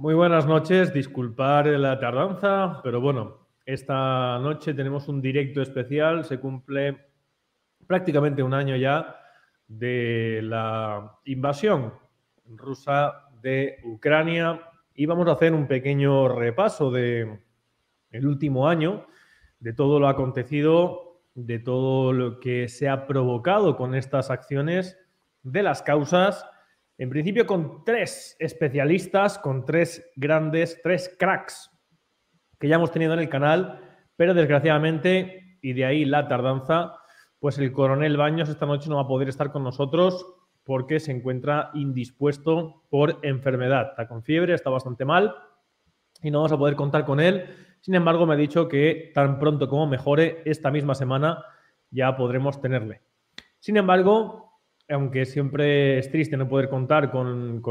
Muy buenas noches, disculpar la tardanza, pero bueno, esta noche tenemos un directo especial, se cumple prácticamente un año ya de la invasión rusa de Ucrania y vamos a hacer un pequeño repaso de el último año, de todo lo acontecido, de todo lo que se ha provocado con estas acciones, de las causas en principio con tres especialistas, con tres grandes, tres cracks que ya hemos tenido en el canal, pero desgraciadamente, y de ahí la tardanza, pues el coronel Baños esta noche no va a poder estar con nosotros porque se encuentra indispuesto por enfermedad. Está con fiebre, está bastante mal y no vamos a poder contar con él. Sin embargo, me ha dicho que tan pronto como mejore esta misma semana ya podremos tenerle. Sin embargo, aunque siempre es triste no poder contar con,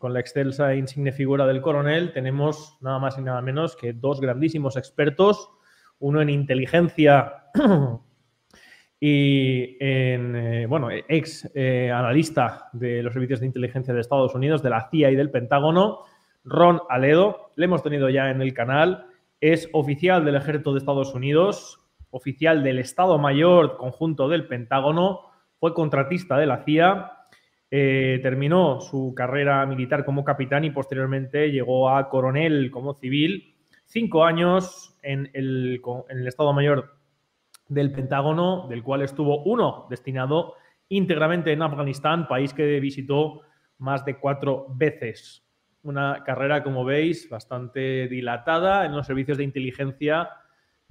la excelsa e insigne figura del coronel, tenemos nada más y nada menos que dos grandísimos expertos, uno en inteligencia y en, eh, bueno, ex eh, analista de los servicios de inteligencia de Estados Unidos, de la CIA y del Pentágono, Ron Aledo, le hemos tenido ya en el canal, es oficial del ejército de Estados Unidos, oficial del Estado Mayor Conjunto del Pentágono, fue contratista de la CIA, eh, terminó su carrera militar como capitán y posteriormente llegó a coronel como civil. Cinco años en el, en el Estado Mayor del Pentágono, del cual estuvo uno destinado íntegramente en Afganistán, país que visitó más de cuatro veces. Una carrera, como veis, bastante dilatada en los servicios de inteligencia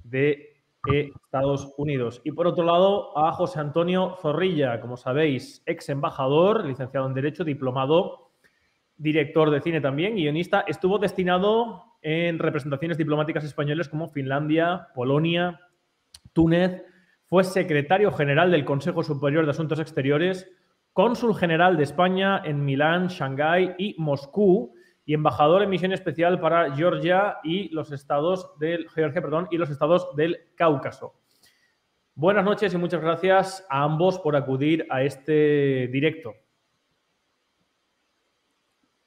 de Estados Unidos. Y por otro lado, a José Antonio Zorrilla, como sabéis, ex embajador, licenciado en Derecho, diplomado, director de cine también, guionista, estuvo destinado en representaciones diplomáticas españolas como Finlandia, Polonia, Túnez, fue secretario general del Consejo Superior de Asuntos Exteriores, cónsul general de España en Milán, Shanghái y Moscú, y embajador en misión especial para Georgia y los estados del Georgia, perdón, y los estados del Cáucaso. Buenas noches y muchas gracias a ambos por acudir a este directo.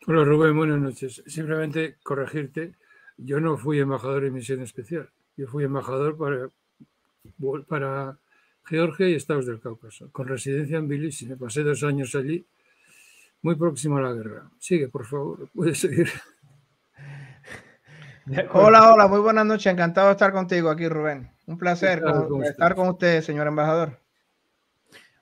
Hola Rubén, buenas noches. Simplemente corregirte, yo no fui embajador en misión especial, yo fui embajador para, Georgia y estados del Cáucaso, con residencia en Tbilisi. Me pasé dos años allí muy próximo a la guerra. Sigue, por favor, puedes seguir. Hola, hola, muy buenas noches. Encantado de estar contigo aquí, Rubén. Un placer estar con usted, señor embajador.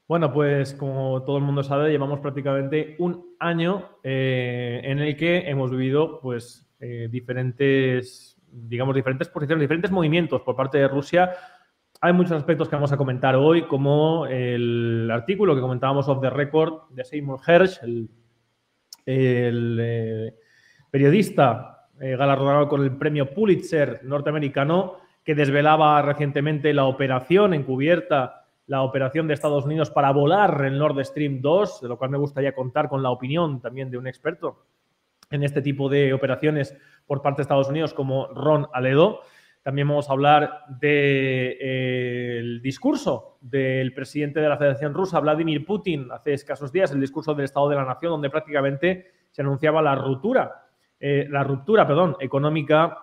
Bueno, pues como todo el mundo sabe, llevamos prácticamente un año eh, en el que hemos vivido pues eh, diferentes, digamos, diferentes posiciones, diferentes movimientos por parte de Rusia hay muchos aspectos que vamos a comentar hoy, como el artículo que comentábamos off the record de Seymour Hersh, el, eh, periodista eh, galardonado con el premio Pulitzer norteamericano, que desvelaba recientemente la operación encubierta, la operación de Estados Unidos para volar el Nord Stream 2, de lo cual me gustaría contar con la opinión también de un experto en este tipo de operaciones por parte de Estados Unidos, como Ron Aledo. También vamos a hablar del eh, discurso del presidente de la Federación Rusa, Vladimir Putin, hace escasos días, el discurso del Estado de la Nación, donde prácticamente se anunciaba la ruptura, eh, la ruptura, perdón, económica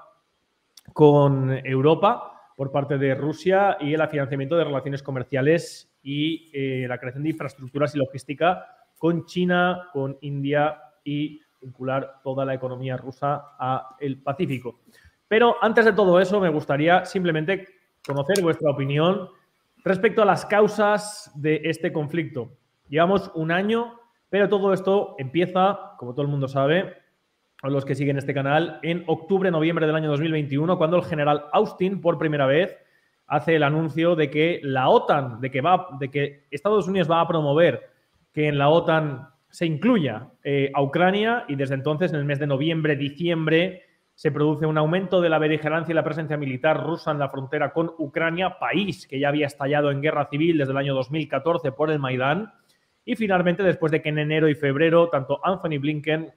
con Europa por parte de Rusia y el financiamiento de relaciones comerciales y eh, la creación de infraestructuras y logística con China, con India y vincular toda la economía rusa a el Pacífico. Pero antes de todo eso, me gustaría simplemente conocer vuestra opinión respecto a las causas de este conflicto. Llevamos un año, pero todo esto empieza, como todo el mundo sabe, a los que siguen este canal, en octubre, noviembre del año 2021, cuando el general Austin, por primera vez, hace el anuncio de que la OTAN, de que, va, de que Estados Unidos va a promover que en la OTAN se incluya eh, a Ucrania y desde entonces, en el mes de noviembre, diciembre, se produce un aumento de la beligerancia y la presencia militar rusa en la frontera con Ucrania, país que ya había estallado en guerra civil desde el año 2014 por el Maidán. Y finalmente, después de que en enero y febrero tanto Anthony Blinken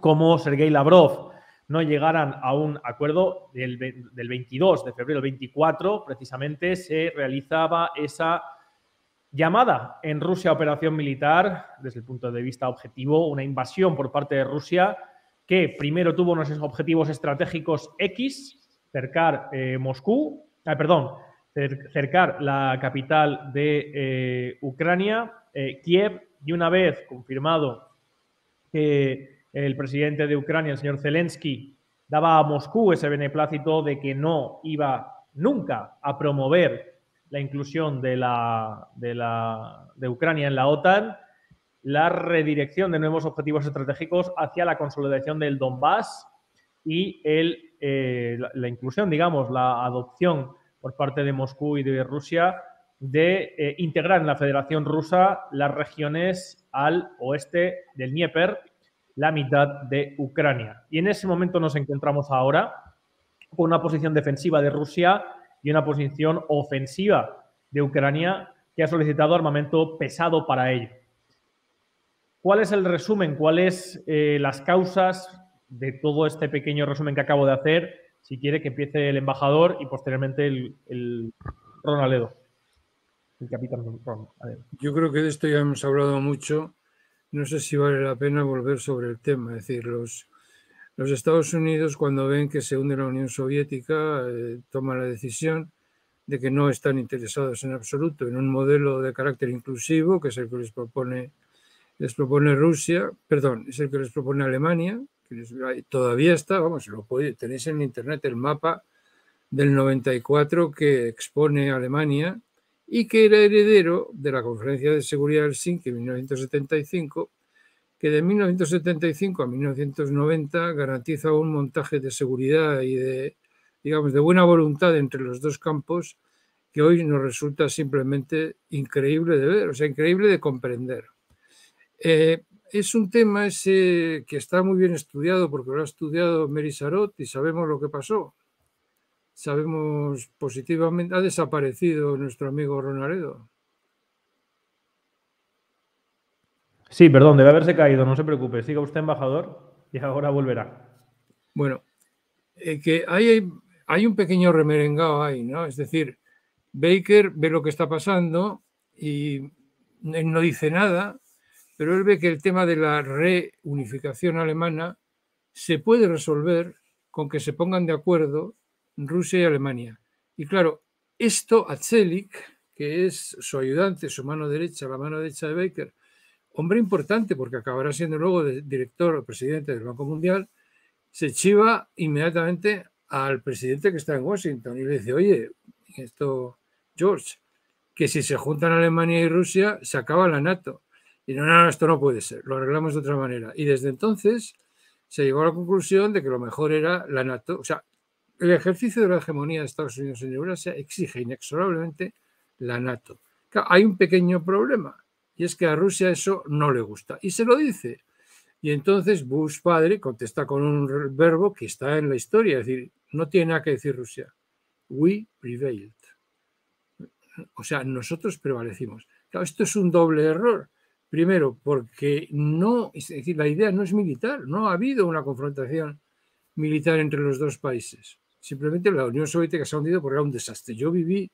como Sergei Lavrov no llegaran a un acuerdo del, 22 de febrero, el 24, precisamente se realizaba esa llamada en Rusia operación militar, desde el punto de vista objetivo, una invasión por parte de Rusia que primero tuvo unos objetivos estratégicos X, cercar eh, Moscú, ah, perdón, cercar la capital de eh, Ucrania, eh, Kiev, y una vez confirmado que el presidente de Ucrania, el señor Zelensky, daba a Moscú ese beneplácito de que no iba nunca a promover la inclusión de, la, de, la, de Ucrania en la OTAN, la redirección de nuevos objetivos estratégicos hacia la consolidación del Donbass y eh, la, inclusión, digamos, la adopción por parte de Moscú y de Rusia de eh, integrar en la Federación Rusa las regiones al oeste del Dnieper, la mitad de Ucrania. Y en ese momento nos encontramos ahora con una posición defensiva de Rusia y una posición ofensiva de Ucrania que ha solicitado armamento pesado para ello. ¿Cuál es el resumen? ¿Cuáles eh, las causas de todo este pequeño resumen que acabo de hacer? Si quiere que empiece el embajador y posteriormente el, el Ronaldo. El capitán Ron. Yo creo que de esto ya hemos hablado mucho. No sé si vale la pena volver sobre el tema. Es decir, los, los Estados Unidos, cuando ven que se hunde la Unión Soviética, eh, toman la decisión de que no están interesados en absoluto en un modelo de carácter inclusivo, que es el que les propone les propone Rusia, perdón, es el que les propone Alemania, que todavía está, vamos, lo podéis, tenéis en internet el mapa del 94 que expone Alemania y que era heredero de la Conferencia de Seguridad del Helsinki en 1975, que de 1975 a 1990 garantiza un montaje de seguridad y de, digamos, de buena voluntad entre los dos campos que hoy nos resulta simplemente increíble de ver, o sea, increíble de comprender. Eh, es un tema ese que está muy bien estudiado porque lo ha estudiado Mary Sarot y sabemos lo que pasó. Sabemos positivamente, ha desaparecido nuestro amigo Ronaredo. Sí, perdón, debe haberse caído, no se preocupe. Siga usted, embajador, y ahora volverá. Bueno, eh, que hay, hay un pequeño remerengado ahí, ¿no? Es decir, Baker ve lo que está pasando y no dice nada, pero él ve que el tema de la reunificación alemana se puede resolver con que se pongan de acuerdo Rusia y Alemania. Y claro, esto a Zelik, que es su ayudante, su mano derecha, la mano derecha de Baker, hombre importante porque acabará siendo luego director o presidente del Banco Mundial, se chiva inmediatamente al presidente que está en Washington y le dice, oye, esto, George, que si se juntan Alemania y Rusia, se acaba la NATO. Y no, no, esto no puede ser, lo arreglamos de otra manera. Y desde entonces se llegó a la conclusión de que lo mejor era la NATO. O sea, el ejercicio de la hegemonía de Estados Unidos en Eurasia exige inexorablemente la NATO. hay un pequeño problema y es que a Rusia eso no le gusta y se lo dice. Y entonces Bush padre contesta con un verbo que está en la historia, es decir, no tiene nada que decir Rusia. We prevailed. O sea, nosotros prevalecimos. Esto es un doble error Primero, porque no, es decir, la idea no es militar, no ha habido una confrontación militar entre los dos países. Simplemente la Unión Soviética se ha hundido porque era un desastre. Yo viví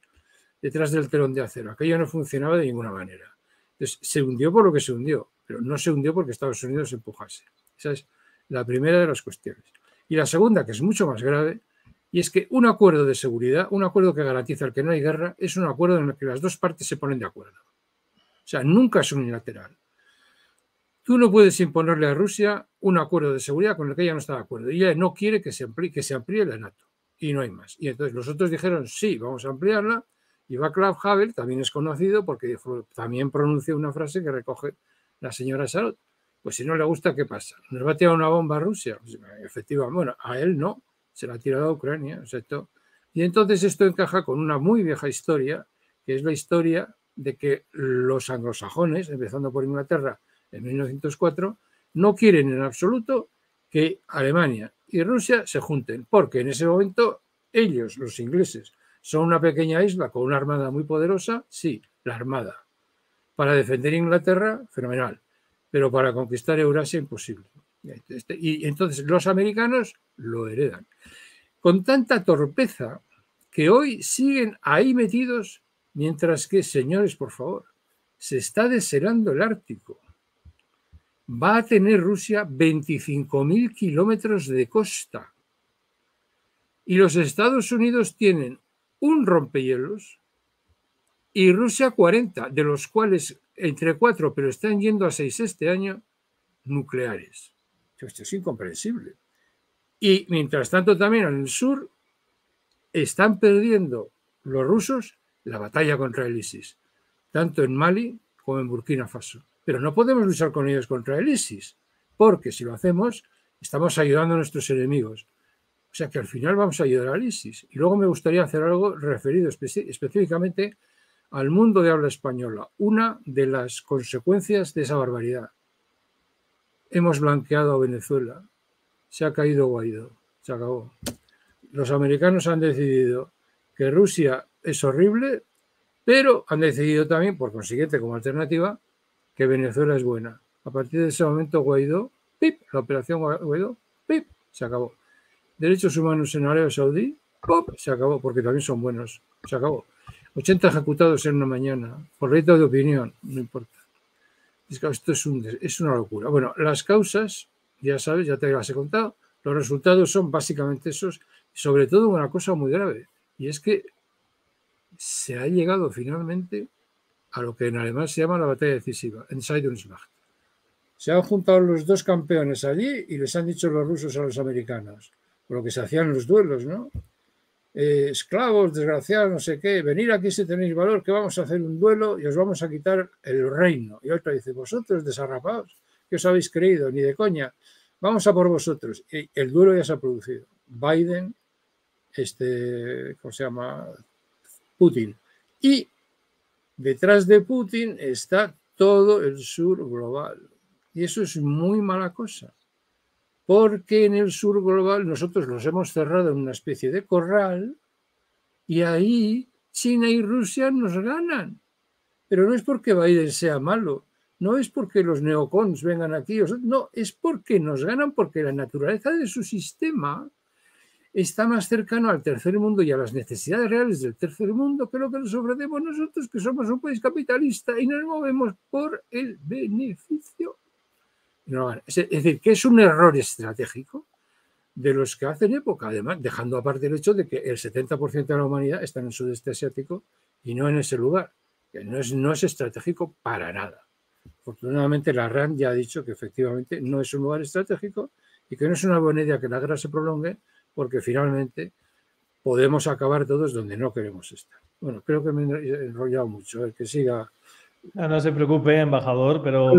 detrás del telón de acero, aquello no funcionaba de ninguna manera. Entonces, se hundió por lo que se hundió, pero no se hundió porque Estados Unidos empujase. Esa es la primera de las cuestiones. Y la segunda, que es mucho más grave, y es que un acuerdo de seguridad, un acuerdo que garantiza el que no hay guerra, es un acuerdo en el que las dos partes se ponen de acuerdo. O sea, nunca es unilateral. Tú no puedes imponerle a Rusia un acuerdo de seguridad con el que ella no está de acuerdo. Ella no quiere que se amplíe, la NATO. Y no hay más. Y entonces los otros dijeron, sí, vamos a ampliarla. Y Václav Havel también es conocido porque también pronuncia una frase que recoge la señora Sarot. Pues si no le gusta, ¿qué pasa? ¿Nos va a tirar una bomba a Rusia? Pues, efectivamente, bueno, a él no, se la ha tirado a Ucrania. Y entonces esto encaja con una muy vieja historia, que es la historia de que los anglosajones, empezando por Inglaterra en 1904, no quieren en absoluto que Alemania y Rusia se junten, porque en ese momento ellos, los ingleses, son una pequeña isla con una armada muy poderosa, sí, la armada. Para defender Inglaterra, fenomenal, pero para conquistar Eurasia, imposible. Este, y entonces los americanos lo heredan. Con tanta torpeza que hoy siguen ahí metidos Mientras que, señores, por favor, se está deshelando el Ártico. Va a tener Rusia 25.000 kilómetros de costa. Y los Estados Unidos tienen un rompehielos y Rusia 40, de los cuales entre cuatro, pero están yendo a seis este año, nucleares. Esto es incomprensible. Y mientras tanto también en el sur están perdiendo los rusos la batalla contra el ISIS, tanto en Mali como en Burkina Faso. Pero no podemos luchar con ellos contra el ISIS, porque si lo hacemos, estamos ayudando a nuestros enemigos. O sea que al final vamos a ayudar al ISIS. Y luego me gustaría hacer algo referido específicamente al mundo de habla española. Una de las consecuencias de esa barbaridad. Hemos blanqueado a Venezuela. Se ha caído Guaidó. Se acabó. Los americanos han decidido que Rusia es horrible, pero han decidido también, por consiguiente, como alternativa, que Venezuela es buena. A partir de ese momento, Guaidó, ¡pip! La operación Guaidó, ¡pip! Se acabó. Derechos humanos en Arabia Saudí, ¡pop! Se acabó, porque también son buenos. Se acabó. 80 ejecutados en una mañana, por reto de opinión, no importa. Esto es, es una locura. Bueno, las causas, ya sabes, ya te las he contado, los resultados son básicamente esos, sobre todo una cosa muy grave, y es que se ha llegado finalmente a lo que en alemán se llama la batalla decisiva, Entscheidungsmacht. Se han juntado los dos campeones allí y les han dicho los rusos a los americanos, por lo que se hacían los duelos, ¿no? Eh, esclavos, desgraciados, no sé qué, venir aquí si tenéis valor, que vamos a hacer un duelo y os vamos a quitar el reino. Y otro dice, vosotros desarrapados, ¿qué os habéis creído? Ni de coña, vamos a por vosotros. Y el duelo ya se ha producido. Biden, este, ¿cómo se llama? Putin. Y detrás de Putin está todo el sur global. Y eso es muy mala cosa porque en el sur global nosotros los hemos cerrado en una especie de corral y ahí China y Rusia nos ganan. Pero no es porque Biden sea malo, no es porque los neocons vengan aquí, no, es porque nos ganan, porque la naturaleza de su sistema está más cercano al tercer mundo y a las necesidades reales del tercer mundo que lo que nos ofrecemos nosotros, que somos un país capitalista y nos movemos por el beneficio es decir, que es un error estratégico de los que hacen época, además, dejando aparte el hecho de que el 70% de la humanidad está en el sudeste asiático y no en ese lugar, que no es, no es estratégico para nada. Afortunadamente, la RAND ya ha dicho que efectivamente no es un lugar estratégico y que no es una buena idea que la guerra se prolongue, porque finalmente podemos acabar todos donde no queremos estar. Bueno, creo que me he enrollado mucho, el que siga. No, se preocupe, embajador, pero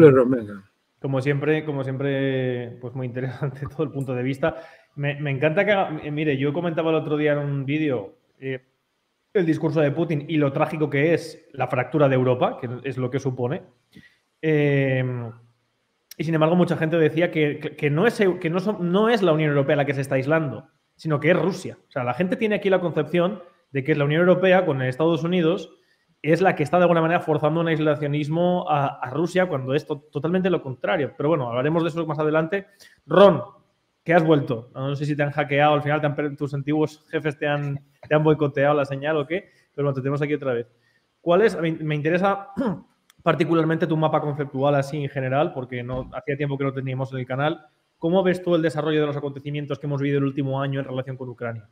como siempre, como siempre, pues muy interesante todo el punto de vista. Me, encanta que, eh, mire, yo comentaba el otro día en un vídeo eh, el discurso de Putin y lo trágico que es la fractura de Europa, que es lo que supone. Eh, y sin embargo, mucha gente decía que, no, es, que no, no es la Unión Europea la que se está aislando, sino que es Rusia. O sea, la gente tiene aquí la concepción de que la Unión Europea con Estados Unidos es la que está de alguna manera forzando un aislacionismo a, Rusia cuando es totalmente lo contrario. Pero bueno, hablaremos de eso más adelante. Ron, ¿qué has vuelto? No sé si te han hackeado, al final tus antiguos jefes te han, te boicoteado la señal o qué, pero bueno, te tenemos aquí otra vez. ¿Cuál es? Me interesa particularmente tu mapa conceptual así en general, porque no hacía tiempo que lo teníamos en el canal. ¿Cómo ves tú el desarrollo de los acontecimientos que hemos vivido el último año en relación con Ucrania?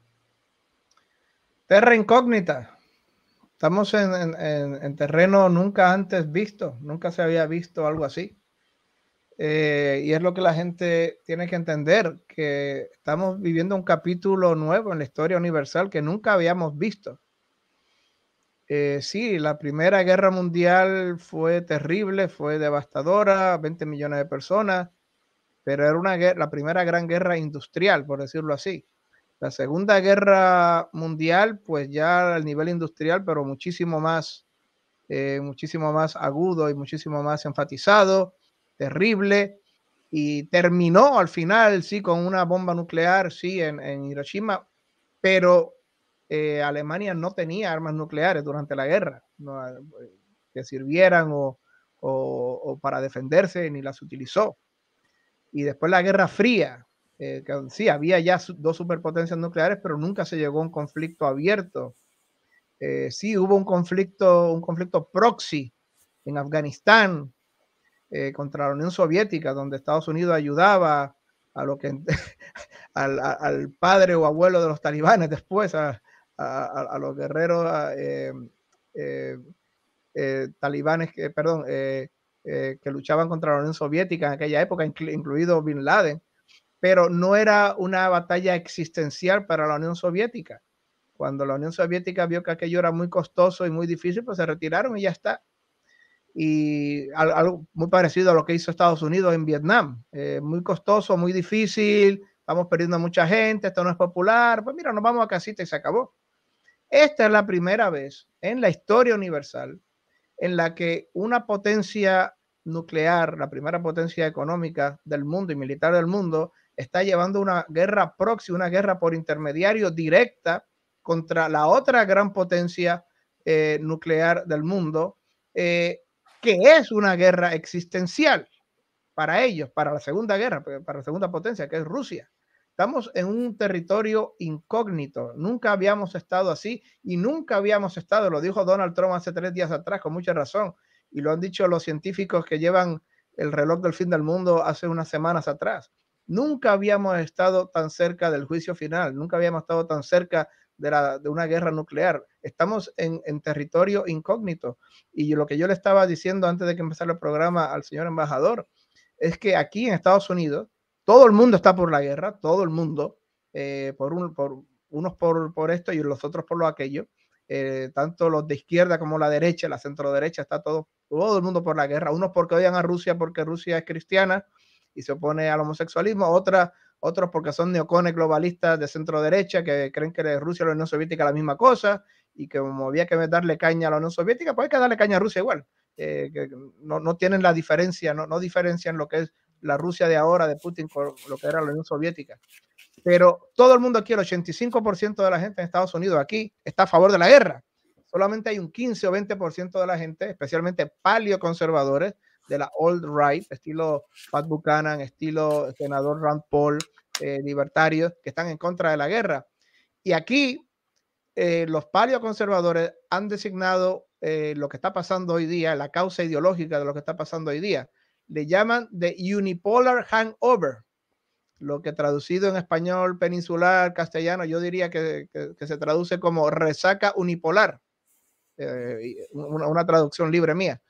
Terra incógnita. Estamos en, terreno nunca antes visto, nunca se había visto algo así. Eh, y es lo que la gente tiene que entender, que estamos viviendo un capítulo nuevo en la historia universal que nunca habíamos visto. Eh, sí, la Primera Guerra Mundial fue terrible, fue devastadora, 20 millones de personas, pero era una la primera gran guerra industrial, por decirlo así. La Segunda Guerra Mundial, pues ya al nivel industrial, pero muchísimo más, eh, muchísimo más agudo y muchísimo más enfatizado, terrible, y terminó al final, sí, con una bomba nuclear, sí, en, Hiroshima, pero eh, Alemania no tenía armas nucleares durante la guerra, que sirvieran o para defenderse, ni las utilizó. Y después la Guerra Fría, eh, sí, había ya dos superpotencias nucleares, pero nunca se llegó a un conflicto abierto. Eh, sí, hubo un conflicto, un conflicto proxy en Afganistán, eh, contra la Unión Soviética, donde Estados Unidos ayudaba a lo que al, padre o abuelo de los talibanes después, a, los guerreros talibanes, que, perdón, que luchaban contra la Unión Soviética en aquella época, incluido Bin Laden, pero no era una batalla existencial para la Unión Soviética. Cuando la Unión Soviética vio que aquello era muy costoso y muy difícil, pues se retiraron y ya está y algo muy parecido a lo que hizo Estados Unidos en Vietnam. Eh, muy costoso, muy difícil, estamos perdiendo mucha gente, esto no es popular, pues mira, nos vamos a casita y se acabó. Esta es la primera vez en la historia universal en la que una potencia nuclear, la primera potencia económica del mundo y militar del mundo, está llevando una guerra próxima, una guerra por intermediario directa contra la otra gran potencia eh, nuclear del mundo, eh, que es una guerra existencial para ellos, para la segunda guerra, para la segunda potencia, que es Rusia. Estamos en un territorio incógnito. Nunca habíamos estado así y nunca habíamos estado, lo dijo Donald Trump hace tres días atrás con mucha razón, y lo han dicho los científicos que llevan el reloj del fin del mundo hace unas semanas atrás. Nunca habíamos estado tan cerca del juicio final, nunca habíamos estado tan cerca de, una guerra nuclear. Estamos en, territorio incógnito. Y lo que yo le estaba diciendo antes de que empezara el programa al señor embajador es que aquí en Estados Unidos todo el mundo está por la guerra, todo el mundo, eh, por, un, por unos por, por, esto y los otros por lo aquello. Eh, tanto los de izquierda como la derecha, la centro derecha, está todo, todo el mundo por la guerra. Unos porque odian a Rusia porque Rusia es cristiana y se opone al homosexualismo, otras otros porque son neocones globalistas de centro derecha que creen que Rusia y la Unión Soviética es la misma cosa y que como había que darle caña a la Unión Soviética, pues hay que darle caña a Rusia igual. Eh, que no, no, tienen la diferencia, no, no diferencian lo que es la Rusia de ahora de Putin con lo que era la Unión Soviética. Pero todo el mundo aquí, el 85% de la gente en Estados Unidos aquí está a favor de la guerra. Solamente hay un 15 o 20% de la gente, especialmente paleoconservadores, de la old right, estilo Pat Buchanan, estilo senador Rand Paul, eh, libertarios, que están en contra de la guerra. Y aquí eh, los paleoconservadores han designado eh, lo que está pasando hoy día, la causa ideológica de lo que está pasando hoy día. Le llaman the unipolar hangover, lo que traducido en español peninsular, castellano, yo diría que, se traduce como resaca unipolar. Una, una, traducción libre mía.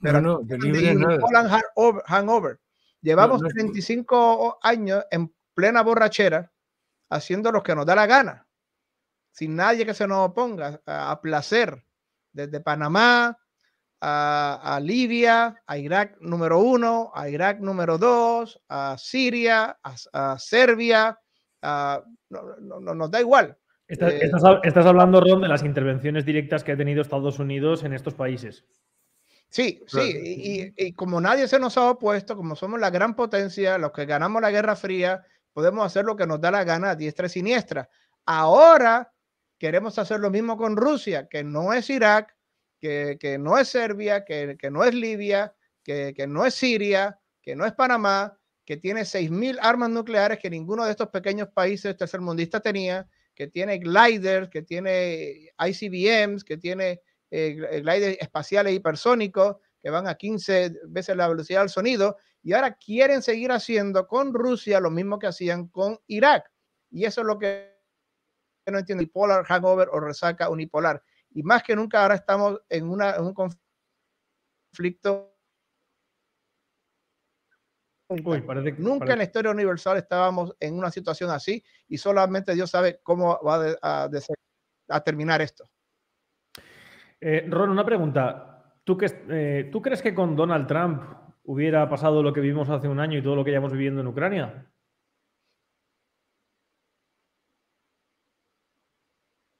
Pero no, no, hangover, Llevamos 35 años en plena borrachera haciendo lo que nos da la gana, sin nadie que se nos oponga, a, placer, desde Panamá a, Libia, a Irak número uno, a Irak número dos, a Siria, a, Serbia, no, nos da igual. Estás, eh, estás, hablando, Ron, de las intervenciones directas que ha tenido Estados Unidos en estos países. Sí, sí, y, como nadie se nos ha opuesto, como somos la gran potencia, los que ganamos la Guerra Fría, podemos hacer lo que nos da la gana a diestra y siniestra. Ahora queremos hacer lo mismo con Rusia, que no es Irak, que, no es Serbia, que, no es Libia, que, no es Siria, que no es Panamá, que tiene 6.000 armas nucleares que ninguno de estos pequeños países tercermundistas tenía, que tiene gliders, que tiene ICBMs, que tiene eh, gliders espaciales hipersónicos que van a 15 veces la velocidad del sonido y ahora quieren seguir haciendo con Rusia lo mismo que hacían con Irak. Y eso es lo que no entiendo, bipolar hangover o resaca unipolar. Y más que nunca ahora estamos en, una, un conflicto Nunca en la historia universal estábamos en una situación así y solamente Dios sabe cómo va a, a terminar esto. Eh, Ron, una pregunta. ¿Tú, que, eh, ¿Tú crees que con Donald Trump hubiera pasado lo que vivimos hace un año y todo lo que llevamos viviendo en Ucrania?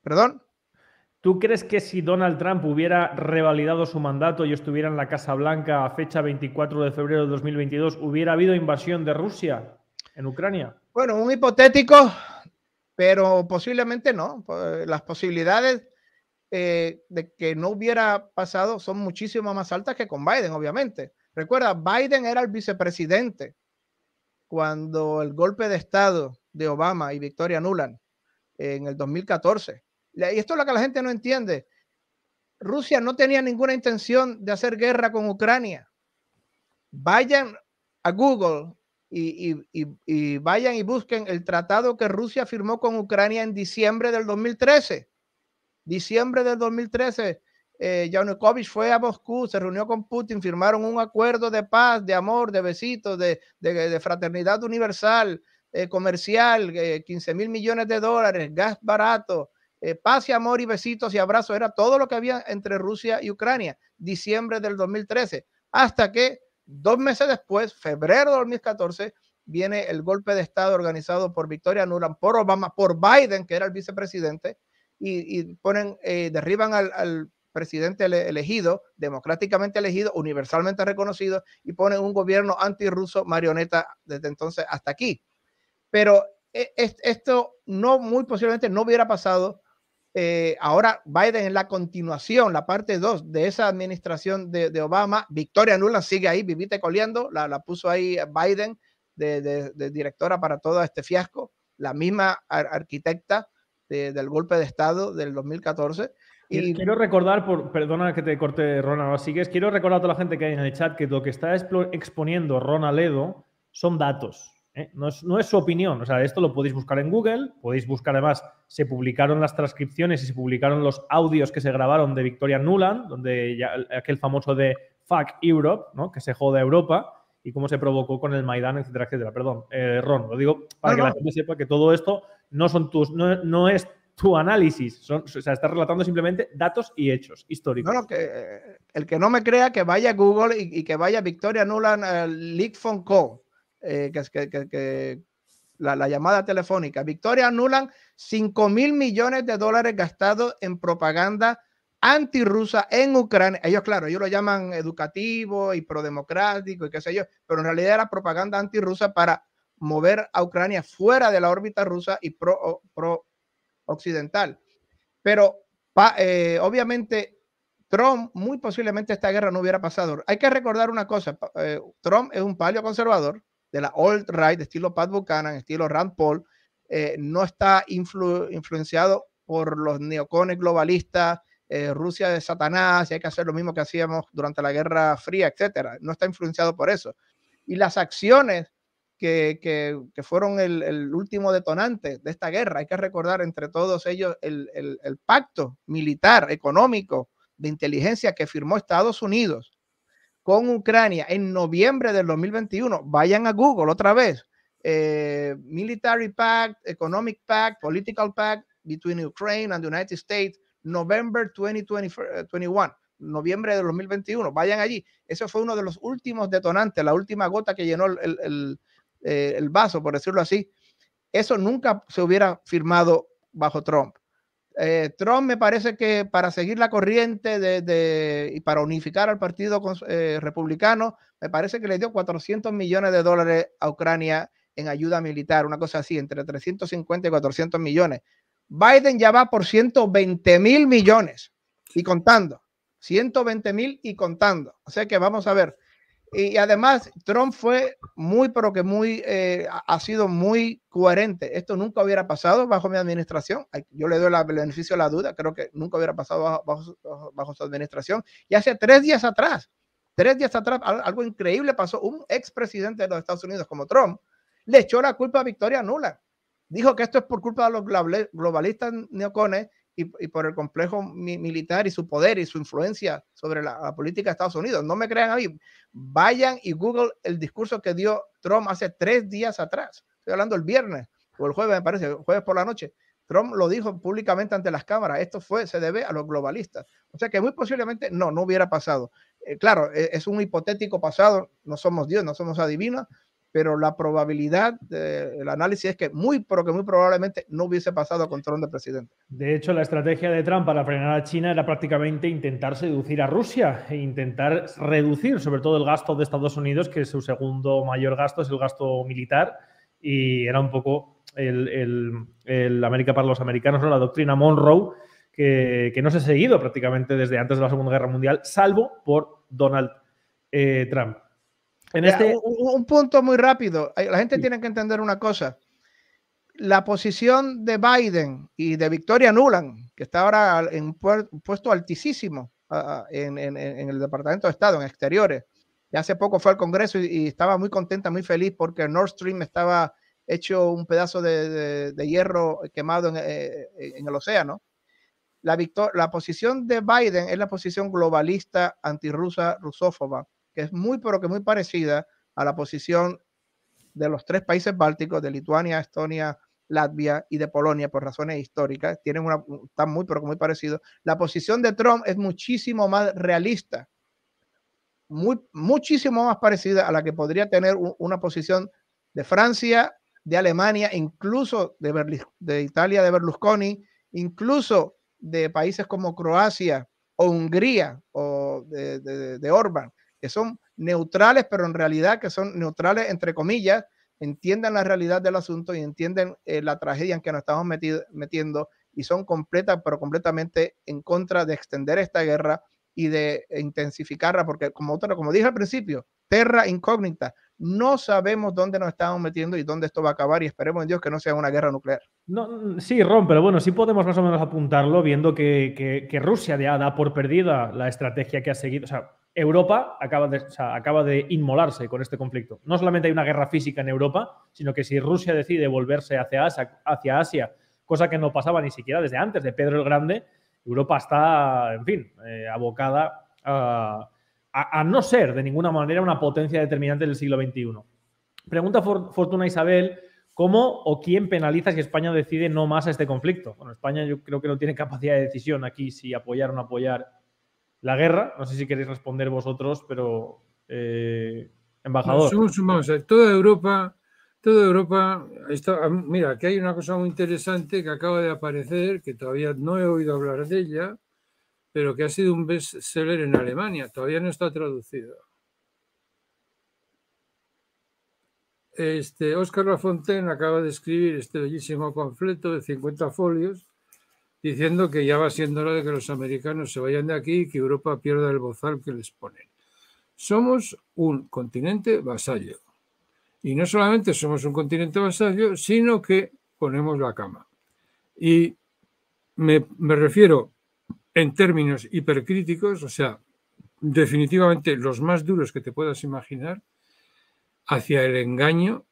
¿Perdón? ¿Tú crees que si Donald Trump hubiera revalidado su mandato y estuviera en la Casa Blanca a fecha 24 de febrero de 2022, hubiera habido invasión de Rusia en Ucrania? Bueno, un hipotético, pero posiblemente no. Las posibilidades eh, de que no hubiera pasado son muchísimo más altas que con Biden, obviamente. Recuerda, Biden era el vicepresidente cuando el golpe de Estado de Obama y Victoria Nuland en el 2014. Y esto es lo que la gente no entiende. Rusia no tenía ninguna intención de hacer guerra con Ucrania. vayan a Google y, vayan y busquen el tratado que Rusia firmó con Ucrania en diciembre del 2013. Diciembre del 2013, eh, Yanukovych fue a Moscú, se reunió con Putin, firmaron un acuerdo de paz, de amor, de besitos, de, fraternidad universal, eh, comercial, 15 mil millones de dólares, gas barato, eh, paz y amor y besitos y abrazos. Era todo lo que había entre Rusia y Ucrania, diciembre del 2013, hasta que Dos meses después, febrero de 2014, viene el golpe de Estado organizado por Victoria Nuland, por Obama, por Biden, que era el vicepresidente, y, ponen, eh, derriban al, presidente elegido, democráticamente elegido, universalmente reconocido, y ponen un gobierno antirruso marioneta desde entonces hasta aquí. Pero eh, esto no, muy posiblemente no hubiera pasado eh, ahora Biden en la continuación, la parte 2 de esa administración de, Obama, Victoria Nuland sigue ahí, vivite coleando, la, la puso ahí Biden de, directora para todo este fiasco, la misma arquitecta del golpe de Estado del 2014. Y quiero recordar, por, perdona que te corte, Ronald, sigues, quiero recordar a toda la gente que hay en el chat que lo que está exponiendo Ronald Edo son datos. ¿Eh? No, es, su opinión. O sea, esto lo podéis buscar en Google, podéis buscar además, se publicaron las transcripciones y se publicaron los audios que se grabaron de Victoria Nuland, donde ya, aquel famoso de Fuck Europe, ¿no? que se joda Europa, y cómo se provocó con el Maidán, etcétera, etcétera. Perdón, eh, Ron, lo digo para que la gente sepa que todo esto no, son tus, no, es tu análisis, o sea, estás relatando simplemente datos y hechos históricos. No, que eh, el que no me crea que vaya a Google y, que vaya Victoria Nuland uh, Leak Phone Call eh, que, que, que la, llamada telefónica. Victoria anulan 5 mil millones de dólares gastados en propaganda antirrusa en Ucrania. Ellos, claro, ellos lo llaman educativo y prodemocrático y qué sé yo, pero en realidad era propaganda antirrusa para mover a Ucrania fuera de la órbita rusa y pro, pro occidental. Pero eh, obviamente Trump, muy posiblemente esta guerra no hubiera pasado. Hay que recordar una cosa, eh, Trump es un palio conservador, de la alt-right, estilo Pat Buchanan, estilo Rand Paul, eh, no está influenciado por los neocones globalistas, eh, Rusia de Satanás, y hay que hacer lo mismo que hacíamos durante la Guerra Fría, etcétera. No está influenciado por eso. Y las acciones que, que, fueron el, último detonante de esta guerra, hay que recordar entre todos ellos el, el, el pacto militar, económico, de inteligencia que firmó Estados Unidos con Ucrania en noviembre del 2021. Vayan a Google otra vez. Eh, military Pact, Economic Pact, Political Pact between Ukraine and the United States, November 2021, noviembre del 2021. Vayan allí. Ese fue uno de los últimos detonantes, la última gota que llenó el, el, eh, el vaso, por decirlo así. Eso nunca se hubiera firmado bajo Trump. Eh, Trump me parece que para seguir la corriente de, y para unificar al partido eh, republicano, me parece que le dio 400 millones de dólares a Ucrania en ayuda militar, una cosa así, entre 350 y 400 millones. Biden ya va por 120 mil millones y contando, 120 mil y contando. O sea que vamos a ver. Y además, Trump fue muy, pero que muy, eh, ha sido muy coherente. Esto nunca hubiera pasado bajo mi administración. Yo le doy el beneficio de la duda. Creo que nunca hubiera pasado bajo, su administración. Y hace tres días atrás, tres días atrás, algo increíble pasó. Un expresidente de los Estados Unidos como Trump le echó la culpa a Victoria Nula. Dijo que esto es por culpa de los globalistas neocones y, por el complejo militar y su poder y su influencia sobre la, política de Estados Unidos. No me crean a mí. Vayan y Google el discurso que dio Trump hace tres días atrás. Estoy hablando el viernes o el jueves, me parece, jueves por la noche. Trump lo dijo públicamente ante las cámaras. Esto fue, se debe a los globalistas. O sea que muy posiblemente no, no hubiera pasado. Eh, claro, e, es un hipotético pasado. No somos Dios, no somos adivinos, pero la probabilidad del análisis es que muy, pero que muy probablemente no hubiese pasado con Trump de presidente. De hecho, la estrategia de Trump para frenar a China era prácticamente intentar seducir a Rusia e intentar reducir sobre todo el gasto de Estados Unidos, que es su segundo mayor gasto, es el gasto militar, y era un poco el, América para los americanos, la doctrina Monroe, que, no se ha seguido prácticamente desde antes de la Segunda Guerra Mundial, salvo por Donald eh, Trump. Este un, punto muy rápido. La gente tiene que entender una cosa. La posición de Biden y de Victoria Nuland, que está ahora en un puesto altísimo en, el Departamento de Estado, en exteriores, Y hace poco fue al Congreso y, estaba muy contenta, muy feliz porque Nord Stream estaba hecho un pedazo de, hierro quemado en, eh, en, el océano. La, la posición de Biden es la posición globalista, antirrusa, rusófoba, que es muy, pero que muy parecida a la posición de los tres países bálticos, de Lituania, Estonia, Latvia y de Polonia por razones históricas, tienen una, están muy, pero muy parecidos. La posición de Trump es muchísimo más realista, muy, muchísimo más parecida a la que podría tener una posición de Francia, de Alemania, incluso de, de Italia, de Berlusconi, incluso de países como Croacia o Hungría o de, de, de Orban, que son neutrales, pero en realidad que son neutrales entre comillas, entienden la realidad del asunto y entienden eh, la tragedia en que nos estamos metiendo y son completas, pero completamente en contra de extender esta guerra y de intensificarla, porque como, como dije al principio, terra incógnita, no sabemos dónde nos estamos metiendo y dónde esto va a acabar y esperemos en Dios que no sea una guerra nuclear. No, sí, Ron, pero bueno, sí podemos más o menos apuntarlo viendo que, que, Rusia ya da por perdida la estrategia que ha seguido. O sea, Europa acaba de, inmolarse con este conflicto. No solamente hay una guerra física en Europa, sino que si Rusia decide volverse hacia Asia, hacia Asia cosa que no pasaba ni siquiera desde antes de Pedro el Grande, Europa está, en fin, eh, abocada a, no ser de ninguna manera una potencia determinante del siglo XXI. Pregunta Fortuna Isabel, ¿cómo o quién penaliza si España decide no más a este conflicto? Bueno, España yo creo que no tiene capacidad de decisión aquí si apoyar o no apoyar la guerra. No sé si queréis responder vosotros, pero eh, embajador. Somos, toda Europa, toda Europa, está, mira, aquí hay una cosa muy interesante que acaba de aparecer, que todavía no he oído hablar de ella, pero que ha sido un bestseller en Alemania, todavía no está traducido. Este, Oscar Lafontaine acaba de escribir este bellísimo panfleto de 50 folios diciendo que ya va siendo hora de que los americanos se vayan de aquí y que Europa pierda el bozal que les ponen. Somos un continente vasallo. Y no solamente somos un continente vasallo, sino que ponemos la cama. Y me, me refiero en términos hipercríticos, o sea, definitivamente los más duros que te puedas imaginar, hacia el engaño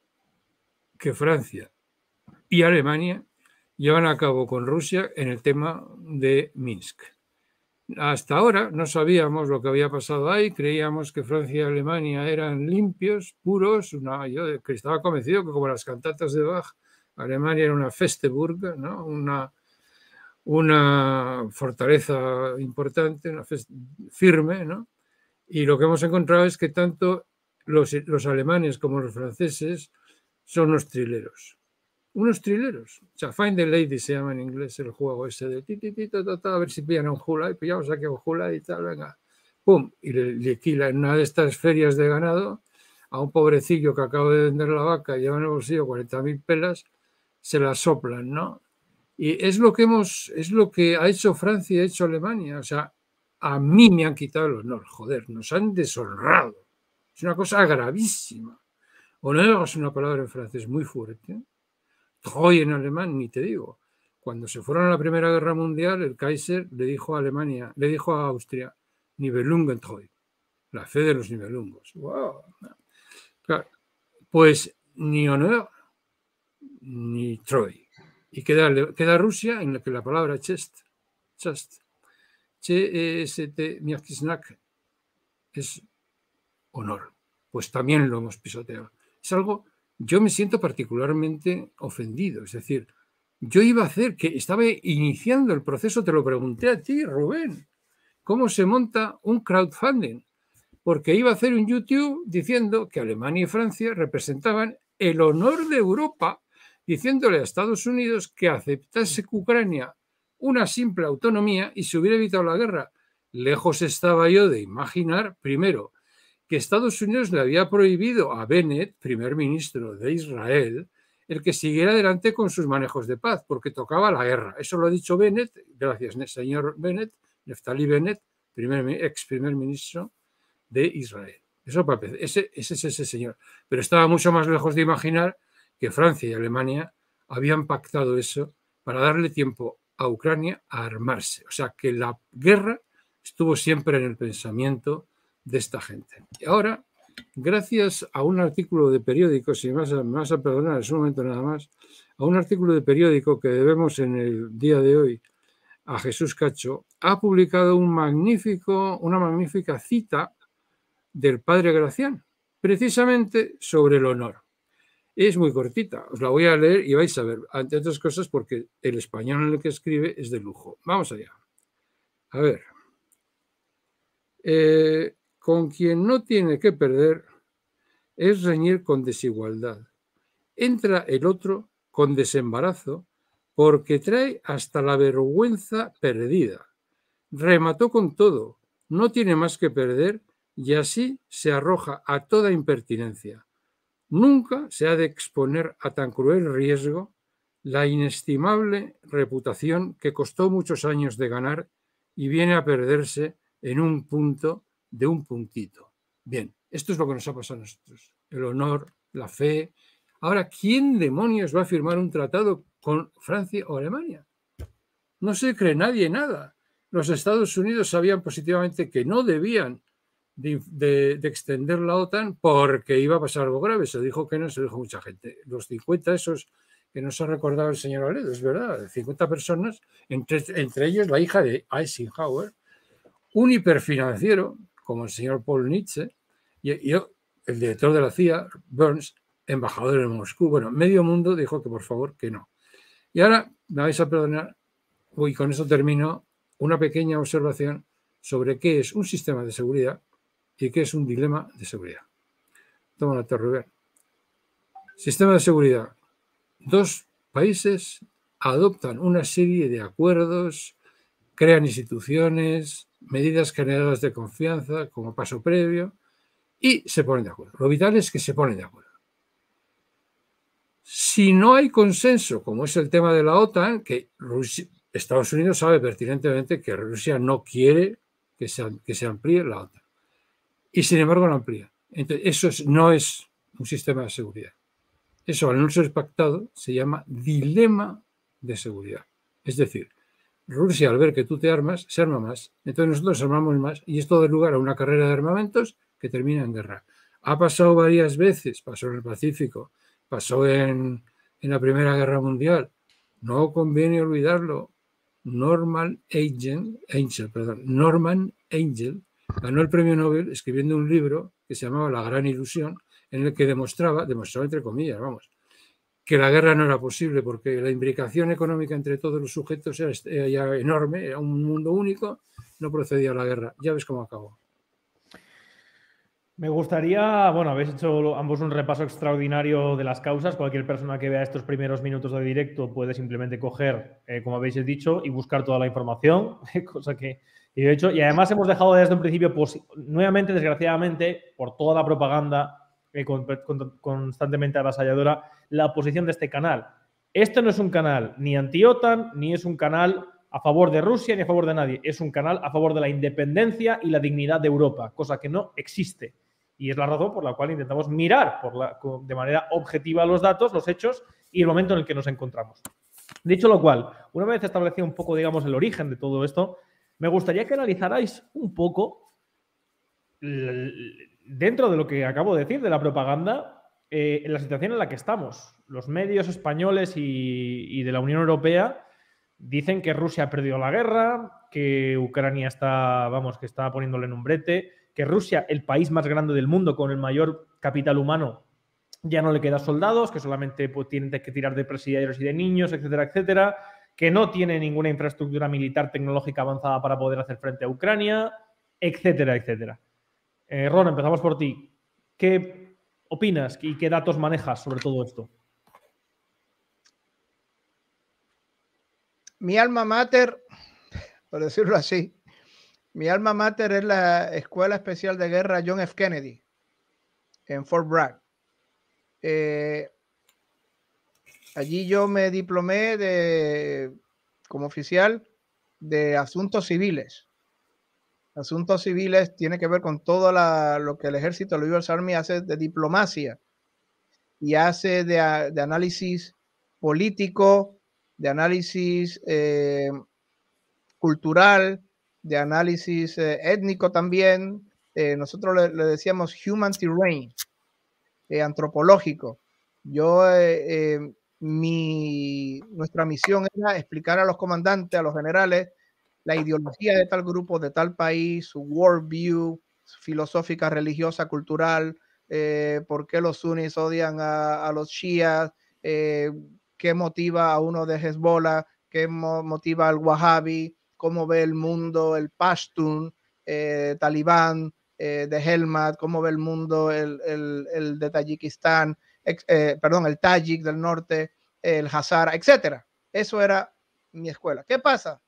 que Francia y Alemania llevan a cabo con Rusia en el tema de Minsk. Hasta ahora no sabíamos lo que había pasado ahí, creíamos que Francia y Alemania eran limpios, puros, yo estaba convencido que como las cantatas de Bach, Alemania era una Festeburg, una, fortaleza importante, una firme, ¿no? y lo que hemos encontrado es que tanto los alemanes como los franceses son los trileros unos trileros. O sea, Find the Lady se llama en inglés el juego ese de ti, ti, ti, a ver si pillan a un hula y pillamos aquí a un hula y tal, venga, pum, y le, le en una de estas ferias de ganado a un pobrecillo que acaba de vender la vaca lleva en el bolsillo 40.000 pelas, se la soplan, ¿no? Y es lo que hemos, es lo que ha hecho Francia ha hecho Alemania. O sea, a mí me han quitado el honor, joder, nos han deshonrado. Es una cosa gravísima. Honor es una palabra en francés muy fuerte Hoy en alemán, ni te digo. Cuando se fueron a la Primera Guerra Mundial, el Kaiser le dijo a Alemania, le dijo a Austria, Nibelungentreu, la fe de los Nibelungos. Pues ni honor ni Troy. Y queda, Rusia en la que la palabra chest, chest, Ch-E-S-T, es honor. Pues también lo hemos pisoteado. Es algo yo me siento particularmente ofendido. Es decir, yo iba a hacer que estaba iniciando el proceso, te lo pregunté a ti, Rubén, cómo se monta un crowdfunding, porque iba a hacer un YouTube diciendo que Alemania y Francia representaban el honor de Europa, diciéndole a Estados Unidos que aceptase Ucrania una simple autonomía y se hubiera evitado la guerra. Lejos estaba yo de imaginar, primero, que Estados Unidos le había prohibido a Bennett, primer ministro de Israel, el que siguiera adelante con sus manejos de paz, porque tocaba la guerra. Eso lo ha dicho Bennett, gracias, señor Bennett, Neftali Bennett, primer, ex primer ministro de Israel. Eso ese, ese es ese señor. Pero estaba mucho más lejos de imaginar que Francia y Alemania habían pactado eso para darle tiempo a Ucrania a armarse. O sea, que la guerra estuvo siempre en el pensamiento de esta gente. Y ahora, gracias a un artículo de periódico, si me vas, a, a perdonar, es un momento nada más, a un artículo de periódico que debemos en el día de hoy a Jesús Cacho, ha publicado un magnífico, una magnífica cita del padre Gracián, precisamente sobre el honor. Es muy cortita, os la voy a leer y vais a ver, entre otras cosas porque el español en el que escribe es de lujo. Vamos allá. A ver. Eh, con quien no tiene que perder es reñir con desigualdad. Entra el otro con desembarazo porque trae hasta la vergüenza perdida. Remató con todo, no tiene más que perder y así se arroja a toda impertinencia. Nunca se ha de exponer a tan cruel riesgo la inestimable reputación que costó muchos años de ganar y viene a perderse en un punto de un puntito. Bien, esto es lo que nos ha pasado a nosotros. El honor, la fe. Ahora, ¿quién demonios va a firmar un tratado con Francia o Alemania? No se cree nadie nada. Los Estados Unidos sabían positivamente que no debían de, extender la OTAN porque iba a pasar algo grave. Se dijo que no, se dijo mucha gente. Los 50 esos que nos ha recordado el señor Aledo, es verdad, 50 personas, entre, entre ellos la hija de Eisenhower, un hiperfinanciero como el señor Paul Nietzsche y, yo, el director de la CIA, Burns, embajador en Moscú. Bueno, medio mundo dijo que por favor que no. Y ahora me vais a perdonar, y con eso termino, una pequeña observación sobre qué es un sistema de seguridad y qué es un dilema de seguridad. Toma la Rubén. Sistema de seguridad. Dos países adoptan una serie de acuerdos, crean instituciones, medidas generadas de confianza como paso previo y se ponen de acuerdo. Lo vital es que se ponen de acuerdo. Si no hay consenso, como es el tema de la OTAN, que Estados Unidos sabe pertinentemente que Rusia no quiere que se, amplíe la OTAN y sin embargo lo amplía. Entonces, eso no es un sistema de seguridad. Eso, al no ser pactado, se llama dilema de seguridad. Es decir, Rusia, al ver que tú te armas, se arma más. Entonces nosotros armamos más y esto da lugar a una carrera de armamentos que termina en guerra. Ha pasado varias veces, pasó en el Pacífico, pasó en, la Primera Guerra Mundial. No conviene olvidarlo. Norman Angel, Angel, perdón, Norman Angel ganó el premio Nobel escribiendo un libro que se llamaba La Gran Ilusión, en el que demostraba, demostraba entre comillas, vamos, que la guerra no era posible porque la imbricación económica entre todos los sujetos era, ya enorme, era un mundo único, no procedía a la guerra. Ya ves cómo acabó. Me gustaría, bueno, habéis hecho ambos un repaso extraordinario de las causas. Cualquier persona que vea estos primeros minutos de directo puede simplemente coger, eh, como habéis dicho, y buscar toda la información, cosa que y hecho, y además hemos dejado desde un principio, nuevamente, desgraciadamente, por toda la propaganda constantemente avasalladora, la posición de este canal. Este no es un canal ni anti-OTAN, ni es un canal a favor de Rusia ni a favor de nadie. Es un canal a favor de la independencia y la dignidad de Europa, cosa que no existe. Y es la razón por la cual intentamos mirar de manera objetiva los datos, los hechos y el momento en el que nos encontramos. Dicho lo cual, una vez establecido un poco, digamos, el origen de todo esto, me gustaría que analizarais un poco, dentro de lo que acabo de decir, de la propaganda, eh, la situación en la que estamos. Los medios españoles y, de la Unión Europea dicen que Rusia ha perdido la guerra, que Ucrania está, vamos, que está poniéndole en un brete, que Rusia, el país más grande del mundo con el mayor capital humano, ya no le queda soldados, que solamente pues, tienen que tirar de presidiarios y de niños, etcétera, etcétera que no tiene ninguna infraestructura militar tecnológica avanzada para poder hacer frente a Ucrania, etcétera, etcétera. Eh, Ron, empezamos por ti. ¿Qué opinas y qué datos manejas sobre todo esto? Mi alma mater, por decirlo así, mi alma mater es la Escuela Especial de Guerra John F. Kennedy en Fort Bragg. Eh, Allí yo me diplomé de, como oficial de asuntos civiles. Asuntos civiles tiene que ver con todo lo que el ejército, el US Army hace de diplomacia y hace de, análisis político, de análisis eh, cultural, de análisis eh, étnico también, eh, nosotros le, decíamos human terrain, antropológico. Yo, mi, nuestra misión era explicar a los comandantes, a los generales, la ideología de tal grupo, de tal país, su worldview filosófica, religiosa, cultural, por qué los sunnis odian a, a los shias, qué motiva a uno de Hezbollah, qué motiva al Wahhabi, cómo ve el mundo el Pashtun, eh, Talibán, eh, de Helmat, cómo ve el mundo el, el, de Tayikistán, eh, perdón, el Tajik del norte, el Hazara, etcétera. Eso era mi escuela. ¿Qué pasa?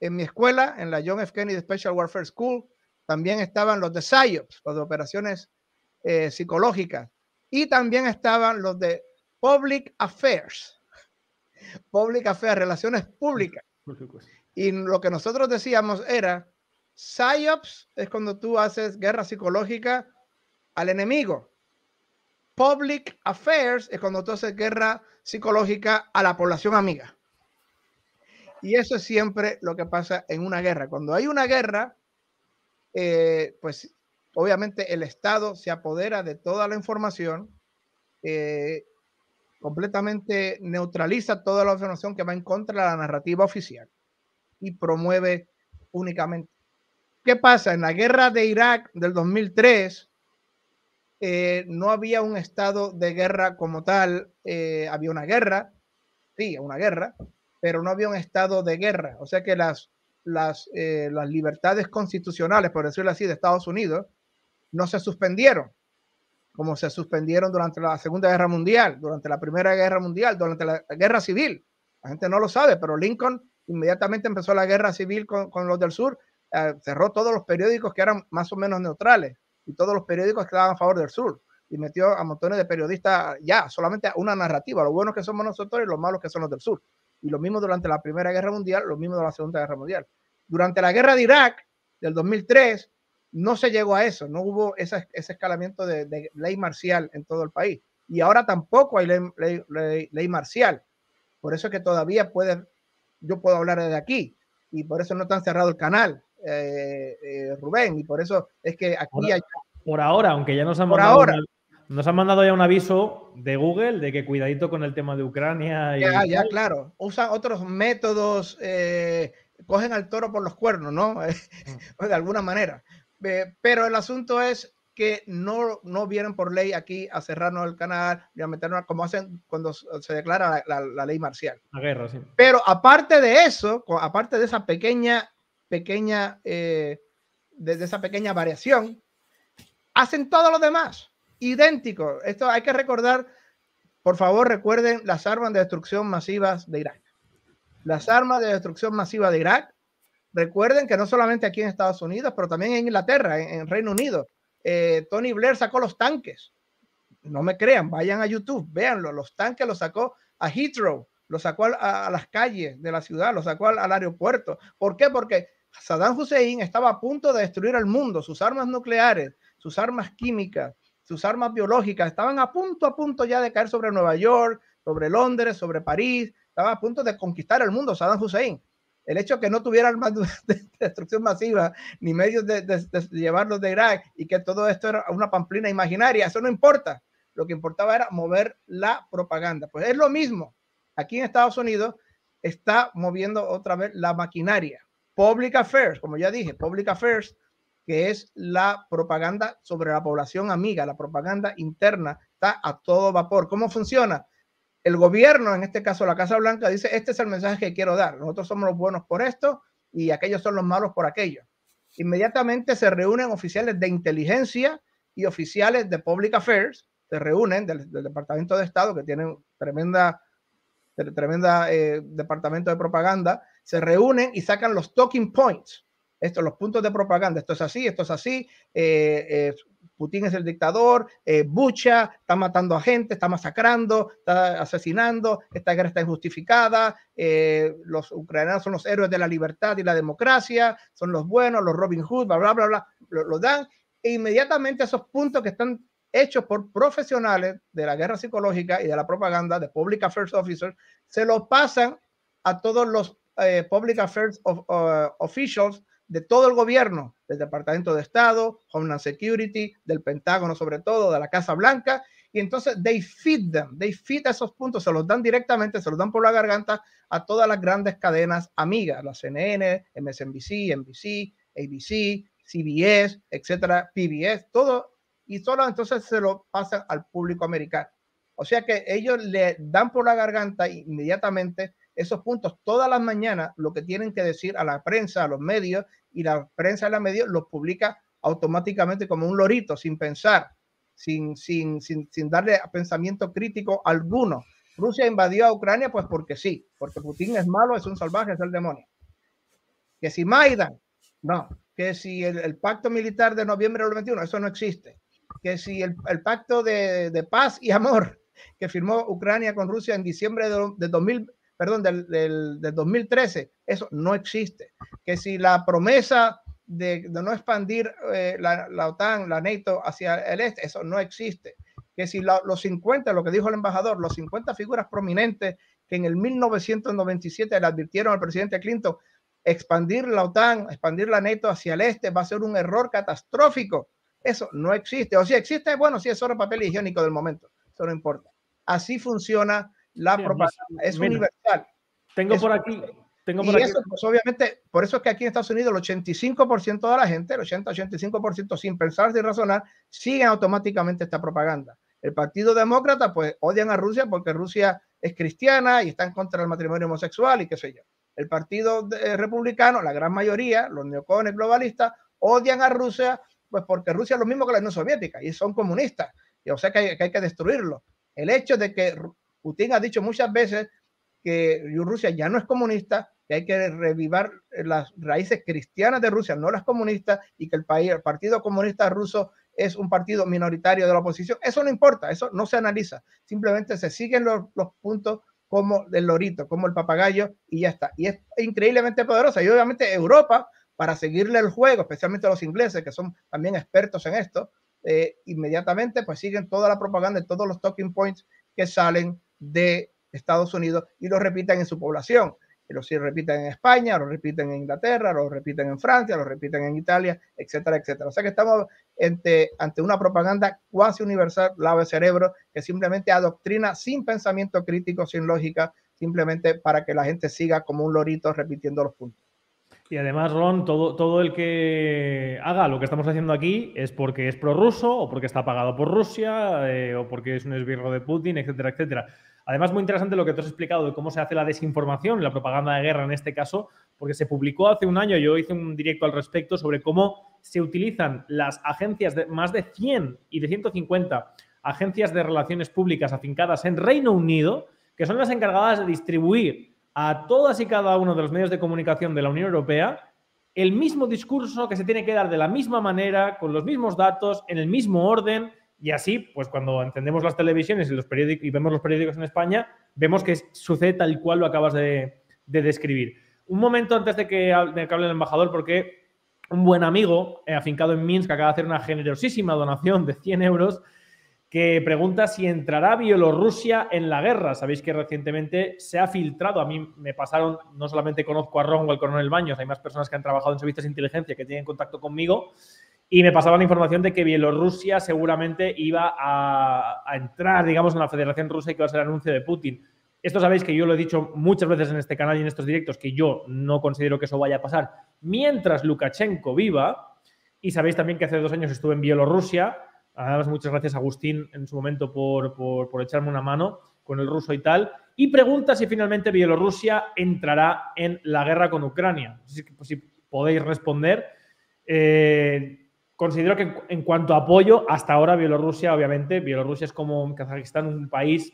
En mi escuela, en la John F. Kennedy Special Warfare School, también estaban los de PSYOPs, los de operaciones psicológicas, y también estaban los de Public Affairs. Public Affairs, relaciones públicas. Y lo que nosotros decíamos era, PSYOPs es cuando tú haces guerra psicológica al enemigo. Public Affairs es cuando tú haces guerra psicológica a la población amiga. Y eso es siempre lo que pasa en una guerra. Cuando hay una guerra, eh, pues obviamente el Estado se apodera de toda la información, eh, completamente neutraliza toda la información que va en contra de la narrativa oficial y promueve únicamente. ¿Qué pasa? En la guerra de Irak del 2003, eh, no había un estado de guerra como tal, eh, había una guerra, sí, una guerra, pero no había un estado de guerra. O sea que las, las, eh, las libertades constitucionales, por decirlo así, de Estados Unidos, no se suspendieron, como se suspendieron durante la Segunda Guerra Mundial, durante la Primera Guerra Mundial, durante la Guerra Civil. La gente no lo sabe, pero Lincoln inmediatamente empezó la guerra civil con, los del sur, eh, cerró todos los periódicos que eran más o menos neutrales y todos los periódicos que estaban a favor del sur y metió a montones de periodistas ya, solamente una narrativa, lo bueno que somos nosotros y lo malos que son los del sur. Y lo mismo durante la Primera Guerra Mundial, lo mismo de la Segunda Guerra Mundial. Durante la guerra de Irak del 2003, no se llegó a eso, no hubo ese, ese escalamiento de, ley marcial en todo el país. Y ahora tampoco hay ley, ley, ley marcial. Por eso es que todavía puede yo puedo hablar desde aquí y por eso no está cerrado el canal, eh, eh, Rubén, y por eso es que aquí por, hay... Por ahora, aunque ya nos han, mandado ahora. Nos han mandado ya un aviso de Google de que cuidadito con el tema de Ucrania. Y ya, ya, claro. Usan otros métodos, eh, cogen al toro por los cuernos, ¿no? Mm. de alguna manera. pero el asunto es que no, no vienen por ley aquí a cerrarnos el canal y a meternos como hacen cuando se declara la, ley marcial. La guerra, sí. Pero aparte de eso, aparte de esa pequeña, pequeña, eh, de, esa pequeña variación, hacen todo lo demás, idéntico. Esto hay que recordar, por favor, recuerden las armas de destrucción masivas de Irak. Las armas de destrucción masiva de Irak, recuerden que no solamente aquí en Estados Unidos, pero también en Inglaterra, en Reino Unido, eh, Tony Blair sacó los tanques. No me crean, vayan a YouTube, véanlo. Los tanques los sacó a Heathrow, los sacó a, las calles de la ciudad, los sacó al, aeropuerto. ¿Por qué? Porque Saddam Hussein estaba a punto de destruir el mundo. Sus armas nucleares, sus armas químicas, sus armas biológicas estaban a punto, a punto ya de caer sobre Nueva York, sobre Londres, sobre París. Estaba a punto de conquistar el mundo Saddam Hussein el hecho de que no tuviera armas de, destrucción masiva ni medios de, llevarlos de Irak y que todo esto era una pamplina imaginaria, eso no importa. Lo que importaba era mover la propaganda. Pues es lo mismo. Aquí en Estados Unidos está moviendo otra vez la maquinaria. Public Affairs, como ya dije, Public Affairs, que es la propaganda sobre la población amiga, la propaganda interna, está a todo vapor. ¿Cómo funciona? el gobierno, en este caso la Casa Blanca, dice, este es el mensaje que quiero dar. Nosotros somos los buenos por esto y aquellos son los malos por aquello. Inmediatamente se reúnen oficiales de inteligencia y oficiales de Public Affairs, se reúnen del, Departamento de Estado, que tienen tremenda, tremenda eh, departamento de propaganda, se reúnen y sacan los talking points, estos, los puntos de propaganda. Esto es así, esto es así. Eh, eh, Putin es el dictador, eh, Bucha está matando a gente, está masacrando, está asesinando, esta guerra está injustificada, eh, los ucranianos son los héroes de la libertad y la democracia, son los buenos, los Robin Hood, bla, bla, bla, bla, lo, dan. E inmediatamente esos puntos que están hechos por profesionales de la guerra psicológica y de la propaganda, de Public Affairs Officers, se los pasan a todos los eh, Public Affairs of, uh, Officials de todo el gobierno, del Departamento de Estado, Homeland Security, del Pentágono sobre todo, de la Casa Blanca, y entonces they feed them, they feed esos puntos, se los dan directamente, se los dan por la garganta a todas las grandes cadenas amigas, la CNN, MSNBC, NBC, ABC, CBS, etcétera, PBS, todo, y solo entonces se lo pasan al público americano. O sea que ellos le dan por la garganta inmediatamente esos puntos todas las mañanas, lo que tienen que decir a la prensa, a los medios, y la prensa y la medios los publica automáticamente como un lorito, sin pensar, sin, sin, sin, sin darle pensamiento crítico alguno. Rusia invadió a Ucrania, pues porque sí, porque Putin es malo, es un salvaje, es el demonio. Que si Maidan, no. Que si el, pacto militar de noviembre del 21, eso no existe. Que si el, el pacto de, de, paz y amor que firmó Ucrania con Rusia en diciembre de, de 2000, perdón, del, del, del, 2013, eso no existe. Que si la promesa de, de no expandir eh, la, la, OTAN, la NATO hacia el este, eso no existe. Que si la, los 50, lo que dijo el embajador, los 50 figuras prominentes que en el 1997 le advirtieron al presidente Clinton, expandir la OTAN, expandir la NATO hacia el este va a ser un error catastrófico. Eso no existe. O si existe, bueno, si es solo papel higiénico del momento. Eso no importa. Así funciona la sí, propaganda. Es mira, universal. Tengo es por aquí. Tengo y por aquí. eso, pues obviamente, por eso es que aquí en Estados Unidos el 85% de la gente, el 80-85% sin pensar, sin razonar, siguen automáticamente esta propaganda. El Partido Demócrata, pues, odian a Rusia porque Rusia es cristiana y está en contra del matrimonio homosexual y qué sé yo. El Partido eh, Republicano, la gran mayoría, los neocones globalistas, odian a Rusia, pues porque Rusia es lo mismo que la Unión Soviética y son comunistas. Y, o sea que hay, que hay que destruirlo. El hecho de que Putin ha dicho muchas veces que Rusia ya no es comunista, que hay que revivar las raíces cristianas de Rusia, no las comunistas, y que el, país, el Partido Comunista Ruso es un partido minoritario de la oposición. Eso no importa, eso no se analiza. Simplemente se siguen los, los puntos como el lorito, como el papagayo, y ya está. Y es increíblemente poderosa. Y obviamente Europa, para seguirle el juego, especialmente los ingleses, que son también expertos en esto, eh, inmediatamente pues siguen toda la propaganda, todos los talking points que salen de Estados Unidos y lo repiten en su población. Y lo sí repiten en España, lo repiten en Inglaterra, lo repiten en Francia, lo repiten en Italia, etcétera, etcétera. O sea que estamos ante, ante una propaganda cuasi universal, lava el cerebro, que simplemente adoctrina sin pensamiento crítico, sin lógica, simplemente para que la gente siga como un lorito repitiendo los puntos. Y además, Ron, todo, todo el que haga lo que estamos haciendo aquí es porque es prorruso o porque está pagado por Rusia eh, o porque es un esbirro de Putin, etcétera, etcétera. Además, muy interesante lo que tú has explicado de cómo se hace la desinformación, la propaganda de guerra en este caso, porque se publicó hace un año, yo hice un directo al respecto sobre cómo se utilizan las agencias de más de 100 y de 150 agencias de relaciones públicas afincadas en Reino Unido, que son las encargadas de distribuir a todas y cada uno de los medios de comunicación de la Unión Europea el mismo discurso que se tiene que dar de la misma manera, con los mismos datos, en el mismo orden, y así, pues cuando encendemos las televisiones y, los periódicos, y vemos los periódicos en España, vemos que sucede tal cual lo acabas de, de describir. Un momento antes de que, de hable el embajador, porque un buen amigo eh, afincado en Minsk acaba de hacer una generosísima donación de 100 euros que pregunta si entrará Bielorrusia en la guerra. Sabéis que recientemente se ha filtrado, a mí me pasaron, no solamente conozco a Ron o al coronel Baños, hay más personas que han trabajado en servicios de inteligencia que tienen contacto conmigo, y me pasaba la información de que Bielorrusia seguramente iba a, a, entrar, digamos, en la Federación Rusa y que iba a ser el anuncio de Putin. Esto sabéis que yo lo he dicho muchas veces en este canal y en estos directos, que yo no considero que eso vaya a pasar mientras Lukashenko viva. Y sabéis también que hace dos años estuve en Bielorrusia. Además, muchas gracias Agustín en su momento por, por, por echarme una mano con el ruso y tal. Y pregunta si finalmente Bielorrusia entrará en la guerra con Ucrania. Si, podéis responder. Eh, considero que en cuanto a apoyo, hasta ahora Bielorrusia, obviamente, Bielorrusia es como Kazajistán, un país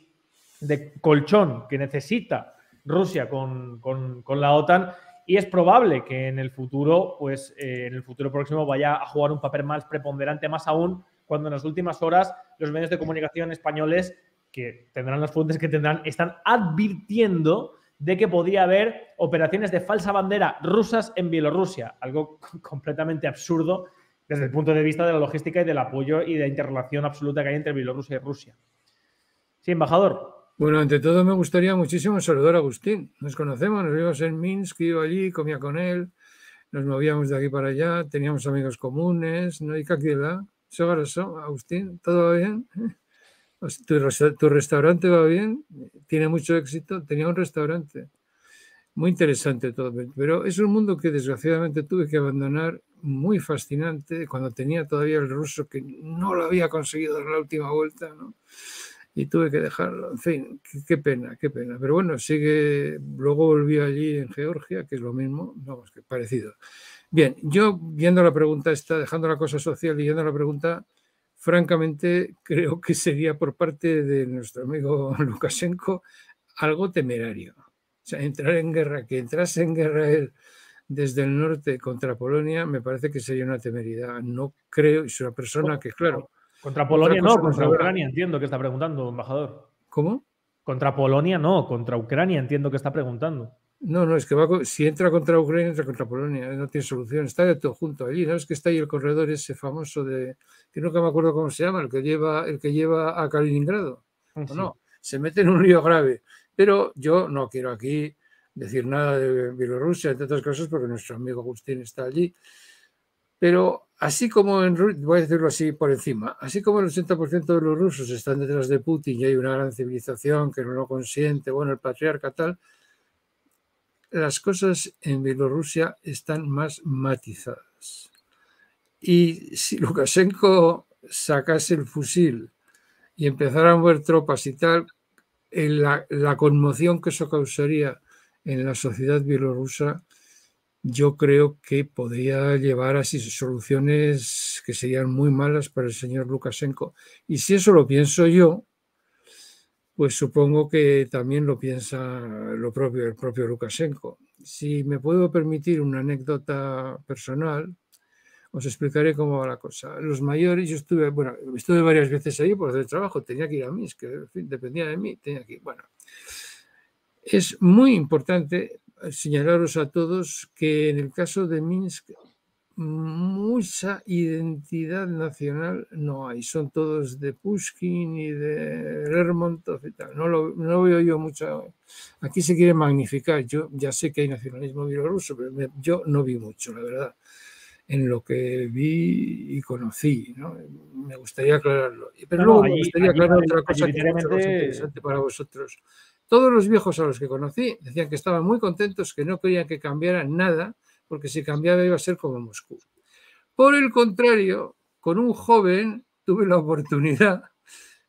de colchón que necesita Rusia con, con, con la OTAN y es probable que en el futuro, pues eh, en el futuro próximo vaya a jugar un papel más preponderante, más aún cuando en las últimas horas los medios de comunicación españoles, que tendrán las fuentes que tendrán, están advirtiendo de que podría haber operaciones de falsa bandera rusas en Bielorrusia, algo completamente absurdo desde el punto de vista de la logística y del apoyo y de la interrelación absoluta que hay entre Bielorrusia y Rusia. Sí, embajador. Bueno, ante todo me gustaría muchísimo saludar a Agustín. Nos conocemos, nos vimos en Minsk, iba allí, comía con él nos movíamos de aquí para allá, teníamos amigos comunes, ¿no? ¿Y qué ¿Eso Agustín? ¿Todo va bien? ¿Tu, ¿Tu restaurante va bien? ¿Tiene mucho éxito? Tenía un restaurante. Muy interesante todo, pero es un mundo que desgraciadamente tuve que abandonar muy fascinante cuando tenía todavía el ruso que no lo había conseguido en la última vuelta, ¿no? Y tuve que dejarlo. En fin, qué, pena, qué pena. Pero bueno, sigue. Luego volví allí en Georgia, que es lo mismo, vamos, que parecido. Bien, yo viendo la pregunta esta, dejando la cosa social y viendo la pregunta, francamente creo que sería por parte de nuestro amigo Lukashenko algo temerario. O sea, entrar en guerra, que entrase en guerra él desde el norte contra Polonia, me parece que sería una temeridad. No creo, es una persona que, claro. Contra Polonia no, contra Ucrania entiendo que está preguntando, embajador. ¿Cómo? Contra Polonia no, contra Ucrania entiendo que está preguntando. No, no, es que va, si entra contra Ucrania, entra contra Polonia, no tiene solución, está de todo junto allí, ¿no? Es que está ahí el corredor ese famoso de, que nunca me acuerdo cómo se llama, el que lleva, el que lleva a Kaliningrado. no, se mete en un lío grave. Pero yo no quiero aquí decir nada de Bielorrusia, entre otras cosas, porque nuestro amigo Agustín está allí. Pero así como en, voy a decirlo así por encima, así como el 80% de los rusos están detrás de Putin y hay una gran civilización que no lo consiente, bueno, el patriarca tal, las cosas en Bielorrusia están más matizadas. Y si Lukashenko sacase el fusil y empezara a mover tropas y tal, la, la, conmoción que eso causaría en la sociedad bielorrusa, yo creo que podría llevar a soluciones que serían muy malas para el señor Lukashenko. Y si eso lo pienso yo, pues supongo que también lo piensa lo propio, el propio Lukashenko. Si me puedo permitir una anécdota personal, os explicaré cómo va la cosa. Los mayores, yo estuve, bueno, estuve varias veces ahí por hacer trabajo, tenía que ir a mí, es que dependía de mí, tenía que. Bueno, es muy importante señalaros a todos que en el caso de Minsk mucha identidad nacional no hay, son todos de Pushkin y de Lermontov y tal. No lo, no veo yo mucho. Aquí se quiere magnificar. Yo ya sé que hay nacionalismo bielorruso, pero yo no vi mucho, la verdad en lo que vi y conocí. ¿no? Me gustaría aclararlo. Pero luego me gustaría aclarar otra cosa que es interesante para vosotros. Todos los viejos a los que conocí decían que estaban muy contentos, que no querían que cambiara nada, porque si cambiaba iba a ser como Moscú. Por el contrario, con un joven tuve la oportunidad,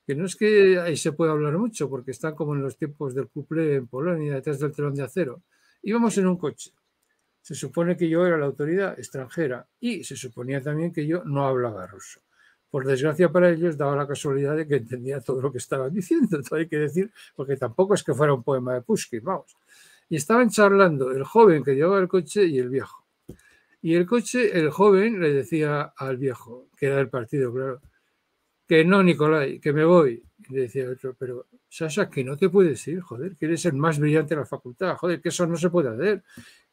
que no es que ahí se pueda hablar mucho, porque están como en los tiempos del couple en Polonia, detrás del telón de acero. Íbamos en un coche se supone que yo era la autoridad extranjera y se suponía también que yo no hablaba ruso. Por desgracia para ellos, daba la casualidad de que entendía todo lo que estaban diciendo, todo hay que decir, porque tampoco es que fuera un poema de Pushkin, vamos. Y estaban charlando el joven que llevaba el coche y el viejo. Y el coche, el joven le decía al viejo, que era del partido, claro, que no, Nicolai, que me voy. Y le decía otro, pero Sasha, que no te puedes ir, joder, que eres el más brillante de la facultad, joder, que eso no se puede hacer,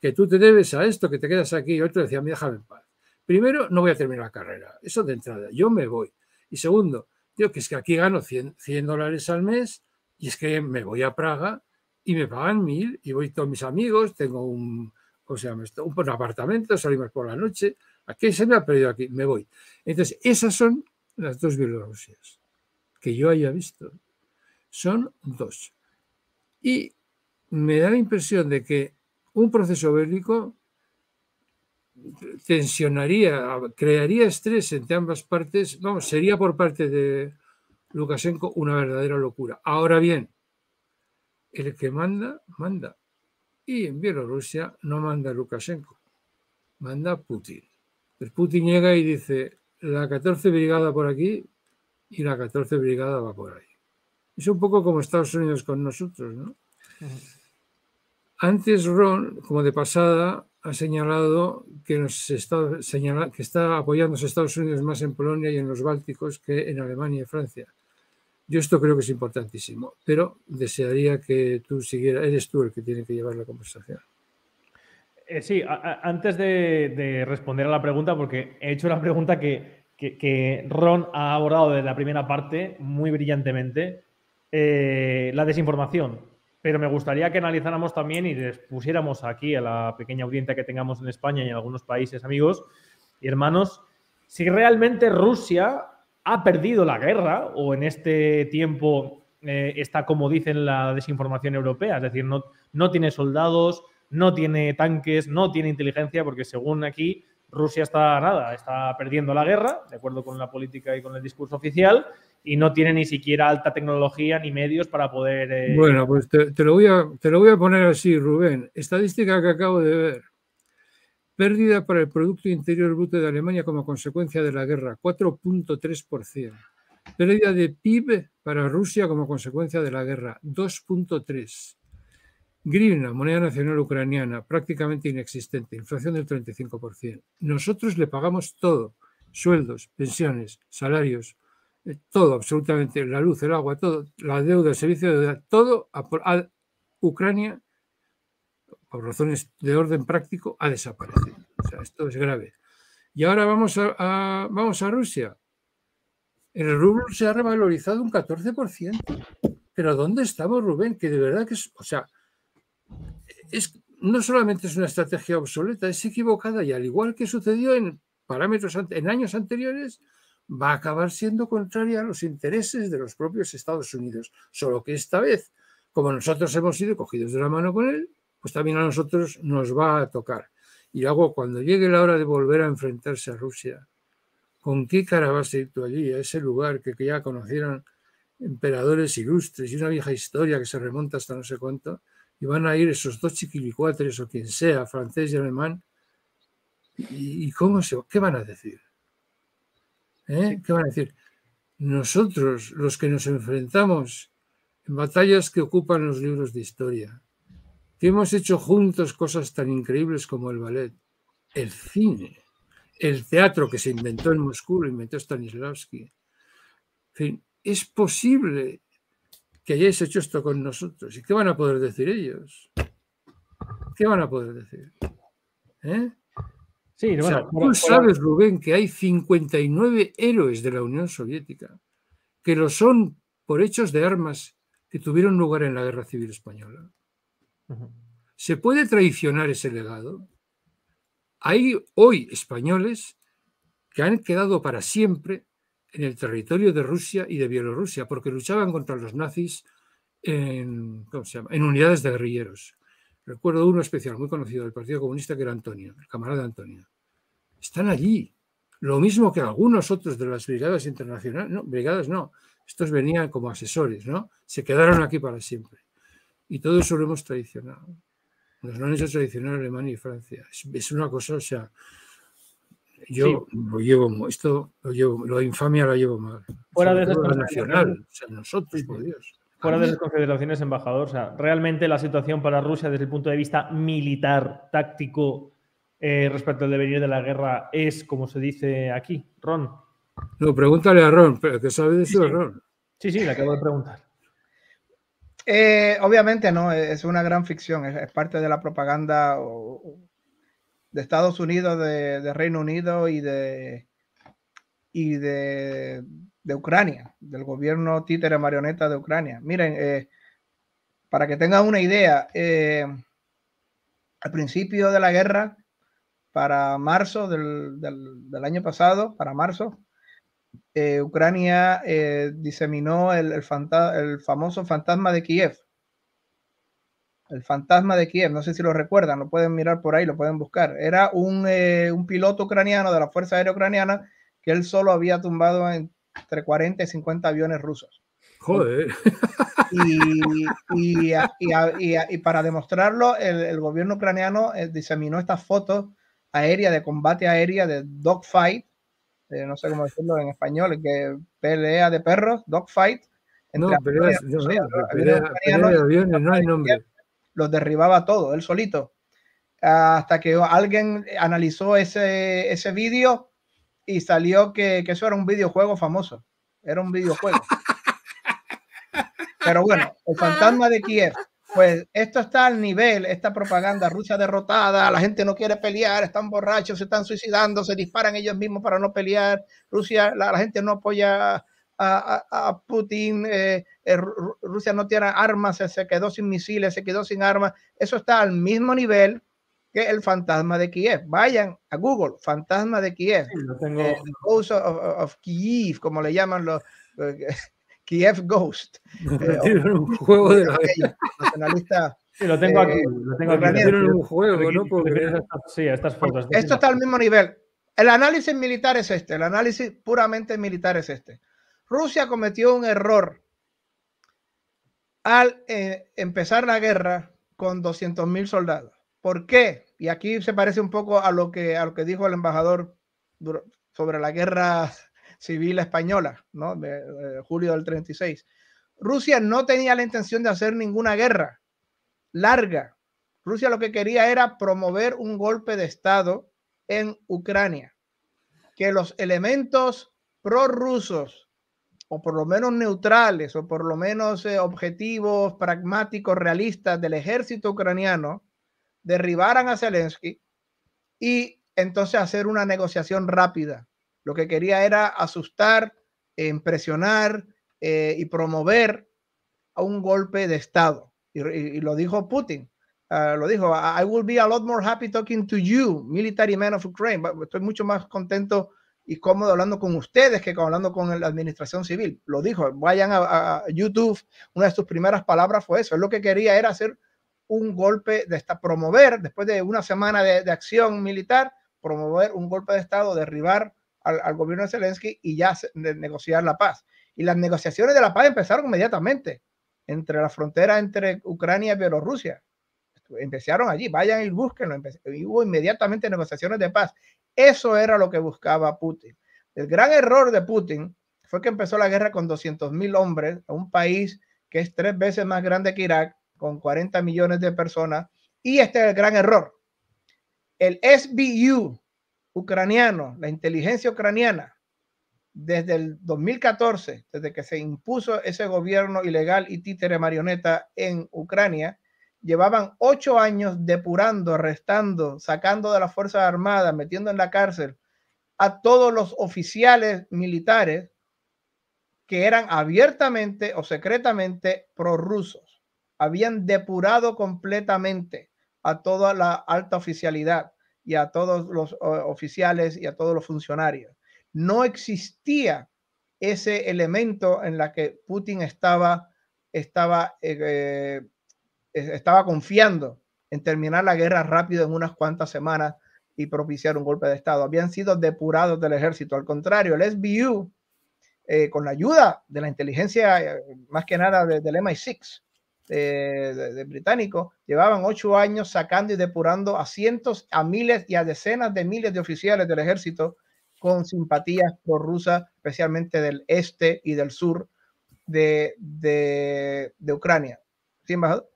que tú te debes a esto, que te quedas aquí. Y otro decía, déjame en paz. Primero, no voy a terminar la carrera, eso de entrada, yo me voy. Y segundo, tío, que es que aquí gano 100, 100 dólares al mes y es que me voy a Praga y me pagan mil y voy todos mis amigos, tengo un, ¿cómo se llama esto? un apartamento, salimos por la noche. Aquí se me ha perdido aquí, me voy. Entonces, esas son las dos Bielorrusias que yo haya visto. Son dos. Y me da la impresión de que un proceso bélico tensionaría, crearía estrés entre ambas partes, vamos, sería por parte de Lukashenko una verdadera locura. Ahora bien, el que manda, manda. Y en Bielorrusia no manda Lukashenko, manda Putin. El Putin llega y dice, la 14 brigada por aquí y la 14 brigada va por ahí. Es un poco como Estados Unidos con nosotros, ¿no? Antes Ron, como de pasada, ha señalado que, nos está, que está apoyando a Estados Unidos más en Polonia y en los Bálticos que en Alemania y Francia. Yo esto creo que es importantísimo, pero desearía que tú siguieras, eres tú el que tiene que llevar la conversación. Eh, sí, antes de, responder a la pregunta, porque he hecho una pregunta que, que, Ron ha abordado desde la primera parte muy brillantemente, eh, la desinformación. pero me gustaría que analizáramos también y les pusiéramos aquí a la pequeña audiencia que tengamos en España y en algunos países amigos y hermanos, si realmente Rusia ha perdido la guerra o en este tiempo eh, está como dicen la desinformación europea, es decir, no, no tiene soldados, no tiene tanques, no tiene inteligencia, porque según aquí Rusia está nada, está perdiendo la guerra, de acuerdo con la política y con el discurso oficial, y no tiene ni siquiera alta tecnología ni medios para poder. Eh, bueno, pues te, lo voy a, te lo voy a poner así, Rubén. Estadística que acabo de ver. Pérdida para el Producto Interior Bruto de Alemania como consecuencia de la guerra, 4.3%. Pérdida de PIB para Rusia como consecuencia de la guerra, 2.3%. Grivna, moneda nacional ucraniana, prácticamente inexistente, inflación del 35%. Nosotros le pagamos todo, sueldos, pensiones, salarios, eh, todo, absolutamente, la luz, el agua, todo, la deuda, el servicio de deuda, todo a, Ucrania, por razones de orden práctico, ha desaparecido. O sea, esto es grave. Y ahora vamos a, vamos a Rusia. El rublo se ha revalorizado un 14%. Pero ¿dónde estamos, Rubén? Que de verdad que es, o sea, es, no solamente es una estrategia obsoleta, es equivocada y al igual que sucedió en parámetros en años anteriores, va a acabar siendo contraria a los intereses de los propios Estados Unidos. Solo que esta vez, como nosotros hemos sido cogidos de la mano con él, pues también a nosotros nos va a tocar. Y luego, cuando llegue la hora de volver a enfrentarse a Rusia, ¿con qué cara vas a ir tú allí, a ese lugar que, que ya conocieron emperadores ilustres y una vieja historia que se remonta hasta no sé cuánto? y van a ir esos dos chiquilicuatres o quien sea, francés y alemán, ¿y, cómo se, qué van a decir? ¿Eh? ¿Qué van a decir? Nosotros, los que nos enfrentamos en batallas que ocupan los libros de historia, que hemos hecho juntos cosas tan increíbles como el ballet, el cine, el teatro que se inventó en Moscú, lo inventó Stanislavski. En fin, es posible que hayáis hecho esto con nosotros. ¿Y qué van a poder decir ellos? ¿Qué van a poder decir? ¿Eh? Sí, bueno, tú sabes, Rubén, que hay 59 héroes de la Unión Soviética que lo son por hechos de armas que tuvieron lugar en la Guerra Civil Española. ¿Se puede traicionar ese legado? Hay hoy españoles que han quedado para siempre en el territorio de Rusia y de Bielorrusia, porque luchaban contra los nazis en, unidades de guerrilleros. Recuerdo uno especial, muy conocido del Partido Comunista, que era Antonio, el camarada Antonio. Están allí. Lo mismo que algunos otros de las brigadas internacionales, no, brigadas no, estos venían como asesores, ¿no? Se quedaron aquí para siempre. Y todo eso lo hemos traicionado. Nos lo han hecho traicionar Alemania y Francia. Es, es una cosa, o sea, yo lo llevo, esto lo llevo, lo de infamia lo llevo mal. Fuera de nacional, o sea, nosotros, por Dios. Fuera de las confederaciones, embajador, o sea, realmente la situación para Rusia desde el punto de vista militar, táctico, eh, respecto al devenir de la guerra, es como se dice aquí, Ron. No, pregúntale a Ron, pero que sabe de eso, sí, Ron. Sí, sí, le acabo de preguntar. Eh, obviamente no, es una gran ficción, es, parte de la propaganda de Estados Unidos, de, Reino Unido y de, y de, Ucrania, del gobierno títere marioneta de Ucrania. Miren, eh, para que tengan una idea, eh, al principio de la guerra, para marzo del, año pasado, para marzo, eh, Ucrania diseminó el, el famoso fantasma de Kiev el fantasma de Kiev, no sé si lo recuerdan, lo pueden mirar por ahí, lo pueden buscar. Era un, eh, piloto ucraniano de la Fuerza Aérea Ucraniana que él solo había tumbado entre 40 y 50 aviones rusos. Joder. Y, y, para demostrarlo, el, gobierno ucraniano eh, diseminó estas fotos aéreas de combate aérea de dogfight, no sé cómo decirlo en español, que pelea de perros, dogfight. No, pelea, de aviones, no hay nombre los derribaba todo, él solito. Hasta que alguien analizó ese, ese vídeo y salió que, eso era un videojuego famoso. Era un videojuego. Pero bueno, el fantasma de Kiev. Pues esto está al nivel, esta propaganda, Rusia derrotada, la gente no quiere pelear, están borrachos, se están suicidando, se disparan ellos mismos para no pelear, Rusia, la, la gente no apoya a, Putin, eh, eh, Rusia no tiene armas, se quedó sin misiles, se quedó sin armas. Eso está al mismo nivel que el fantasma de Kiev. Vayan a Google, fantasma de Kiev. Eh, Ghost of, Kiev, como le llaman los Kiev Ghost. un juego de la nacionalista. Sí, lo tengo aquí. Lo tengo aquí. un juego, ¿no? Sí, estas fotos. Esto está al mismo nivel. El análisis militar es este, el análisis puramente militar es este. Rusia cometió un error al eh, empezar la guerra con 200 mil soldados. ¿Por qué? Y aquí se parece un poco a lo que, a lo que dijo el embajador sobre la guerra civil española, ¿no? De, julio del 36. Rusia no tenía la intención de hacer ninguna guerra larga. Rusia lo que quería era promover un golpe de Estado en Ucrania, que los elementos prorrusos, o por lo menos neutrales, o por lo menos eh, objetivos, pragmáticos, realistas del ejército ucraniano, derribaran a Zelensky y entonces hacer una negociación rápida. Lo que quería era asustar, impresionar eh, y promover a un golpe de Estado. y, lo dijo Putin. Ah, lo dijo, I will be a lot more happy talking to you, military men of Ukraine. Estoy mucho más contento y cómodo hablando con ustedes que hablando con la administración civil. Lo dijo, vayan a, YouTube, una de sus primeras palabras fue eso. Él lo que quería era hacer un golpe de esta, promover, después de una semana de, acción militar, promover un golpe de Estado, derribar al, gobierno de Zelensky y ya negociar la paz. Y las negociaciones de la paz empezaron inmediatamente entre la frontera entre Ucrania y Bielorrusia empezaron allí, vayan y búsquenlo. Y hubo inmediatamente negociaciones de paz. Eso era lo que buscaba Putin. El gran error de Putin fue que empezó la guerra con 200 mil hombres a un país que es tres veces más grande que Irak, con 40 millones de personas. Y este es el gran error. El SBU ucraniano, la inteligencia ucraniana, desde el 2014, desde que se impuso ese gobierno ilegal y títere marioneta en Ucrania, llevaban ocho años depurando, arrestando, sacando de las Fuerzas Armadas, metiendo en la cárcel a todos los oficiales militares que eran abiertamente o secretamente prorrusos. Habían depurado completamente a toda la alta oficialidad y a todos los oficiales y a todos los funcionarios. No existía ese elemento en la que Putin estaba, estaba eh, estaba confiando en terminar la guerra rápido en unas cuantas semanas y propiciar un golpe de Estado. Habían sido depurados del ejército. Al contrario, el SBU, eh, con la ayuda de la inteligencia, eh, más que nada del MI6 de, británico, llevaban ocho años sacando y depurando a cientos, a miles y a decenas de miles de oficiales del ejército con simpatías prorrusas, especialmente del este y del sur de, de, de Ucrania. ¿Sí, embajador?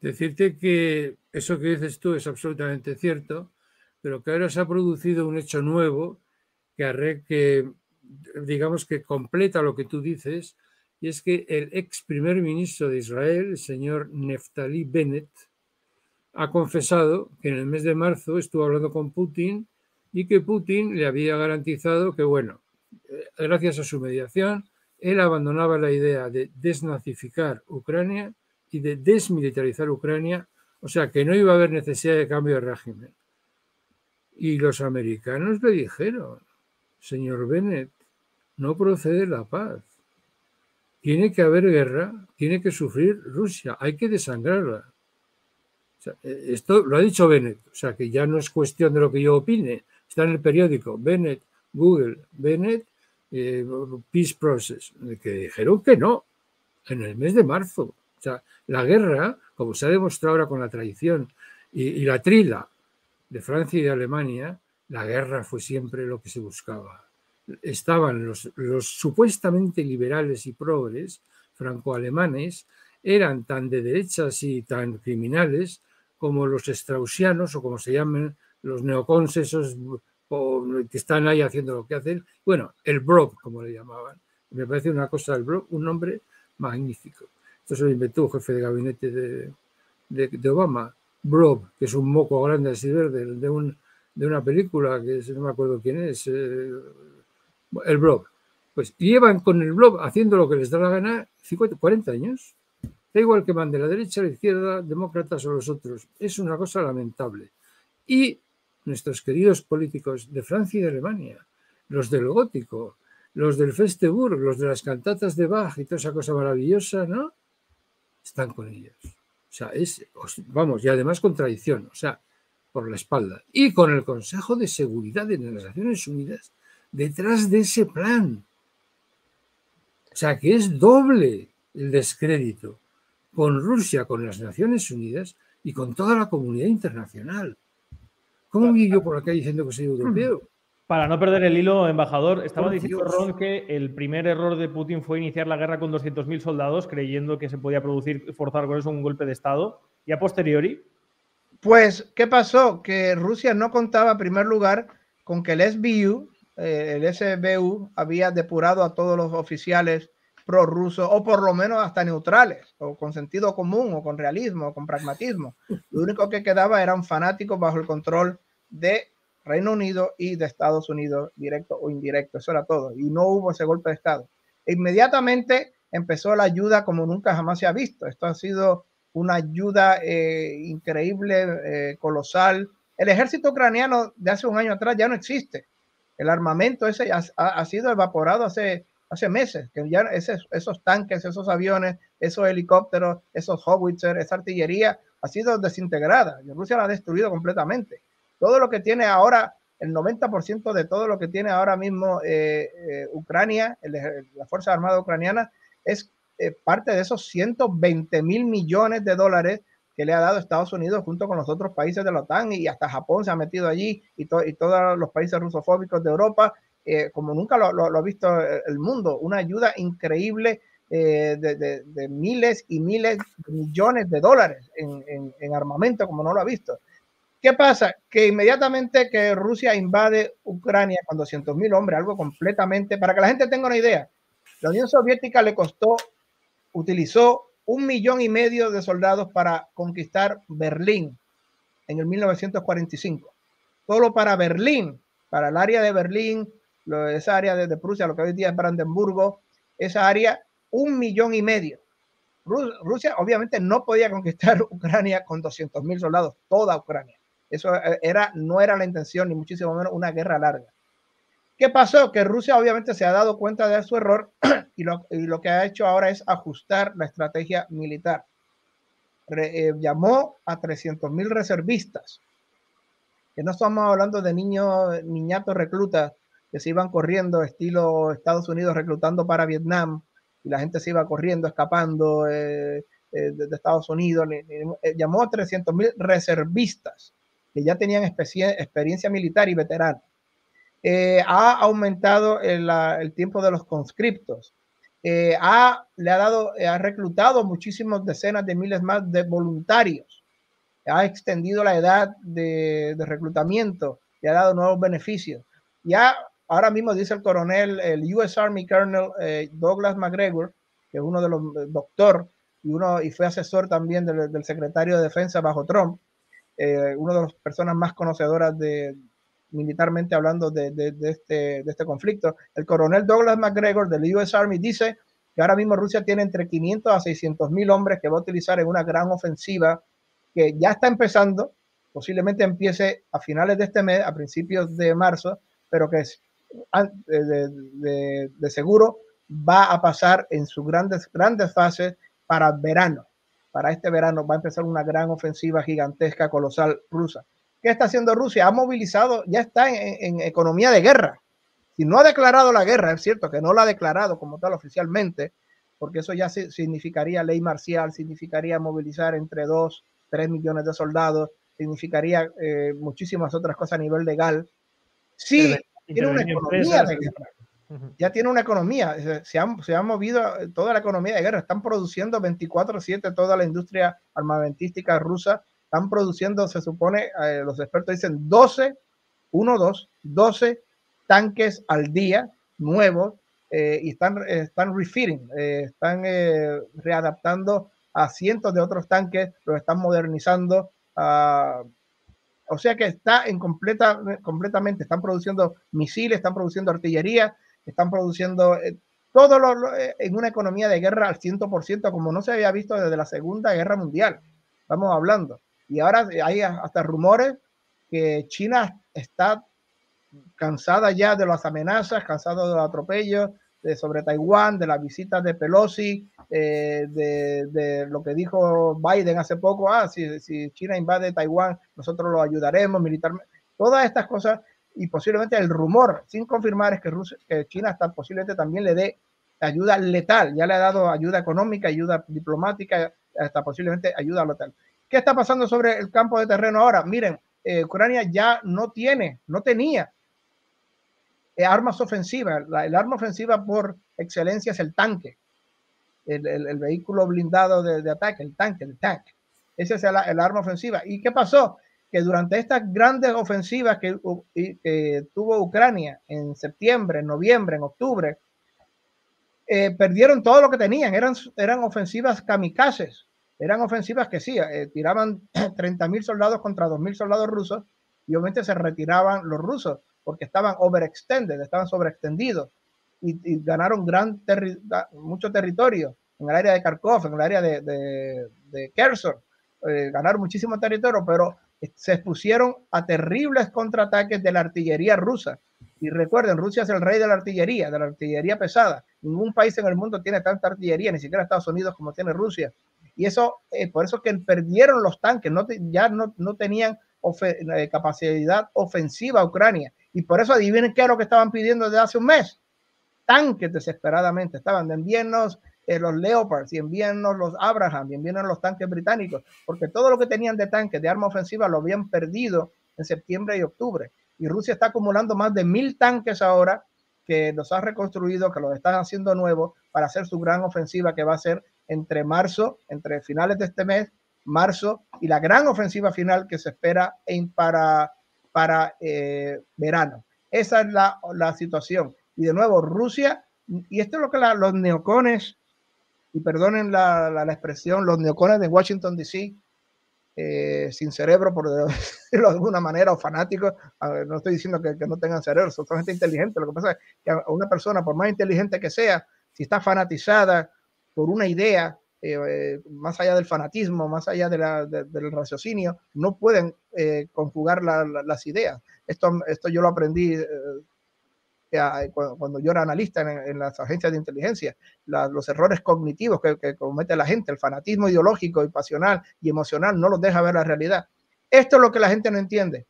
Decirte que eso que dices tú es absolutamente cierto, pero que ahora se ha producido un hecho nuevo que, que digamos que completa lo que tú dices, y es que el ex primer ministro de Israel, el señor Neftali Bennett, ha confesado que en el mes de marzo estuvo hablando con Putin y que Putin le había garantizado que, bueno, eh, gracias a su mediación, él abandonaba la idea de desnazificar Ucrania y de desmilitarizar Ucrania, o sea que no iba a haber necesidad de cambio de régimen. Y los americanos le dijeron, señor Bennett, no procede la paz. Tiene que haber guerra, tiene que sufrir Rusia, hay que desangrarla. E, esto lo ha dicho Bennett, o sea que ya no es cuestión de lo que yo opine, está en el periódico Bennett, Google, Bennett, eh, Peace Process, que dijeron que no, en el mes de marzo sea, la guerra, como se ha demostrado ahora con la traición y, la trila de Francia y de Alemania, la guerra fue siempre lo que se buscaba. Estaban los, supuestamente liberales y progres franco-alemanes, eran tan de derechas y tan criminales como los straussianos o como se llaman los neoconcesos que están ahí haciendo lo que hacen. Bueno, el Brock, como le llamaban. Me parece una cosa del Brock, un nombre magnífico. Esto inventó un jefe de gabinete de, de, Obama, Brob, que es un moco grande así verde, de, un, de una película que no me acuerdo quién es, eh, el Brob. Pues llevan con el blog haciendo lo que les da la gana 50, 40 años. Da igual que mande la derecha, la izquierda, demócratas o los otros. Es una cosa lamentable. Y nuestros queridos políticos de Francia y de Alemania, los del gótico, los del Festeburg, los de las cantatas de Bach y toda esa cosa maravillosa, ¿no? Están con ellos. O sea, es, vamos, y además con tradición, o sea, por la espalda. Y con el Consejo de Seguridad de las Naciones Unidas detrás de ese plan. O sea, que es doble el descrédito con Rusia, con las Naciones Unidas y con toda la comunidad internacional. ¿Cómo vi yo por acá diciendo que soy europeo? Para no perder el hilo, embajador, estaba diciendo Ron que el primer error de Putin fue iniciar la guerra con 200.000 soldados, creyendo que se podía producir, forzar con eso un golpe de Estado. Y a posteriori. Pues, ¿qué pasó? Que Rusia no contaba, en primer lugar, con que el SBU, eh, el SBU, había depurado a todos los oficiales prorrusos, o por lo menos hasta neutrales, o con sentido común, o con realismo, o con pragmatismo. Lo único que quedaba eran fanáticos bajo el control de Reino Unido y de Estados Unidos, directo o indirecto. Eso era todo. Y no hubo ese golpe de Estado. inmediatamente empezó la ayuda como nunca jamás se ha visto. Esto ha sido una ayuda eh, increíble, eh, colosal. El ejército ucraniano de hace un año atrás ya no existe. El armamento ese ha, ha sido evaporado hace, hace meses, que ya esos tanques, esos aviones, esos helicópteros, esos howitzers, esa artillería ha sido desintegrada. Rusia la ha destruido completamente todo lo que tiene ahora, el 90% de todo lo que tiene ahora mismo eh, eh, Ucrania, la Fuerza Armada Ucraniana, es eh, parte de esos 120 mil millones de dólares que le ha dado Estados Unidos junto con los otros países de la OTAN y hasta Japón se ha metido allí y, y todos los países rusofóbicos de Europa, como nunca lo, ha visto el mundo, una ayuda increíble de, miles y miles de millones de dólares en armamento como no lo ha visto. ¿Qué pasa? Que inmediatamente que Rusia invade Ucrania con 200 mil hombres, algo completamente, para que la gente tenga una idea, la Unión Soviética le costó, utilizó un millón y medio de soldados para conquistar Berlín en el 1945. Solo para Berlín, para el área de Berlín, esa área de, Prusia, lo que hoy día es Brandenburgo, esa área, un millón y medio. Rusia obviamente no podía conquistar Ucrania con 200 mil soldados, toda Ucrania. Eso eh, era, no era la intención, ni muchísimo menos una guerra larga. ¿Qué pasó? Que Rusia obviamente se ha dado cuenta de su error y lo, que ha hecho ahora es ajustar la estrategia militar. Eh, llamó a 300 mil reservistas, que no estamos hablando de niños, niñatos reclutas que se iban corriendo estilo Estados Unidos reclutando para Vietnam y la gente se iba corriendo, escapando eh, de, Estados Unidos. llamó a 300 mil reservistas que ya tenían experiencia militar y veteranos. Eh, ha aumentado el, tiempo de los conscriptos. Eh, ha, le ha dado, eh, ha reclutado muchísimas decenas de miles más de voluntarios. Ha extendido la edad de, reclutamiento y ha dado nuevos beneficios. Ya ahora mismo dice el coronel, el US Army Colonel Douglas McGregor, que es uno de los doctor y uno y fue asesor también del, del secretario de defensa bajo Trump, eh, una de las personas más conocedoras de militarmente hablando de, este, de este conflicto. El coronel Douglas McGregor del US Army dice que ahora mismo Rusia tiene entre 500 a 600 mil hombres que va a utilizar en una gran ofensiva que ya está empezando, posiblemente empiece a finales de este mes, a principios de marzo, pero que es, de, de seguro va a pasar en sus grandes, grandes fases para verano para este verano va a empezar una gran ofensiva gigantesca, colosal rusa. ¿Qué está haciendo Rusia? Ha movilizado, ya está en, economía de guerra. Si no ha declarado la guerra, es cierto que no la ha declarado como tal oficialmente, porque eso ya significaría ley marcial, significaría movilizar entre 2, 3 millones de soldados, significaría eh, muchísimas otras cosas a nivel legal. Sí, tiene una economía de guerra ya tiene una economía, se ha, se ha movido eh, toda la economía de guerra, están produciendo 24/7 toda la industria armamentística rusa, están produciendo, se supone, eh, los expertos dicen 12, 1, 2, 12 tanques al día nuevos eh, y están, están refitting, están readaptando a cientos de otros tanques, los están modernizando. Ah, o sea que está en completa, completamente, están produciendo misiles, están produciendo artillería, están produciendo eh, todo lo, eh, en una economía de guerra al 100%, como no se había visto desde la Segunda Guerra Mundial. Estamos hablando. Y ahora hay hasta rumores que China está cansada ya de las amenazas, cansada de los atropellos de, sobre Taiwán, de las visitas de Pelosi, eh, de, de, lo que dijo Biden hace poco, ah, si, si China invade Taiwán, nosotros lo ayudaremos militarmente. Todas estas cosas y posiblemente el rumor, sin confirmar, es que, Rusia, que China está, posiblemente también le dé ayuda letal, ya le ha dado ayuda económica, ayuda diplomática, hasta posiblemente ayuda letal. ¿Qué está pasando sobre el campo de terreno ahora? Miren, eh, Ucrania ya no tiene, no tenía eh, armas ofensivas. La, el arma ofensiva por excelencia es el tanque, el, vehículo blindado de, de, ataque, el tanque, el tanque. Ese es el, arma ofensiva. ¿Y qué pasó? que durante estas grandes ofensivas que, que, tuvo Ucrania en septiembre, en noviembre, en octubre, eh, perdieron todo lo que tenían. Eran, eran ofensivas kamikazes. Eran ofensivas que sí, eh, tiraban 30 mil soldados contra 2 mil soldados rusos y obviamente se retiraban los rusos porque estaban overextended, estaban sobreextendidos y, y ganaron gran terri mucho territorio en el área de Kharkov, en el área de, de, de Kherson. Eh, ganaron muchísimo territorio, pero se expusieron a terribles contraataques de la artillería rusa. Y recuerden, Rusia es el rey de la artillería, de la artillería pesada. Ningún país en el mundo tiene tanta artillería, ni siquiera Estados Unidos como tiene Rusia. Y eso, eh, por eso que perdieron los tanques, no ya no, no tenían ofe eh, capacidad ofensiva a Ucrania. Y por eso adivinen qué es lo que estaban pidiendo desde hace un mes. Tanques desesperadamente. Estaban de enviarnos eh, los Leopards y envíennos los Abraham y envíennos los tanques británicos, porque todo lo que tenían de tanques, de arma ofensiva, lo habían perdido en septiembre y octubre. Y Rusia está acumulando más de mil tanques ahora que los ha reconstruido, que los están haciendo nuevos para hacer su gran ofensiva que va a ser entre marzo, entre finales de este mes, marzo, y la gran ofensiva final que se espera en, para, para eh, verano. Esa es la, la, situación. Y de nuevo, Rusia, y esto es lo que la, los neocones y perdonen la, la, expresión, los neocones de Washington, D.C., eh, sin cerebro, por decirlo de alguna manera, o fanáticos, no estoy diciendo que, que, no tengan cerebro, son gente inteligente, lo que pasa es que una persona, por más inteligente que sea, si está fanatizada por una idea, eh, eh, más allá del fanatismo, más allá de la, de, del raciocinio, no pueden eh, conjugar la, las ideas. Esto, esto yo lo aprendí eh, cuando yo era analista en, en las agencias de inteligencia, la, los errores cognitivos que, que, comete la gente, el fanatismo ideológico y pasional y emocional no los deja ver la realidad. Esto es lo que la gente no entiende.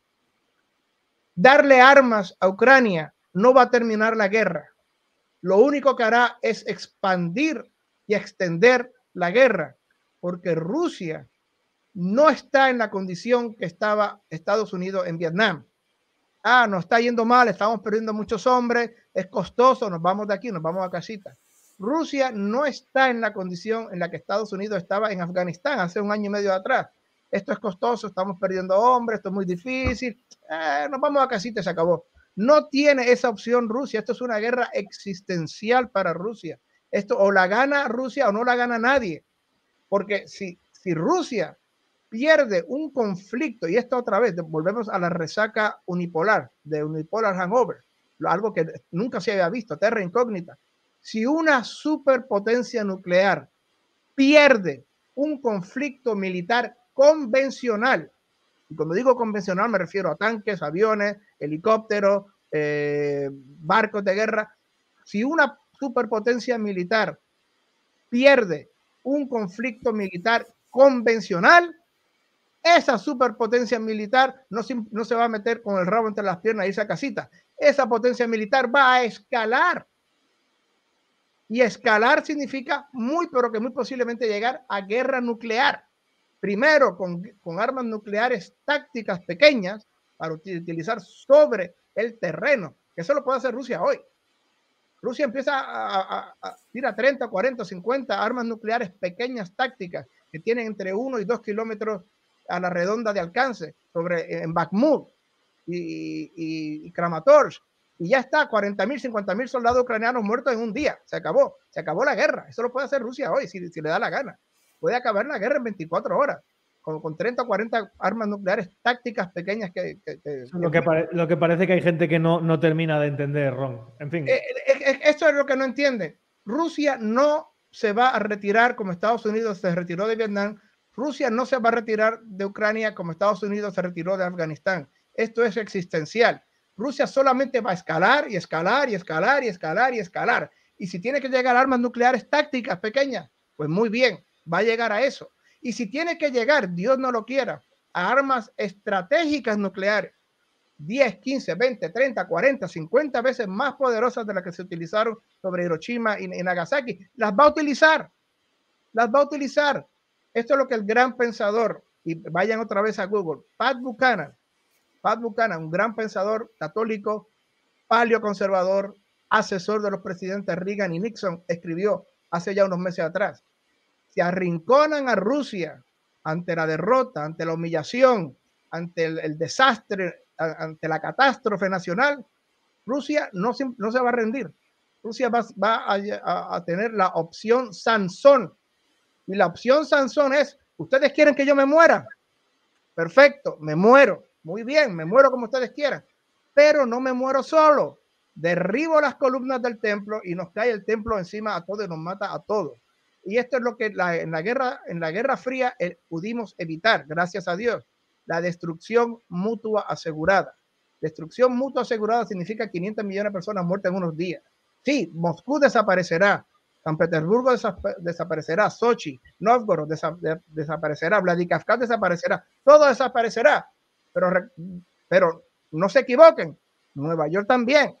Darle armas a Ucrania no va a terminar la guerra. Lo único que hará es expandir y extender la guerra, porque Rusia no está en la condición que estaba Estados Unidos en Vietnam ah, nos está yendo mal, estamos perdiendo muchos hombres, es costoso, nos vamos de aquí, nos vamos a casita. Rusia no está en la condición en la que Estados Unidos estaba en Afganistán hace un año y medio atrás. Esto es costoso, estamos perdiendo hombres, esto es muy difícil, eh, nos vamos a casita, se acabó. No tiene esa opción Rusia, esto es una guerra existencial para Rusia. Esto o la gana Rusia o no la gana nadie. Porque si, si Rusia pierde un conflicto, y esto otra vez, volvemos a la resaca unipolar, de unipolar hangover, algo que nunca se había visto, terra incógnita. Si una superpotencia nuclear pierde un conflicto militar convencional, y cuando digo convencional me refiero a tanques, aviones, helicópteros, eh, barcos de guerra, si una superpotencia militar pierde un conflicto militar convencional, esa superpotencia militar no se, va a meter con el rabo entre las piernas y esa casita. Esa potencia militar va a escalar. Y escalar significa muy, pero que muy posiblemente llegar a guerra nuclear. Primero con, con armas nucleares tácticas pequeñas para utilizar sobre el terreno. Eso lo puede hacer Rusia hoy. Rusia empieza a, a, a tirar 30, 40, 50 armas nucleares pequeñas tácticas que tienen entre 1 y 2 kilómetros a la redonda de alcance sobre en Bakhmut y, y, Kramatorsk. Y ya está, 40 mil, 50 mil soldados ucranianos muertos en un día. Se acabó, se acabó la guerra. Eso lo puede hacer Rusia hoy, si, si le da la gana. Puede acabar la guerra en 24 horas. Con, 30 o 40 armas nucleares tácticas pequeñas que... lo, que lo, que parece que hay gente que no, no termina de entender, Ron. En fin. Eh, eh, esto es lo que no entiende. Rusia no se va a retirar como Estados Unidos se retiró de Vietnam. Rusia no se va a retirar de Ucrania como Estados Unidos se retiró de Afganistán. Esto es existencial. Rusia solamente va a escalar y escalar y escalar y escalar y escalar. Y si tiene que llegar a armas nucleares tácticas pequeñas, pues muy bien, va a llegar a eso. Y si tiene que llegar, Dios no lo quiera, a armas estratégicas nucleares, 10, 15, 20, 30, 40, 50 veces más poderosas de las que se utilizaron sobre Hiroshima y, Nagasaki, las va a utilizar. Las va a utilizar. Esto es lo que el gran pensador, y vayan otra vez a Google, Pat Buchanan, Pat Buchanan, un gran pensador católico, paleoconservador, asesor de los presidentes Reagan y Nixon, escribió hace ya unos meses atrás. Arrinconan a Rusia ante la derrota, ante la humillación, ante el desastre ante la catástrofe nacional, Rusia no se, no se va a rendir. Rusia va, a, tener la opción Sansón. Y la opción Sansón es, ¿ustedes quieren que yo me muera? Perfecto, me muero. Muy bien, me muero como ustedes quieran. Pero no me muero solo. Derribo las columnas del templo y nos cae el templo encima a todos y nos mata a todos. Y esto es lo que en, la guerra, en la Guerra Fría eh, pudimos evitar, gracias a Dios la destrucción mutua asegurada. Destrucción mutua asegurada significa 500 millones de personas muertas en unos días. Sí, Moscú desaparecerá, San Petersburgo desaparecerá, Sochi, Novgorod desaparecerá, Vladikavkaz desaparecerá, todo desaparecerá. Pero, pero no se equivoquen, Nueva York también,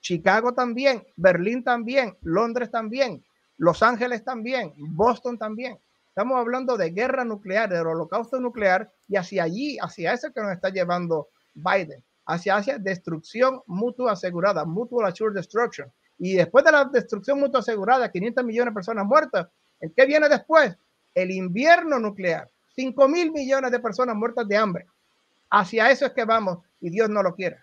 Chicago también, Berlín también, Londres también, Los Ángeles también, Boston también. Estamos hablando de guerra nuclear, del holocausto nuclear, y hacia allí, hacia eso que nos está llevando Biden, hacia, hacia destrucción mutua asegurada, mutual assured destruction. Y después de la destrucción mutua asegurada, 500 millones de personas muertas, ¿en qué viene después? El invierno nuclear, 5 mil millones de personas muertas de hambre. Hacia eso es que vamos y Dios no lo quiera.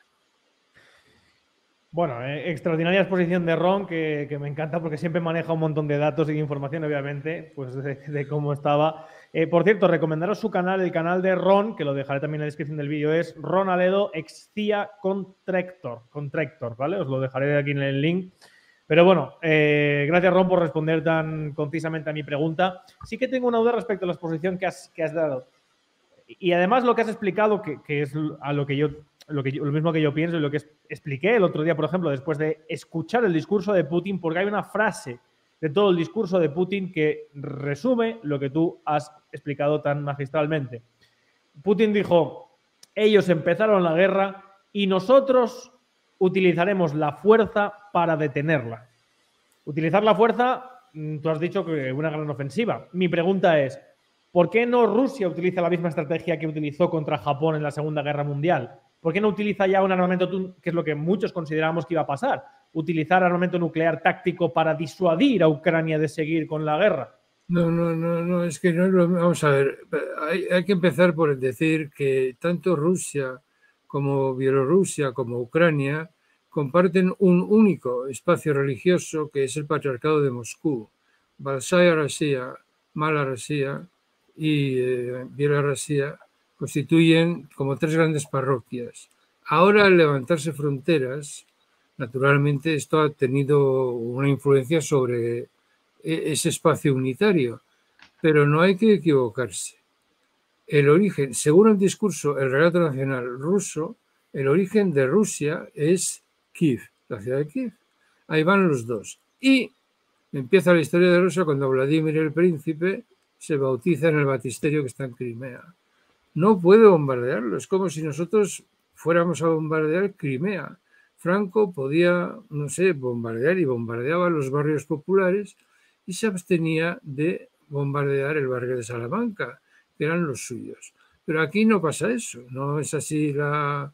Bueno, eh, extraordinaria exposición de Ron, que, me encanta porque siempre maneja un montón de datos y información, obviamente, pues de, cómo estaba. Eh, por cierto, recomendaros su canal, el canal de Ron, que lo dejaré también en la descripción del vídeo, es Ron Aledo Excia Contractor, Contractor, ¿vale? Os lo dejaré aquí en el link. Pero bueno, eh, gracias Ron por responder tan concisamente a mi pregunta. Sí que tengo una duda respecto a la exposición que has, que has dado. Y además lo que has explicado, que, que es a lo que yo lo, que lo mismo que yo pienso y lo que expliqué el otro día, por ejemplo, después de escuchar el discurso de Putin, porque hay una frase de todo el discurso de Putin que resume lo que tú has explicado tan magistralmente. Putin dijo, ellos empezaron la guerra y nosotros utilizaremos la fuerza para detenerla. Utilizar la fuerza, mm, tú has dicho que una gran ofensiva. Mi pregunta es, ¿por qué no Rusia utiliza la misma estrategia que utilizó contra Japón en la Segunda Guerra Mundial? ¿Por qué no utiliza ya un armamento, que es lo que muchos consideramos que iba a pasar? Utilizar armamento nuclear táctico para disuadir a Ucrania de seguir con la guerra. No, no, no, no, es que no Vamos a ver, hay, que empezar por decir que tanto Rusia como Bielorrusia como Ucrania comparten un único espacio religioso que es el patriarcado de Moscú. Balsaya Rusia, Mala Rusia y eh, constituyen como tres grandes parroquias. Ahora, al levantarse fronteras, naturalmente esto ha tenido una influencia sobre e-, ese espacio unitario, pero no hay que equivocarse. El origen, según el discurso, el relato nacional ruso, el origen de Rusia es Kiev, la ciudad de Kiev. Ahí van los dos. Y empieza la historia de Rusia cuando Vladimir el Príncipe se bautiza en el batisterio que está en Crimea no puede bombardearlo. Es como si nosotros fuéramos a bombardear Crimea. Franco podía, no sé, bombardear y bombardeaba los barrios populares y se abstenía de bombardear el barrio de Salamanca, que eran los suyos. Pero aquí no pasa eso, no es así la,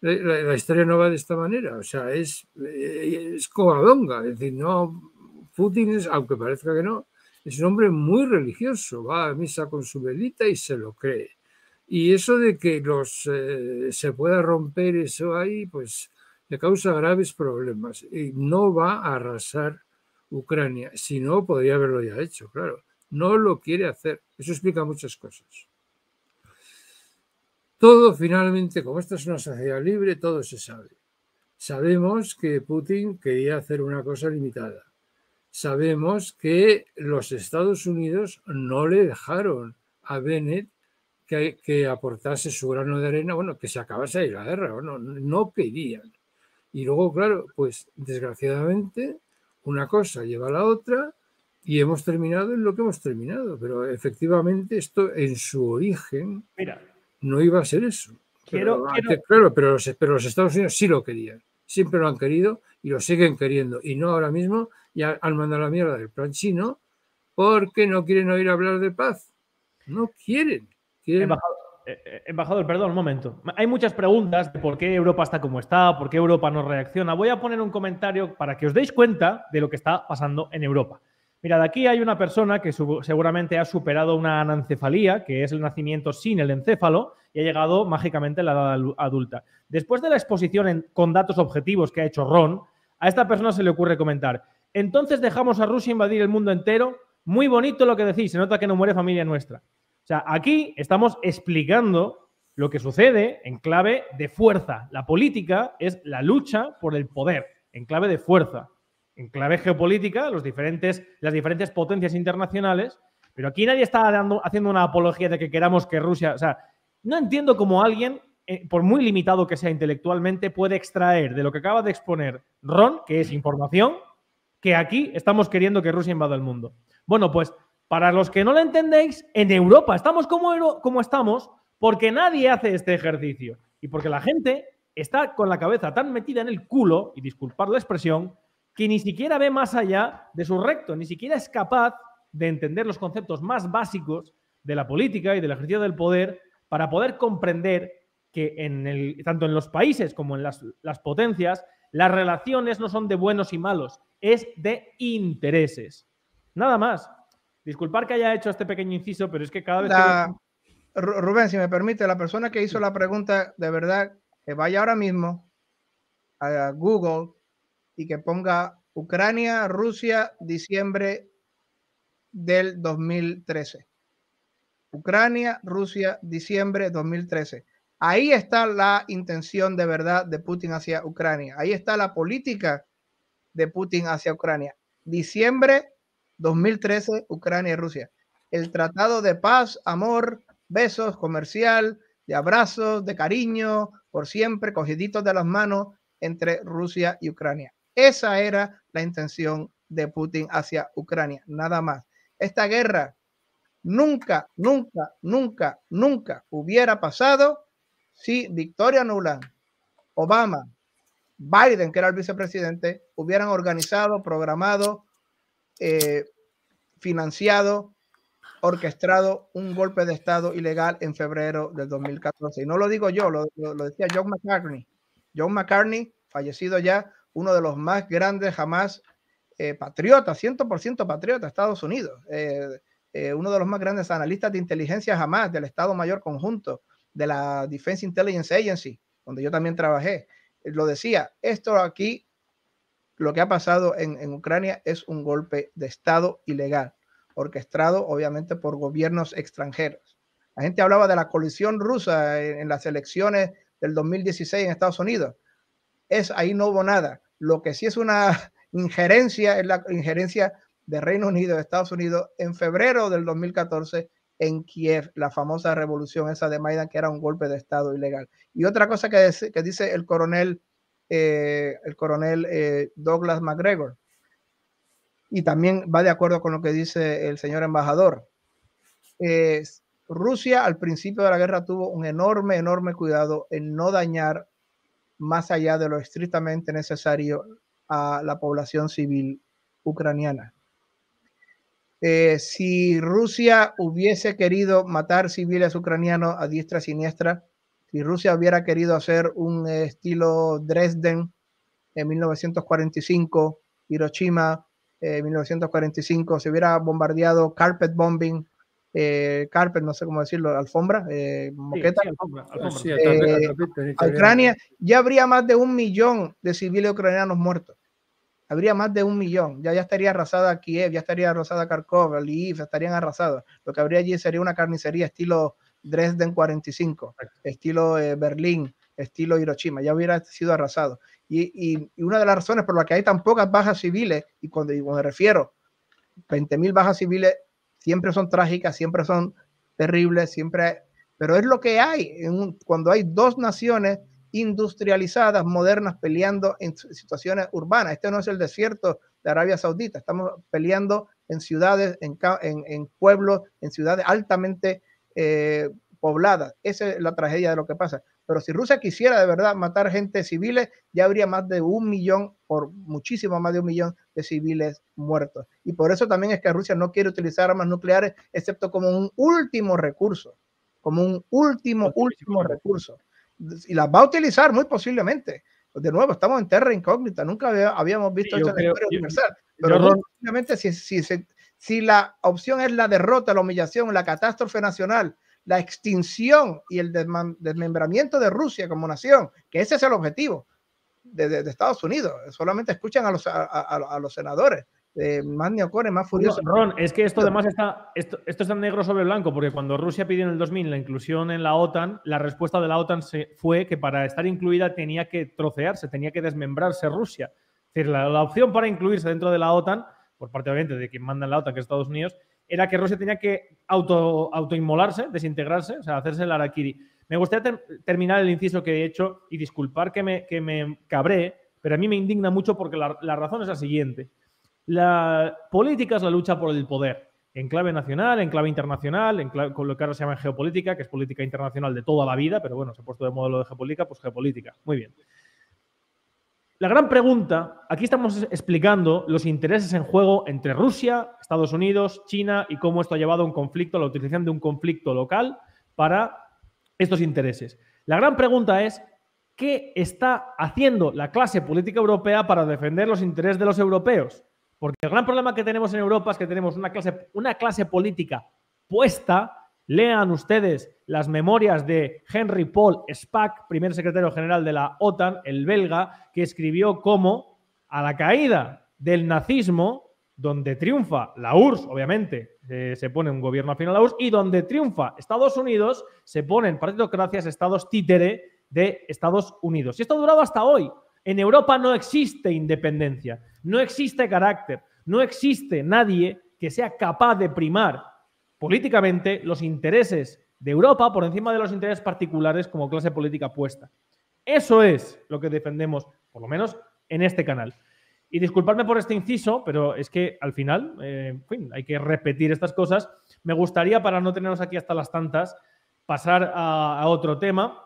la, historia no va de esta manera, o sea, es, es coadonga, es decir, no, Putin es, aunque parezca que no, es un hombre muy religioso, va a misa con su velita y se lo cree. Y eso de que los, eh, se pueda romper eso ahí, pues le causa graves problemas. Y no va a arrasar Ucrania. Si no, podría haberlo ya hecho, claro. No lo quiere hacer. Eso explica muchas cosas. todo finalmente, como esto es una sociedad libre, todo se sabe. Sabemos que Putin quería hacer una cosa limitada. Sabemos que los Estados Unidos no le dejaron a Bennett que, aportase su grano de arena, bueno, que se acabase ahí la guerra, no, no querían. Y luego, claro, pues desgraciadamente una cosa lleva a la otra y hemos terminado en lo que hemos terminado, pero efectivamente esto en su origen no iba a ser eso. Quiero, Claro, pero los, pero los Estados Unidos sí lo querían, siempre lo han querido y lo siguen queriendo, y no ahora mismo ya han mandado la mierda del plan chino porque no quieren oír hablar de paz. No quieren. Embajador, eh, eh, embajador, perdón, un momento. Hay muchas preguntas de por qué Europa está como está, por qué Europa no reacciona. Voy a poner un comentario para que os deis cuenta de lo que está pasando en Europa. Mira, de aquí hay una persona que seguramente ha superado una anencefalía, que es el nacimiento sin el encéfalo, y ha llegado mágicamente a la edad adulta. Después de la exposición con datos objetivos que ha hecho Ron, a esta persona se le ocurre comentar, entonces dejamos a Rusia invadir el mundo entero. Muy bonito lo que decís, se nota que no muere familia nuestra. O sea, aquí estamos explicando lo que sucede en clave de fuerza. La política es la lucha por el poder, en clave de fuerza. En clave geopolítica, las diferentes potencias internacionales, pero aquí nadie está haciendo una apología de que queramos que Rusia. O sea, no entiendo cómo alguien, eh, por muy limitado que sea intelectualmente, puede extraer de lo que acaba de exponer Ron, que es información, que aquí estamos queriendo que Rusia invada el mundo. Bueno, pues para los que no lo entendéis, en Europa estamos como, como estamos porque nadie hace este ejercicio y porque la gente está con la cabeza tan metida en el culo, y disculpar la expresión, que ni siquiera ve más allá de su recto, ni siquiera es capaz de entender los conceptos más básicos de la política y del ejercicio del poder para poder comprender que en tanto en los países como en las potencias, las relaciones no son de buenos y malos, es de intereses. Nada más. Disculpar que haya hecho este pequeño inciso, pero es que cada vez que... Rubén, si me permite, la persona que hizo la pregunta, de verdad, que vaya ahora mismo a Google y que ponga Ucrania, Rusia, diciembre del 2013. Ucrania, Rusia, diciembre 2013. Ahí está la intención de verdad de Putin hacia Ucrania. Ahí está la política de Putin hacia Ucrania. Diciembre 2013, Ucrania y Rusia. El tratado de paz, amor, besos, comercial, de abrazos, de cariño, por siempre, cogiditos de las manos entre Rusia y Ucrania. Esa era la intención de Putin hacia Ucrania, nada más. Esta guerra nunca, nunca, nunca, nunca hubiera pasado si Victoria Nuland, Obama, Biden, que era el vicepresidente, hubieran organizado, programado eh, financiado, orquestado un golpe de Estado ilegal en febrero del 2014. Y no lo digo yo, lo, decía John McCartney. John McCartney, fallecido ya, uno de los más grandes jamás eh, patriotas, 100% patriota Estados Unidos, eh, uno de los más grandes analistas de inteligencia jamás del Estado Mayor Conjunto, de la Defense Intelligence Agency, donde yo también trabajé. Lo decía, esto aquí lo que ha pasado en, Ucrania es un golpe de Estado ilegal, orquestado obviamente por gobiernos extranjeros. La gente hablaba de la colisión rusa en, las elecciones del 2016 en Estados Unidos. Es ahí no hubo nada. Lo que sí es una injerencia es la injerencia de Reino Unido, de Estados Unidos, en febrero del 2014 en Kiev, la famosa revolución esa de Maidan, que era un golpe de Estado ilegal. Y otra cosa que, que dice el coronel eh, el coronel eh, Douglas McGregor. Y también va de acuerdo con lo que dice el señor embajador. Rusia al principio de la guerra tuvo un enorme, enorme cuidado en no dañar más allá de lo estrictamente necesario a la población civil ucraniana. Eh, si Rusia hubiese querido matar civiles ucranianos a diestra y siniestra, si Rusia hubiera querido hacer un estilo Dresden en 1945, Hiroshima en 1945, se hubiera bombardeado carpet bombing, eh, carpet, no sé cómo decirlo, alfombra, eh, moqueta, Ucrania, ya habría más de un millón de civiles ucranianos muertos. Habría más de un millón. Ya, ya estaría arrasada Kiev, ya estaría arrasada Kharkov, Lviv, estarían arrasados. Lo que habría allí sería una carnicería estilo Dresden 45, estilo eh, Berlín, estilo Hiroshima, ya hubiera sido arrasado. Y, una de las razones por las que hay tan pocas bajas civiles, y cuando, me refiero, 20.000 bajas civiles siempre son trágicas, siempre son terribles, siempre, pero es lo que hay cuando hay dos naciones industrializadas, modernas, peleando en situaciones urbanas. Este no es el desierto de Arabia Saudita, estamos peleando en ciudades, en, en, pueblos, en ciudades altamente eh, pobladas. Esa es la tragedia de lo que pasa. Pero si Rusia quisiera de verdad matar gente civiles, ya habría más de un millón, por muchísimo más de un millón de civiles muertos. Y por eso también es que Rusia no quiere utilizar armas nucleares, excepto como un último recurso, como un último, último recurso. Y las va a utilizar muy posiblemente. De nuevo, estamos en terra incógnita, nunca habíamos visto eso en la historia universal. Pero obviamente si, si, si la opción es la derrota, la humillación, la catástrofe nacional, la extinción y el desmembramiento de Rusia como nación, que ese es el objetivo de, Estados Unidos. Solamente escuchan a los, a, los senadores. más neocore, más furioso. Ron, es que esto además está, esto, esto está negro sobre blanco, porque cuando Rusia pidió en el 2000 la inclusión en la OTAN, la respuesta de la OTAN se, fue que para estar incluida tenía que trocearse, tenía que desmembrarse Rusia. Es decir, la, la opción para incluirse dentro de la OTAN, por parte obviamente de quien manda en la OTAN, que es Estados Unidos, era que Rusia tenía que auto, autoinmolarse, desintegrarse, o sea, hacerse el araquiri. Me gustaría terminar el inciso que he hecho y disculpar que me, que me cabré, pero a mí me indigna mucho porque la, razón es la siguiente. La política es la lucha por el poder, en clave nacional, en clave internacional, con lo que ahora se llama geopolítica, que es política internacional de toda la vida, pero bueno, se ha puesto de modelo de geopolítica, pues geopolítica. Muy bien. La gran pregunta, aquí estamos explicando los intereses en juego entre Rusia, Estados Unidos, China y cómo esto ha llevado a un conflicto, a la utilización de un conflicto local para estos intereses. La gran pregunta es, ¿qué está haciendo la clase política europea para defender los intereses de los europeos? Porque el gran problema que tenemos en Europa es que tenemos una clase, una clase política puesta Lean ustedes las memorias de Henry Paul Spack, primer secretario general de la OTAN, el belga, que escribió cómo a la caída del nazismo, donde triunfa la URSS, obviamente, eh, se pone un gobierno afín a la URSS, y donde triunfa Estados Unidos, se ponen partidocracias, estados títere de Estados Unidos. Y esto ha durado hasta hoy. En Europa no existe independencia, no existe carácter, no existe nadie que sea capaz de primar políticamente los intereses de Europa por encima de los intereses particulares como clase política puesta. Eso es lo que defendemos, por lo menos en este canal. Y disculpadme por este inciso, pero es que al final, eh, hay que repetir estas cosas. Me gustaría, para no tenernos aquí hasta las tantas, pasar a, otro tema.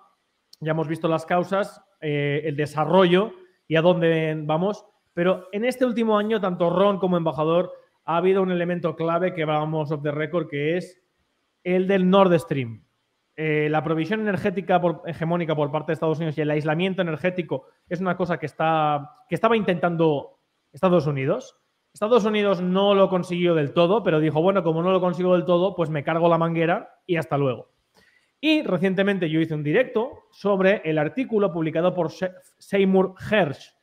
Ya hemos visto las causas, eh, el desarrollo y a dónde vamos. Pero en este último año, tanto Ron como embajador ha habido un elemento clave que vamos off the record, que es el del Nord Stream. Eh, la provisión energética hegemónica por parte de Estados Unidos y el aislamiento energético es una cosa que, está, que estaba intentando Estados Unidos. Estados Unidos no lo consiguió del todo, pero dijo, bueno, como no lo consigo del todo, pues me cargo la manguera y hasta luego. Y recientemente yo hice un directo sobre el artículo publicado por Seymour Hersh,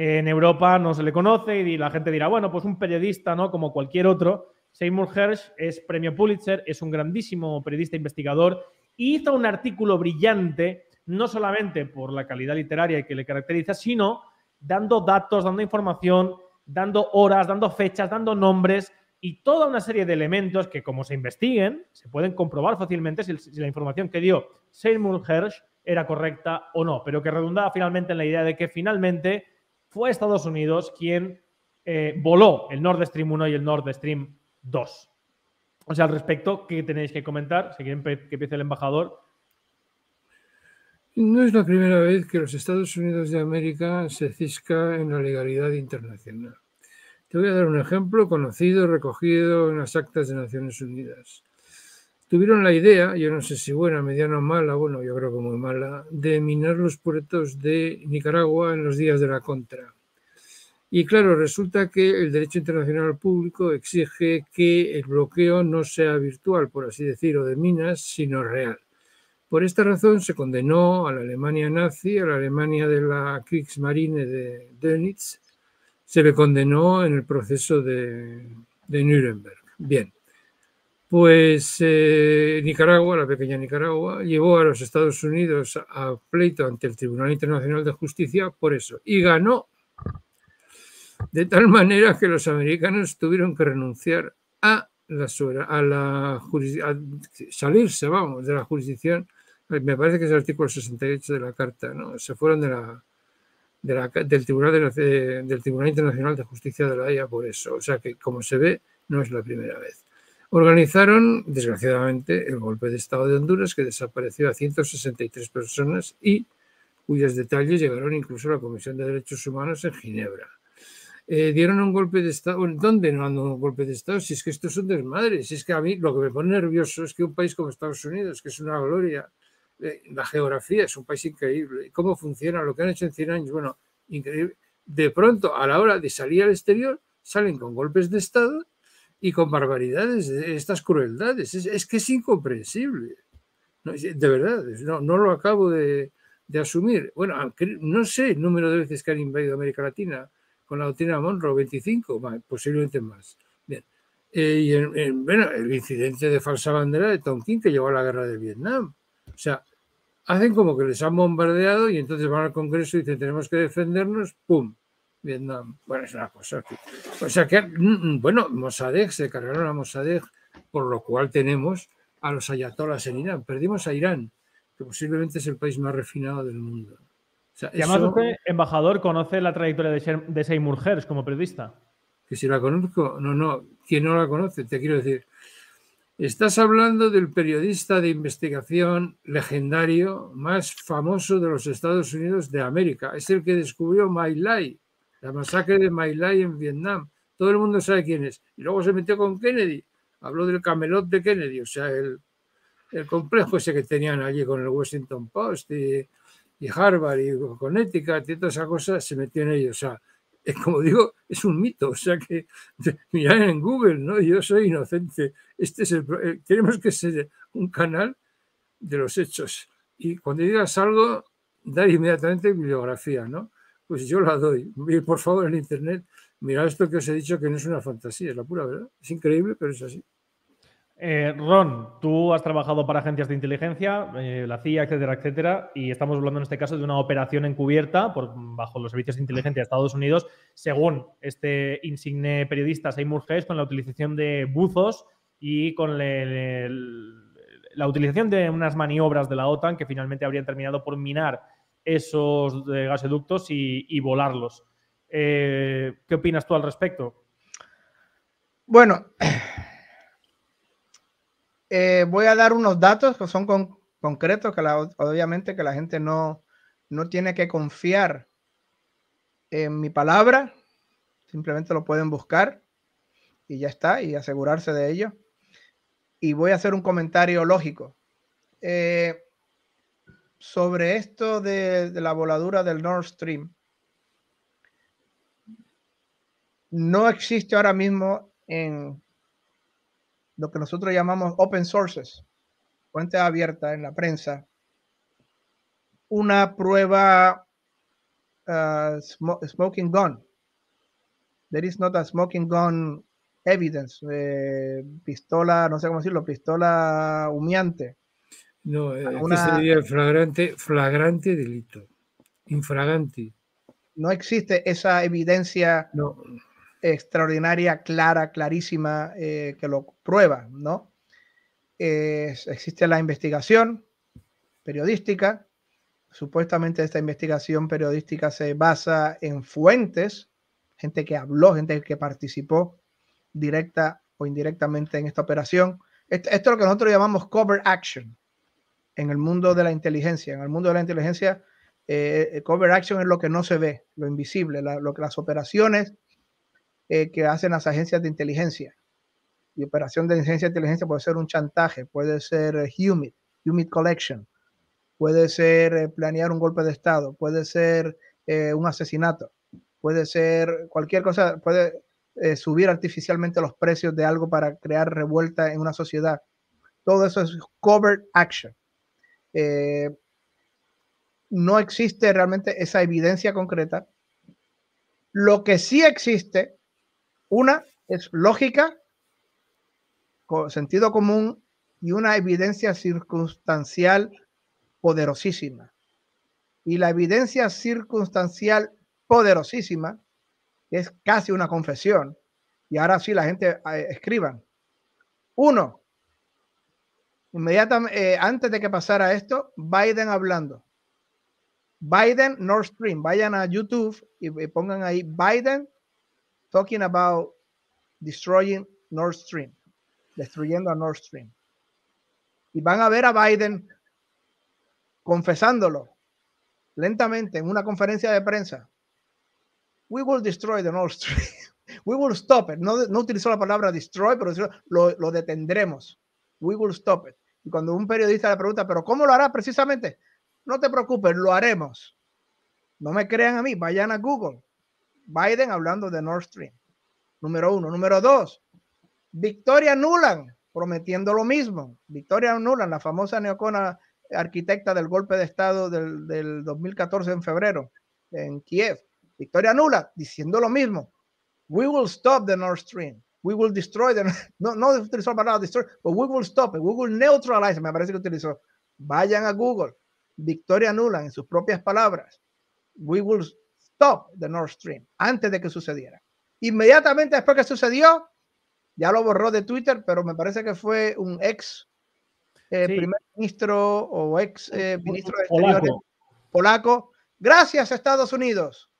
en Europa no se le conoce y la gente dirá, bueno, pues un periodista, ¿no? Como cualquier otro. Seymour Hersh es premio Pulitzer, es un grandísimo periodista investigador y hizo un artículo brillante, no solamente por la calidad literaria que le caracteriza, sino dando datos, dando información, dando horas, dando fechas, dando nombres y toda una serie de elementos que, como se investiguen, se pueden comprobar fácilmente si, la información que dio Seymour Hersh era correcta o no, pero que redundaba finalmente en la idea de que finalmente fue Estados Unidos quien eh, voló el Nord Stream 1 y el Nord Stream 2. O sea, al respecto, ¿qué tenéis que comentar? Si quieren que empiece el embajador. No es la primera vez que los Estados Unidos de América se cisca en la legalidad internacional. Te voy a dar un ejemplo conocido, recogido en las actas de Naciones Unidas tuvieron la idea, yo no sé si buena, mediana o mala, bueno, yo creo que muy mala, de minar los puertos de Nicaragua en los días de la contra. Y claro, resulta que el derecho internacional público exige que el bloqueo no sea virtual, por así decirlo, de minas, sino real. Por esta razón se condenó a la Alemania nazi, a la Alemania de la Kriegsmarine de Dönitz, se le condenó en el proceso de, de Nuremberg. Bien, Pues eh, Nicaragua, la pequeña Nicaragua, llevó a los Estados Unidos a pleito ante el Tribunal Internacional de Justicia por eso y ganó. De tal manera que los americanos tuvieron que renunciar a la, a la salirse, vamos, de la jurisdicción. Me parece que es el artículo 68 de la Carta, ¿no? Se fueron de la, del, Tribunal del Tribunal Internacional de Justicia de la Haya por eso. O sea que, como se ve, no es la primera vez. Organizaron, desgraciadamente, el golpe de Estado de Honduras que desapareció a 163 personas y cuyos detalles llegaron incluso a la Comisión de Derechos Humanos en Ginebra. Eh, dieron un golpe de Estado. ¿Dónde no han un golpe de Estado? Si es que esto es un desmadre. Si es que a mí lo que me pone nervioso es que un país como Estados Unidos, que es una gloria, eh, la geografía es un país increíble. ¿Cómo funciona? Lo que han hecho en 100 años, bueno, increíble. De pronto, a la hora de salir al exterior, salen con golpes de Estado y con barbaridades, estas crueldades. Es, que es incomprensible. de verdad, no, no lo acabo de, asumir. Bueno, no sé el número de veces que han invadido América Latina con la doctrina Monroe, 25, posiblemente más. Bien. Eh, y en, bueno, el incidente de falsa bandera de Tonkin que llevó a la guerra de Vietnam. O sea, hacen como que les han bombardeado y entonces van al Congreso y dicen tenemos que defendernos, ¡pum! Vietnam. Bueno, es una cosa. O sea que, mm, mm, bueno, Mossadegh, se cargaron a Mossadegh, por lo cual tenemos a los ayatolas en Irán. Perdimos a Irán, que posiblemente es el país más refinado del mundo. O sea, usted, embajador, conoce la trayectoria de, de Seymour Hersh como periodista. Que si la conozco, no, no, ¿quién no la conoce? Te quiero decir, estás hablando del periodista de investigación legendario más famoso de los Estados Unidos de América. Es el que descubrió My Lai la masacre de My Lai en Vietnam. Todo el mundo sabe quién es. Y luego se metió con Kennedy. Habló del camelot de Kennedy, o sea, el, complejo ese que tenían allí con el Washington Post y, Harvard y con ética y toda esa cosa, se metió en ello. O sea, es como digo, es un mito. O sea que mirad en Google, ¿no? Yo soy inocente. Este es el, eh, tenemos que ser un canal de los hechos. Y cuando digas algo, dar inmediatamente bibliografía, ¿no? Pues yo la doy. por favor en internet, mirad esto que os he dicho que no es una fantasía, es la pura verdad. Es increíble, pero es así. Eh, Ron, tú has trabajado para agencias de inteligencia, eh, la CIA, etcétera, etcétera, y estamos hablando en este caso de una operación encubierta por, bajo los servicios de inteligencia de Estados Unidos, según este insigne periodista Seymour Hersh, con la utilización de buzos y con la utilización de unas maniobras de la OTAN que finalmente habrían terminado por minar esos gasoductos y, volarlos. Eh, ¿Qué opinas tú al respecto? Bueno, eh, voy a dar unos datos que son concretos, que obviamente que la gente no, no tiene que confiar en mi palabra, simplemente lo pueden buscar y ya está, y asegurarse de ello. Y voy a hacer un comentario lógico. Eh, sobre esto de, la voladura del Nord Stream, no existe ahora mismo en lo que nosotros llamamos open sources, fuente abierta en la prensa, una prueba uh, smoking gun. There is not a smoking gun evidence, eh, pistola, no sé cómo decirlo, pistola humeante no, eh, una... sería flagrante, flagrante delito. Infraganti. No existe esa evidencia extraordinaria, clara, clarísima, eh, que lo prueba, ¿no? existe la investigación periodística. Supuestamente esta investigación periodística se basa en fuentes, gente que habló, gente que participó directa o indirectamente en esta operación. Esto, esto es lo que nosotros llamamos cover action en el mundo de la inteligencia. En el mundo de la inteligencia, eh, eh, cover action es lo que no se ve, lo invisible, lo que las operaciones eh, que hacen las agencias de inteligencia. Y operación de inteligencia inteligencia puede ser un chantaje, puede ser humid, humid collection, puede ser planear un golpe de Estado, puede ser un asesinato, puede ser cualquier cosa, puede subir artificialmente los precios de algo para crear revuelta en una sociedad. Todo eso es covert action. Eh, no existe realmente esa evidencia concreta. Lo que sí existe, una, es lógica sentido común y una evidencia circunstancial poderosísima. Y la evidencia circunstancial poderosísima es casi una confesión. Y ahora sí, la gente eh, escriban. Uno, inmediatamente, eh, antes de que pasara esto, Biden hablando. Biden Nord Stream. Vayan a YouTube y, pongan ahí Biden talking about destroying Nord Stream, destruyendo a Nord Stream. Y van a ver a Biden confesándolo lentamente en una conferencia de prensa. We will destroy the Nord Stream. We will stop it. No, no utilizó la palabra destroy, pero lo, lo detendremos. We will stop it. Y cuando un periodista le pregunta, pero ¿cómo lo hará precisamente? No te preocupes, lo haremos. No me crean a mí, vayan a Google. Biden hablando de Nord Stream. Número uno. Número dos, Victoria Nuland prometiendo lo mismo. Victoria Nuland, la famosa neocona arquitecta del golpe de Estado del, del 2014 en febrero en Kiev. Victoria Nuland diciendo lo mismo. We will stop the Nord Stream. We will destroy the. No, no utilizó la palabra destroy, but we will stop it. We will neutralize. Me parece que utilizó. Vayan a Google. Victoria Nuland, en sus propias palabras, we will stop the Nord Stream antes de que sucediera. Inmediatamente después que sucedió, ya lo borró de Twitter, pero me parece que fue un ex eh, primer ministro o ex eh, ministro de Exteriores polaco. Gracias, Estados Unidos.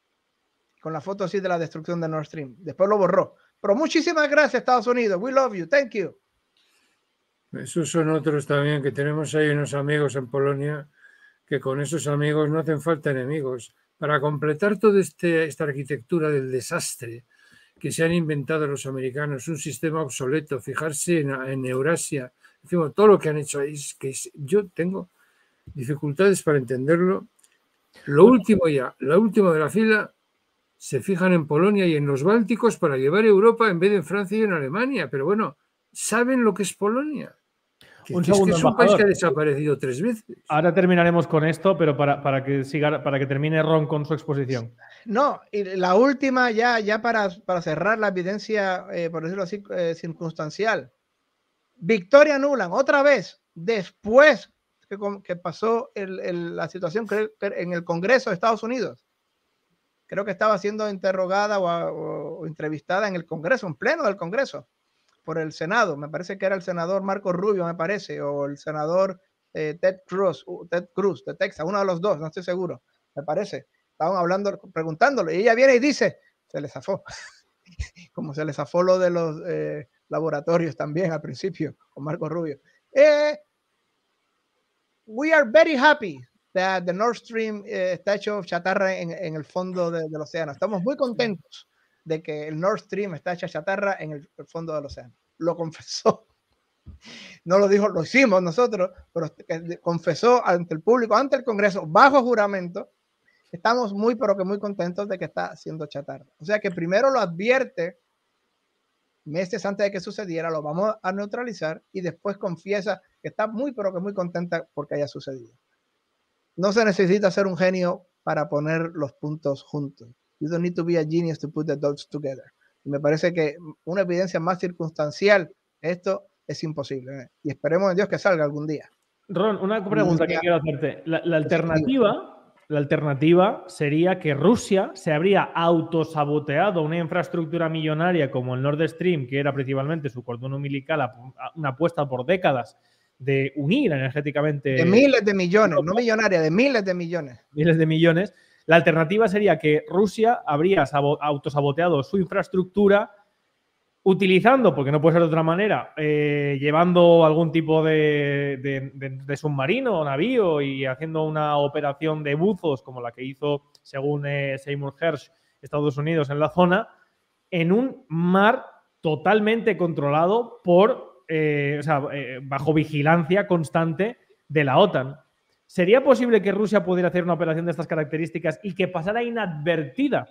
Con la foto así de la destrucción de Nord Stream. Después lo borró. Pero muchísimas gracias, Estados Unidos. We love you. Thank you. Esos son otros también que tenemos ahí unos amigos en Polonia que con esos amigos no hacen falta enemigos. Para completar toda este, esta arquitectura del desastre que se han inventado los americanos, un sistema obsoleto, fijarse en, Eurasia, en todo lo que han hecho ahí, es que yo tengo dificultades para entenderlo. Lo último ya, lo último de la fila, se fijan en Polonia y en los Bálticos para llevar Europa en vez de en Francia y en Alemania. Pero bueno, ¿saben lo que es Polonia? un segundo, es, un país que ha desaparecido tres veces. Ahora terminaremos con esto, pero para, para, que siga, para que termine Ron con su exposición. No, y la última, ya, ya para, para cerrar la evidencia, eh, por decirlo así, eh, circunstancial. Victoria Nuland, otra vez, después que, que pasó el, la situación en el Congreso de Estados Unidos. Creo que estaba siendo interrogada o entrevistada en el Congreso, en pleno del Congreso por el Senado. Me parece que era el senador Marco Rubio, me parece, o el senador eh, Ted Cruz, Ted Cruz de Texas, uno de los dos, no estoy seguro, me parece. Estaban hablando, preguntándole, y ella viene y dice, se le zafó, como se le zafó lo de los eh, laboratorios también al principio con Marco Rubio. Eh, we are very happy that the Nord Stream está hecho chatarra en, el fondo del océano. Estamos muy contentos de que el Nord Stream está hecha chatarra en el, fondo del océano. Lo confesó. No lo dijo, lo hicimos nosotros, pero confesó ante el público, ante el Congreso, bajo juramento. Estamos muy, pero que muy contentos de que está haciendo chatarra. O sea que primero lo advierte meses antes de que sucediera, lo vamos a neutralizar y después confiesa que está muy, pero que muy contenta porque haya sucedido. No se necesita ser un genio para poner los puntos juntos. You don't need to be a genius to put the dots together. Y me parece que una evidencia más circunstancial, esto es imposible. ¿eh? Y esperemos en Dios que salga algún día. Ron, una pregunta que quiero hacerte. La, alternativa, la alternativa sería que Rusia se habría autosaboteado una infraestructura millonaria como el Nord Stream, que era principalmente su cordón umbilical, una apuesta por décadas de unir energéticamente. De miles de millones, no millonaria, de miles de millones. Miles de millones la alternativa sería que Rusia habría autosaboteado su infraestructura utilizando, porque no puede ser de otra manera, eh, llevando algún tipo de, submarino o navío y haciendo una operación de buzos como la que hizo, según eh, Seymour Hersh, Estados Unidos en la zona, en un mar totalmente controlado por, eh, o sea, bajo vigilancia constante de la OTAN. ¿Sería posible que Rusia pudiera hacer una operación de estas características y que pasara inadvertida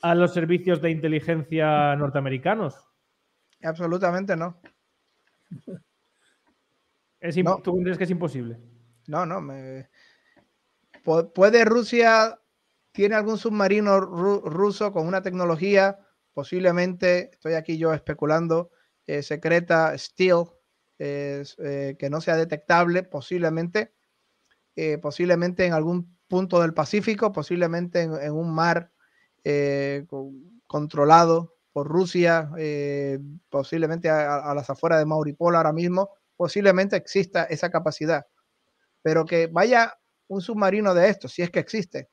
a los servicios de inteligencia norteamericanos? Absolutamente no. ¿Tú crees que es imposible? No, no. ¿Puede Rusia, tiene algún submarino ruso con una tecnología, posiblemente, estoy aquí yo especulando, eh, secreta, Steel, eh, que no sea detectable, posiblemente, eh, posiblemente en algún punto del Pacífico, posiblemente en, un mar controlado por Rusia, posiblemente a, las afueras de Mauripol ahora mismo, posiblemente exista esa capacidad. Pero que vaya un submarino de estos, si es que existe,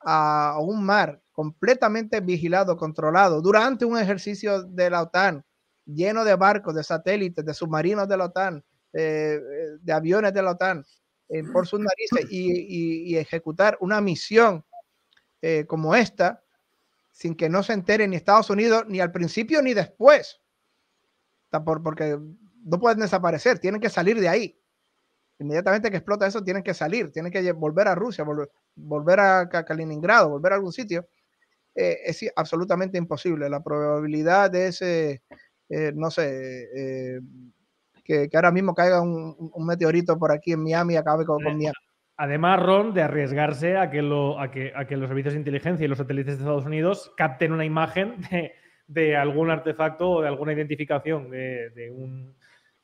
a un mar completamente vigilado, controlado, durante un ejercicio de la OTAN, lleno de barcos, de satélites, de submarinos de la OTAN, eh, de aviones de la OTAN, eh, por sus narices y, ejecutar una misión eh, como esta, sin que no se entere ni Estados Unidos, ni al principio ni después, porque no pueden desaparecer, tienen que salir de ahí inmediatamente que explota eso, tienen que salir, tienen que volver a Rusia, volver, a Kaliningrado, volver a algún sitio. Eh, es absolutamente imposible. La probabilidad de ese, eh, no sé, eh, que, ahora mismo caiga un, meteorito por aquí en Miami y acabe con, Miami. Además, Ron, de arriesgarse a que, lo, a, que, a que, los servicios de inteligencia y los satélites de Estados Unidos capten una imagen de, algún artefacto o de alguna identificación de un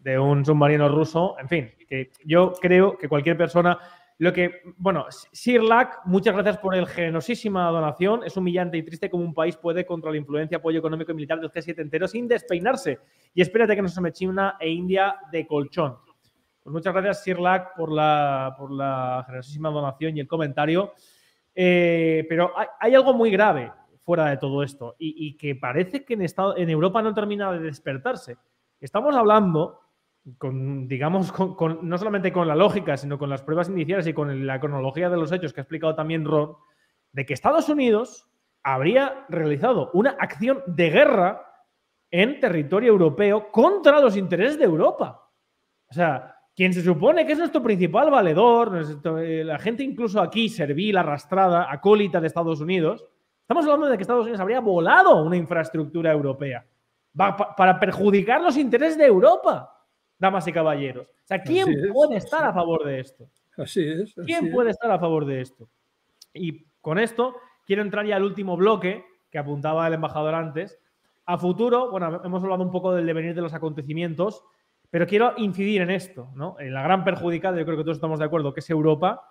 de un submarino ruso. En fin, que yo creo que cualquier persona. Lo que, bueno, Sirlak, muchas gracias por el generosísima donación. Es humillante y triste como un país puede contra la influencia, apoyo económico y militar del G7 entero sin despeinarse. Y espérate que no se me China e India de colchón. Pues muchas gracias, Sirlak, por la, por la generosísima donación y el comentario. Eh, pero hay, algo muy grave fuera de todo esto y, que parece que en, estado, en Europa no termina de despertarse. Estamos hablando con, digamos, con, no solamente con la lógica, sino con las pruebas iniciales y con la cronología de los hechos que ha explicado también Ron, de que Estados Unidos habría realizado una acción de guerra en territorio europeo contra los intereses de Europa. O sea, quien se supone que es nuestro principal valedor, eh, la gente incluso aquí servil, arrastrada, acólita de Estados Unidos, estamos hablando de que Estados Unidos habría volado una infraestructura europea para perjudicar los intereses de Europa damas y caballeros. O sea, ¿quién puede estar a favor de esto? Así es. ¿Quién puede estar a favor de esto? Y con esto quiero entrar ya al último bloque que apuntaba el embajador antes. A futuro, bueno, hemos hablado un poco del devenir de los acontecimientos, pero quiero incidir en esto, ¿no? En la gran perjudicada, yo creo que todos estamos de acuerdo, que es Europa,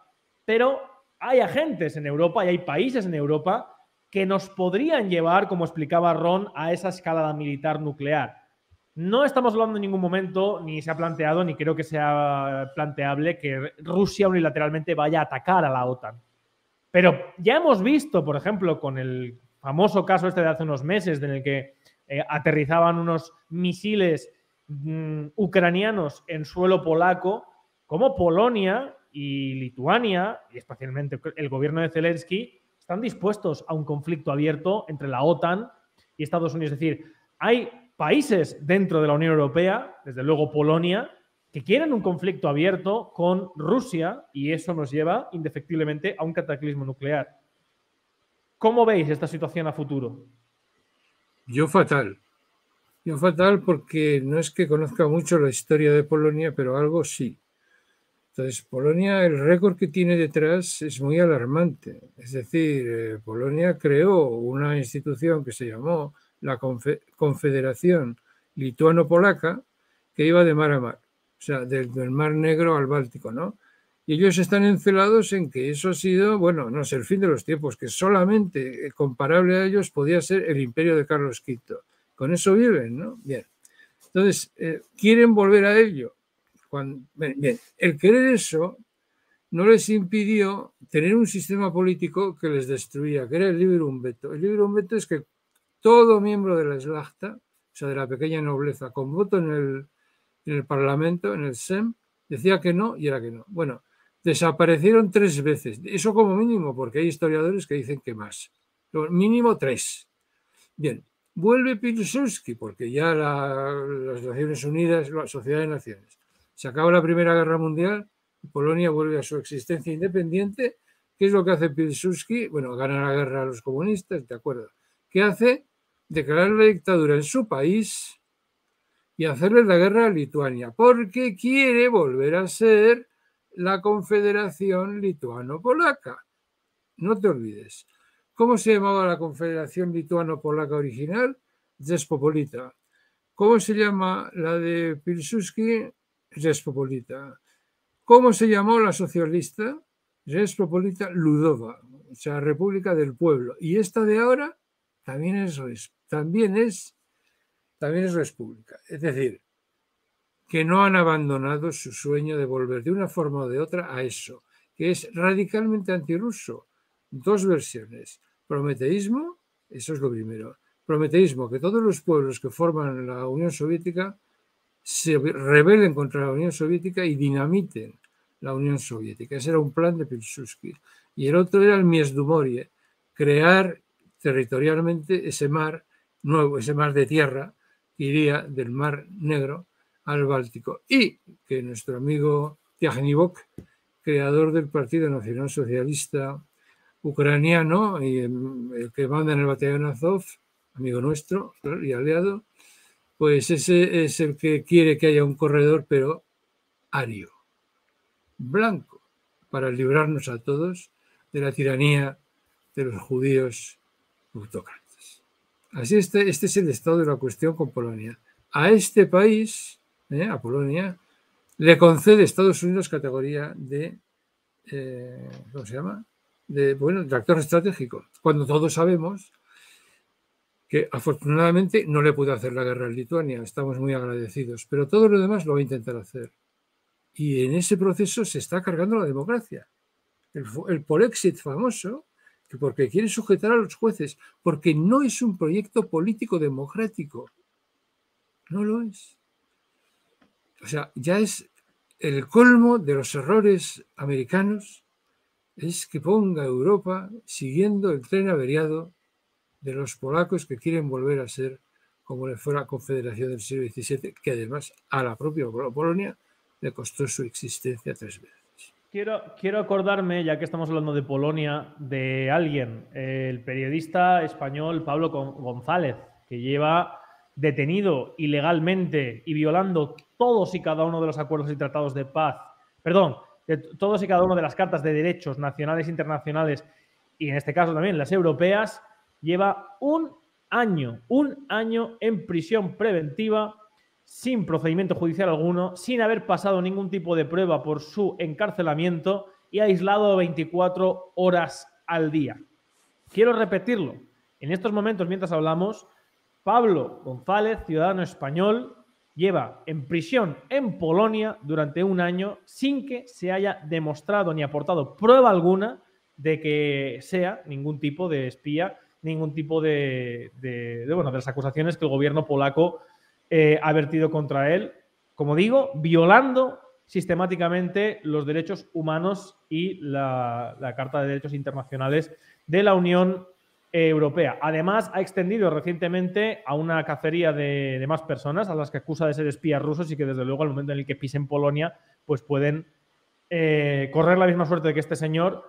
pero hay agentes en Europa y hay países en Europa que nos podrían llevar, como explicaba Ron, a esa escalada militar nuclear. No estamos hablando en ningún momento, ni se ha planteado, ni creo que sea planteable que Rusia unilateralmente vaya a atacar a la OTAN. Pero ya hemos visto, por ejemplo, con el famoso caso este de hace unos meses, en el que eh, aterrizaban unos misiles mm, ucranianos en suelo polaco, como Polonia y Lituania, y especialmente el gobierno de Zelensky, están dispuestos a un conflicto abierto entre la OTAN y Estados Unidos. Es decir, hay países dentro de la Unión Europea, desde luego Polonia, que quieren un conflicto abierto con Rusia y eso nos lleva indefectiblemente a un cataclismo nuclear. ¿Cómo veis esta situación a futuro? Yo fatal. Yo fatal porque no es que conozca mucho la historia de Polonia, pero algo sí. Entonces, Polonia, el récord que tiene detrás es muy alarmante. Es decir, eh, Polonia creó una institución que se llamó la Confederación Lituano-Polaca que iba de mar a mar, o sea, del, Mar Negro al Báltico, ¿no? Y ellos están encelados en que eso ha sido, bueno, no sé, el fin de los tiempos, que solamente eh, comparable a ellos podía ser el imperio de Carlos V. Con eso viven, ¿no? Bien. Entonces, eh, quieren volver a ello. el querer eso no les impidió tener un sistema político que les destruía, que era el liberum veto. El liberum veto es que todo miembro de la Slachta, o sea, de la pequeña nobleza, con voto en el, en el Parlamento, en el SEM, decía que no y era que no. Bueno, desaparecieron tres veces, eso como mínimo, porque hay historiadores que dicen que más. Mínimo tres. Bien, vuelve Pilsudski, porque ya las Naciones Unidas, la Sociedad de Naciones, se acaba la Primera Guerra Mundial, Polonia vuelve a su existencia independiente. ¿Qué es lo que hace Pilsudski? Bueno, gana la guerra a los comunistas, de acuerdo. ¿Qué hace? Declarar la dictadura en su país y hacerle la guerra a Lituania, porque quiere volver a ser la Confederación Lituano-Polaca. No te olvides. ¿Cómo se llamaba la Confederación Lituano-Polaca original? Despopolita. ¿Cómo se llama la de Pilsudski? Respopolita. ¿Cómo se llamó la socialista? Respopolita Ludova, o sea, República del Pueblo. Y esta de ahora también es, también es, también es República. Es decir, que no han abandonado su sueño de volver de una forma o de otra a eso, que es radicalmente antirruso. Dos versiones. Prometeísmo, eso es lo primero. Prometeísmo, que todos los pueblos que forman la Unión Soviética se rebelen contra la Unión Soviética y dinamiten la Unión Soviética. Ese era un plan de Pilsudski. Y el otro era el Miesdumorie, crear territorialmente ese mar nuevo, ese mar de tierra iría del Mar Negro al Báltico. Y que nuestro amigo Tiagenivok, creador del Partido Nacional Socialista ucraniano y el que manda en el batallón Azov, amigo nuestro y aliado, pues ese es el que quiere que haya un corredor, pero ario, blanco, para librarnos a todos de la tiranía de los judíos autócratas. Así este, este es el estado de la cuestión con Polonia. A este país, eh, a Polonia, le concede Estados Unidos categoría de, eh, ¿cómo se llama? De, bueno, de actor estratégico, cuando todos sabemos que afortunadamente no le pudo hacer la guerra a Lituania, estamos muy agradecidos, pero todo lo demás lo va a intentar hacer. Y en ese proceso se está cargando la democracia. El, el Polexit famoso, porque quiere sujetar a los jueces, porque no es un proyecto político democrático. No lo es. O sea, ya es el colmo de los errores americanos, es que ponga a Europa siguiendo el tren averiado de los polacos que quieren volver a ser como le fue la Confederación del siglo XVII, que además a la propia Polonia le costó su existencia tres veces. Quiero, quiero acordarme, ya que estamos hablando de Polonia, de alguien, el periodista español Pablo González, que lleva detenido ilegalmente y violando todos y cada uno de los acuerdos y tratados de paz, perdón, de todos y cada uno de las cartas de derechos nacionales e internacionales, y en este caso también las europeas, lleva un año, un año en prisión preventiva sin procedimiento judicial alguno, sin haber pasado ningún tipo de prueba por su encarcelamiento y aislado 24 horas al día. Quiero repetirlo. En estos momentos, mientras hablamos, Pablo González, ciudadano español, lleva en prisión en Polonia durante un año sin que se haya demostrado ni aportado prueba alguna de que sea ningún tipo de espía ningún tipo de, bueno, de las acusaciones que el gobierno polaco eh, ha vertido contra él, como digo, violando sistemáticamente los derechos humanos y la, Carta de Derechos Internacionales de la Unión Europea. Además, ha extendido recientemente a una cacería de, más personas a las que acusa de ser espías rusos y que desde luego al momento en el que pisen Polonia, pues pueden eh, correr la misma suerte que este señor,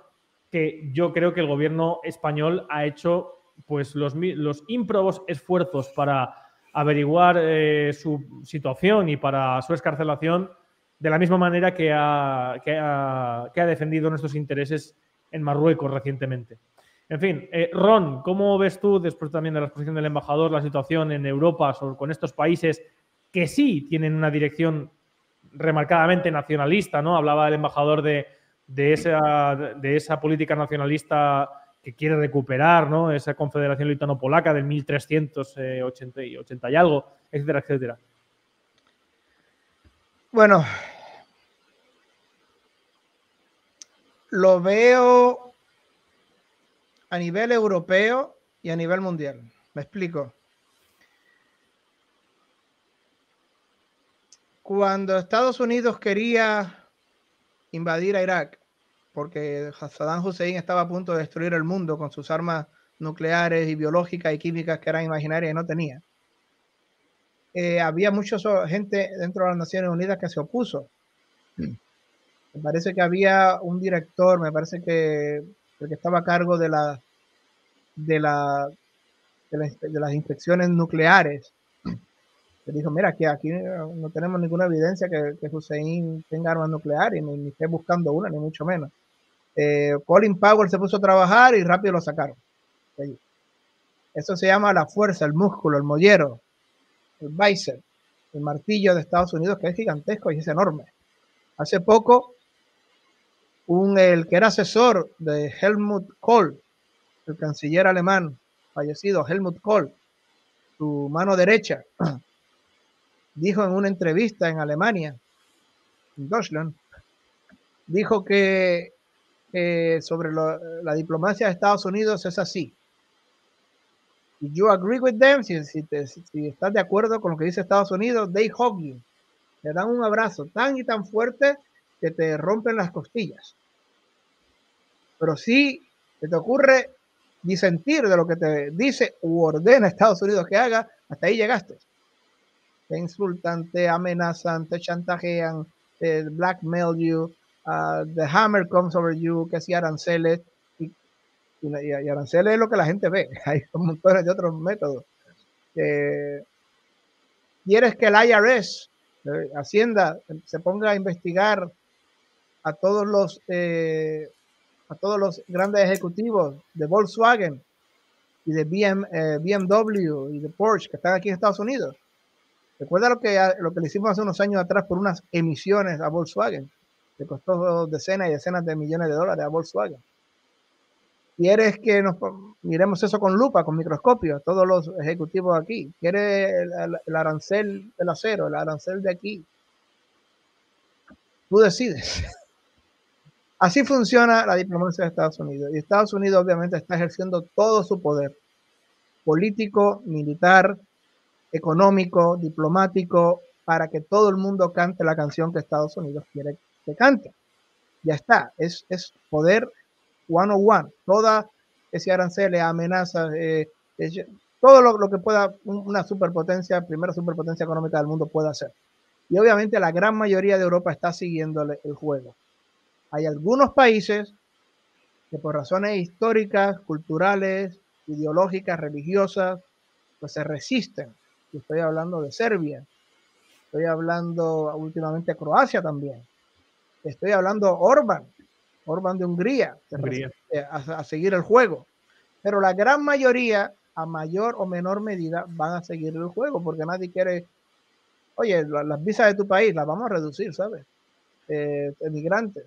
que yo creo que el gobierno español ha hecho pues los, los ímprobos esfuerzos para averiguar eh, su situación y para su escarcelación de la misma manera que ha, que ha, defendido nuestros intereses en Marruecos recientemente. En fin, eh, Ron, ¿cómo ves tú, después también de la exposición del embajador, la situación en Europa con estos países que sí tienen una dirección remarcadamente nacionalista? ¿no? Hablaba el embajador de, de, esa, de esa política nacionalista que quiere recuperar ¿no? esa confederación litano-polaca del 1380 y, 80 y algo, etcétera, etcétera. Bueno, lo veo a nivel europeo y a nivel mundial. Me explico. Cuando Estados Unidos quería invadir a Irak, porque Saddam Hussein estaba a punto de destruir el mundo con sus armas nucleares y biológicas y químicas que eran imaginarias y no tenía. Eh, había mucha gente dentro de las Naciones Unidas que se opuso. Me parece que había un director, me parece que el que estaba a cargo de la de la de, las inspecciones nucleares que dijo, mira, que aquí no tenemos ninguna evidencia que, que Hussein tenga armas nucleares, ni, ni esté buscando una, ni mucho menos. Eh, Colin Powell se puso a trabajar y rápido lo sacaron. Eso se llama la fuerza, el músculo, el mollero, el bicep. el martillo de Estados Unidos, que es gigantesco y es enorme. Hace poco, un, el que era asesor de Helmut Kohl, el canciller alemán fallecido, Helmut Kohl, su mano derecha, dijo en una entrevista en Alemania, en Deutschland, dijo que sobre la diplomacia de Estados Unidos es así. Y you agree with them, si, si, estás de acuerdo con lo que dice Estados Unidos, they hug you. Te dan un abrazo tan y tan fuerte que te rompen las costillas. Pero si te ocurre disentir de lo que te dice u ordena Estados Unidos que haga, hasta ahí llegaste. Te insultan, te amenazan, te chantajean, te blackmail you, uh, the hammer comes over you, que si aranceles, y, aranceles es lo que la gente ve, hay montones de otros métodos. Eh, quieres que el IRS, eh, Hacienda, se ponga a investigar a todos los eh, a todos los grandes ejecutivos de Volkswagen y de BMW eh, y de Porsche que están aquí en Estados Unidos. Recuerda lo que, lo que le hicimos hace unos años atrás por unas emisiones a Volkswagen. Le costó decenas y decenas de millones de dólares a Volkswagen. ¿Quieres que nos miremos eso con lupa, con microscopio, todos los ejecutivos aquí? ¿Quieres el arancel del acero, el arancel de aquí? Tú decides. Así funciona la diplomacia de Estados Unidos. Y Estados Unidos obviamente está ejerciendo todo su poder político, militar, económico, diplomático, para que todo el mundo cante la canción que Estados Unidos quiere que cante. Ya está, es, es poder one on one. Toda ese arancel, amenazas, eh, todo lo, que pueda una superpotencia, primera superpotencia económica del mundo pueda hacer. Y obviamente la gran mayoría de Europa está siguiéndole el juego. Hay algunos países que por razones históricas, culturales, ideológicas, religiosas, pues se resisten. estoy hablando de Serbia, estoy hablando últimamente de Croacia también, estoy hablando Orban, Orban de Hungría, A, seguir el juego. Pero la gran mayoría, a mayor o menor medida, van a seguir el juego porque nadie quiere, oye, las visas de tu país las vamos a reducir, ¿sabes? Eh, emigrantes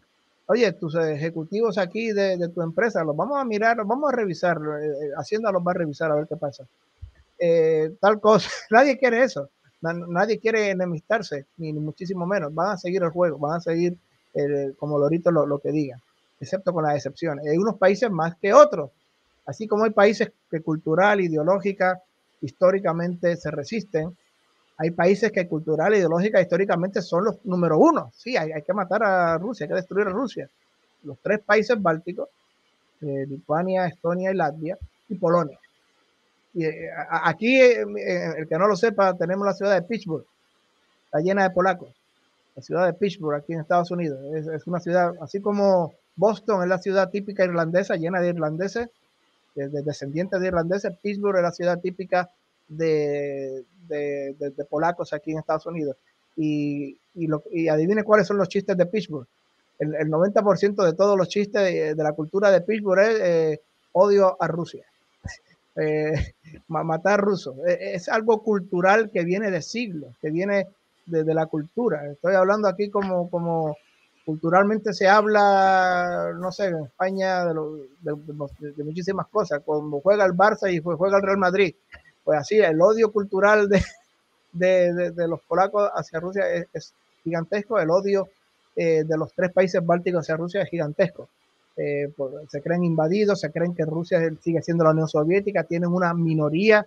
oye, tus ejecutivos aquí de, tu empresa, los vamos a mirar, los vamos a revisar, eh, eh, Hacienda los va a revisar a ver qué pasa. Eh, tal cosa, nadie quiere eso, nadie quiere enemistarse, ni, muchísimo menos, van a seguir el juego, van a seguir como Lorito lo, lo que diga, excepto con las excepciones. Hay unos países más que otros, así como hay países que cultural, ideológica, históricamente se resisten, hay países que cultural, ideológica, históricamente son los número uno. Sí, hay, que matar a Rusia, hay que destruir a Rusia. Los tres países bálticos, eh, Lituania, Estonia y Latvia, y Polonia. Y eh, aquí, eh, el que no lo sepa, tenemos la ciudad de Pittsburgh, está llena de polacos. La ciudad de Pittsburgh, aquí en Estados Unidos, es, una ciudad, así como Boston es la ciudad típica irlandesa, llena de irlandeses, de, de descendientes de irlandeses. Pittsburgh es la ciudad típica de, de, polacos aquí en Estados Unidos. Y, y, adivine cuáles son los chistes de Pittsburgh. El, el 90% de todos los chistes de, la cultura de Pittsburgh es eh, odio a Rusia. Eh, matar rusos. E, es, algo cultural que viene de siglos, que viene de, la cultura. Estoy hablando aquí como, como culturalmente se habla, no sé, en España de, de, muchísimas cosas, como juega el Barça y juega el Real Madrid pues así, el odio cultural de, de, de, los polacos hacia Rusia es, gigantesco, el odio eh, de los tres países bálticos hacia Rusia es gigantesco. Eh, se creen invadidos, se creen que Rusia sigue siendo la Unión Soviética, tienen una minoría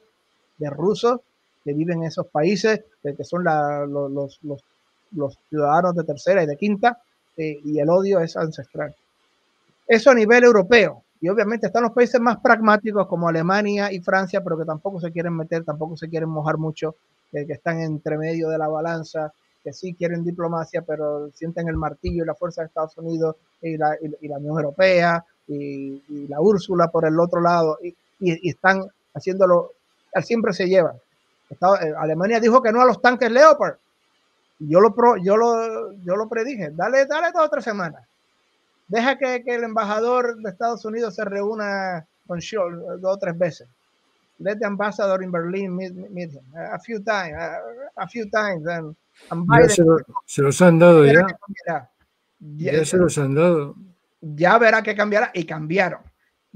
de rusos que viven en esos países, que son los, los, los, ciudadanos de tercera y de quinta, eh, y el odio es ancestral. Eso a nivel europeo. Y obviamente están los países más pragmáticos como Alemania y Francia, pero que tampoco se quieren meter, tampoco se quieren mojar mucho, que, están entre medio de la balanza, que sí quieren diplomacia, pero sienten el martillo y la fuerza de Estados Unidos y la, Unión Europea y, la Úrsula por el otro lado, y, están haciéndolo, siempre se Eh, Alemania dijo que no a los tanques Leopard. Yo lo, yo lo, yo lo predije, dale, dale dos o tres semanas Deja que, el embajador de Estados Unidos se reúna con Scholz dos o tres veces. let the ambassador in Berlin meet, meet him a few times, a few times. And, ya se, lo, se, los han dado ya. Ya, ya se los han dado. Ya verá que cambiará y cambiaron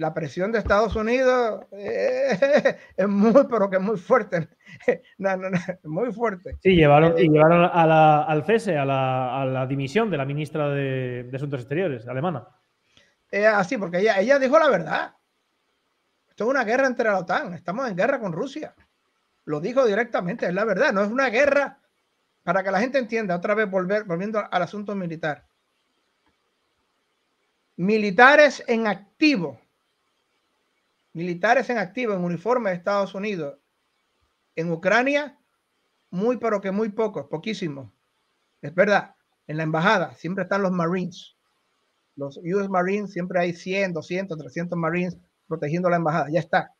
la presión de Estados Unidos eh, es muy, pero que muy fuerte. No, no, no, muy fuerte. Sí, llevaron, y eh, llevaron a la, al cese, a la, a la, dimisión de la ministra de, de Asuntos Exteriores alemana. Eh, así, porque ella, ella dijo la verdad. Esto es una guerra entre la OTAN. Estamos en guerra con Rusia. Lo dijo directamente, es la verdad. No es una guerra para que la gente entienda. Otra vez, volver, volviendo al asunto militar. Militares en activo militares en activo en uniforme de Estados Unidos en Ucrania, muy pero que muy pocos, poquísimos. Es verdad, en la embajada siempre están los Marines. Los US Marines siempre hay 100, 200, 300 Marines protegiendo la embajada. Ya está.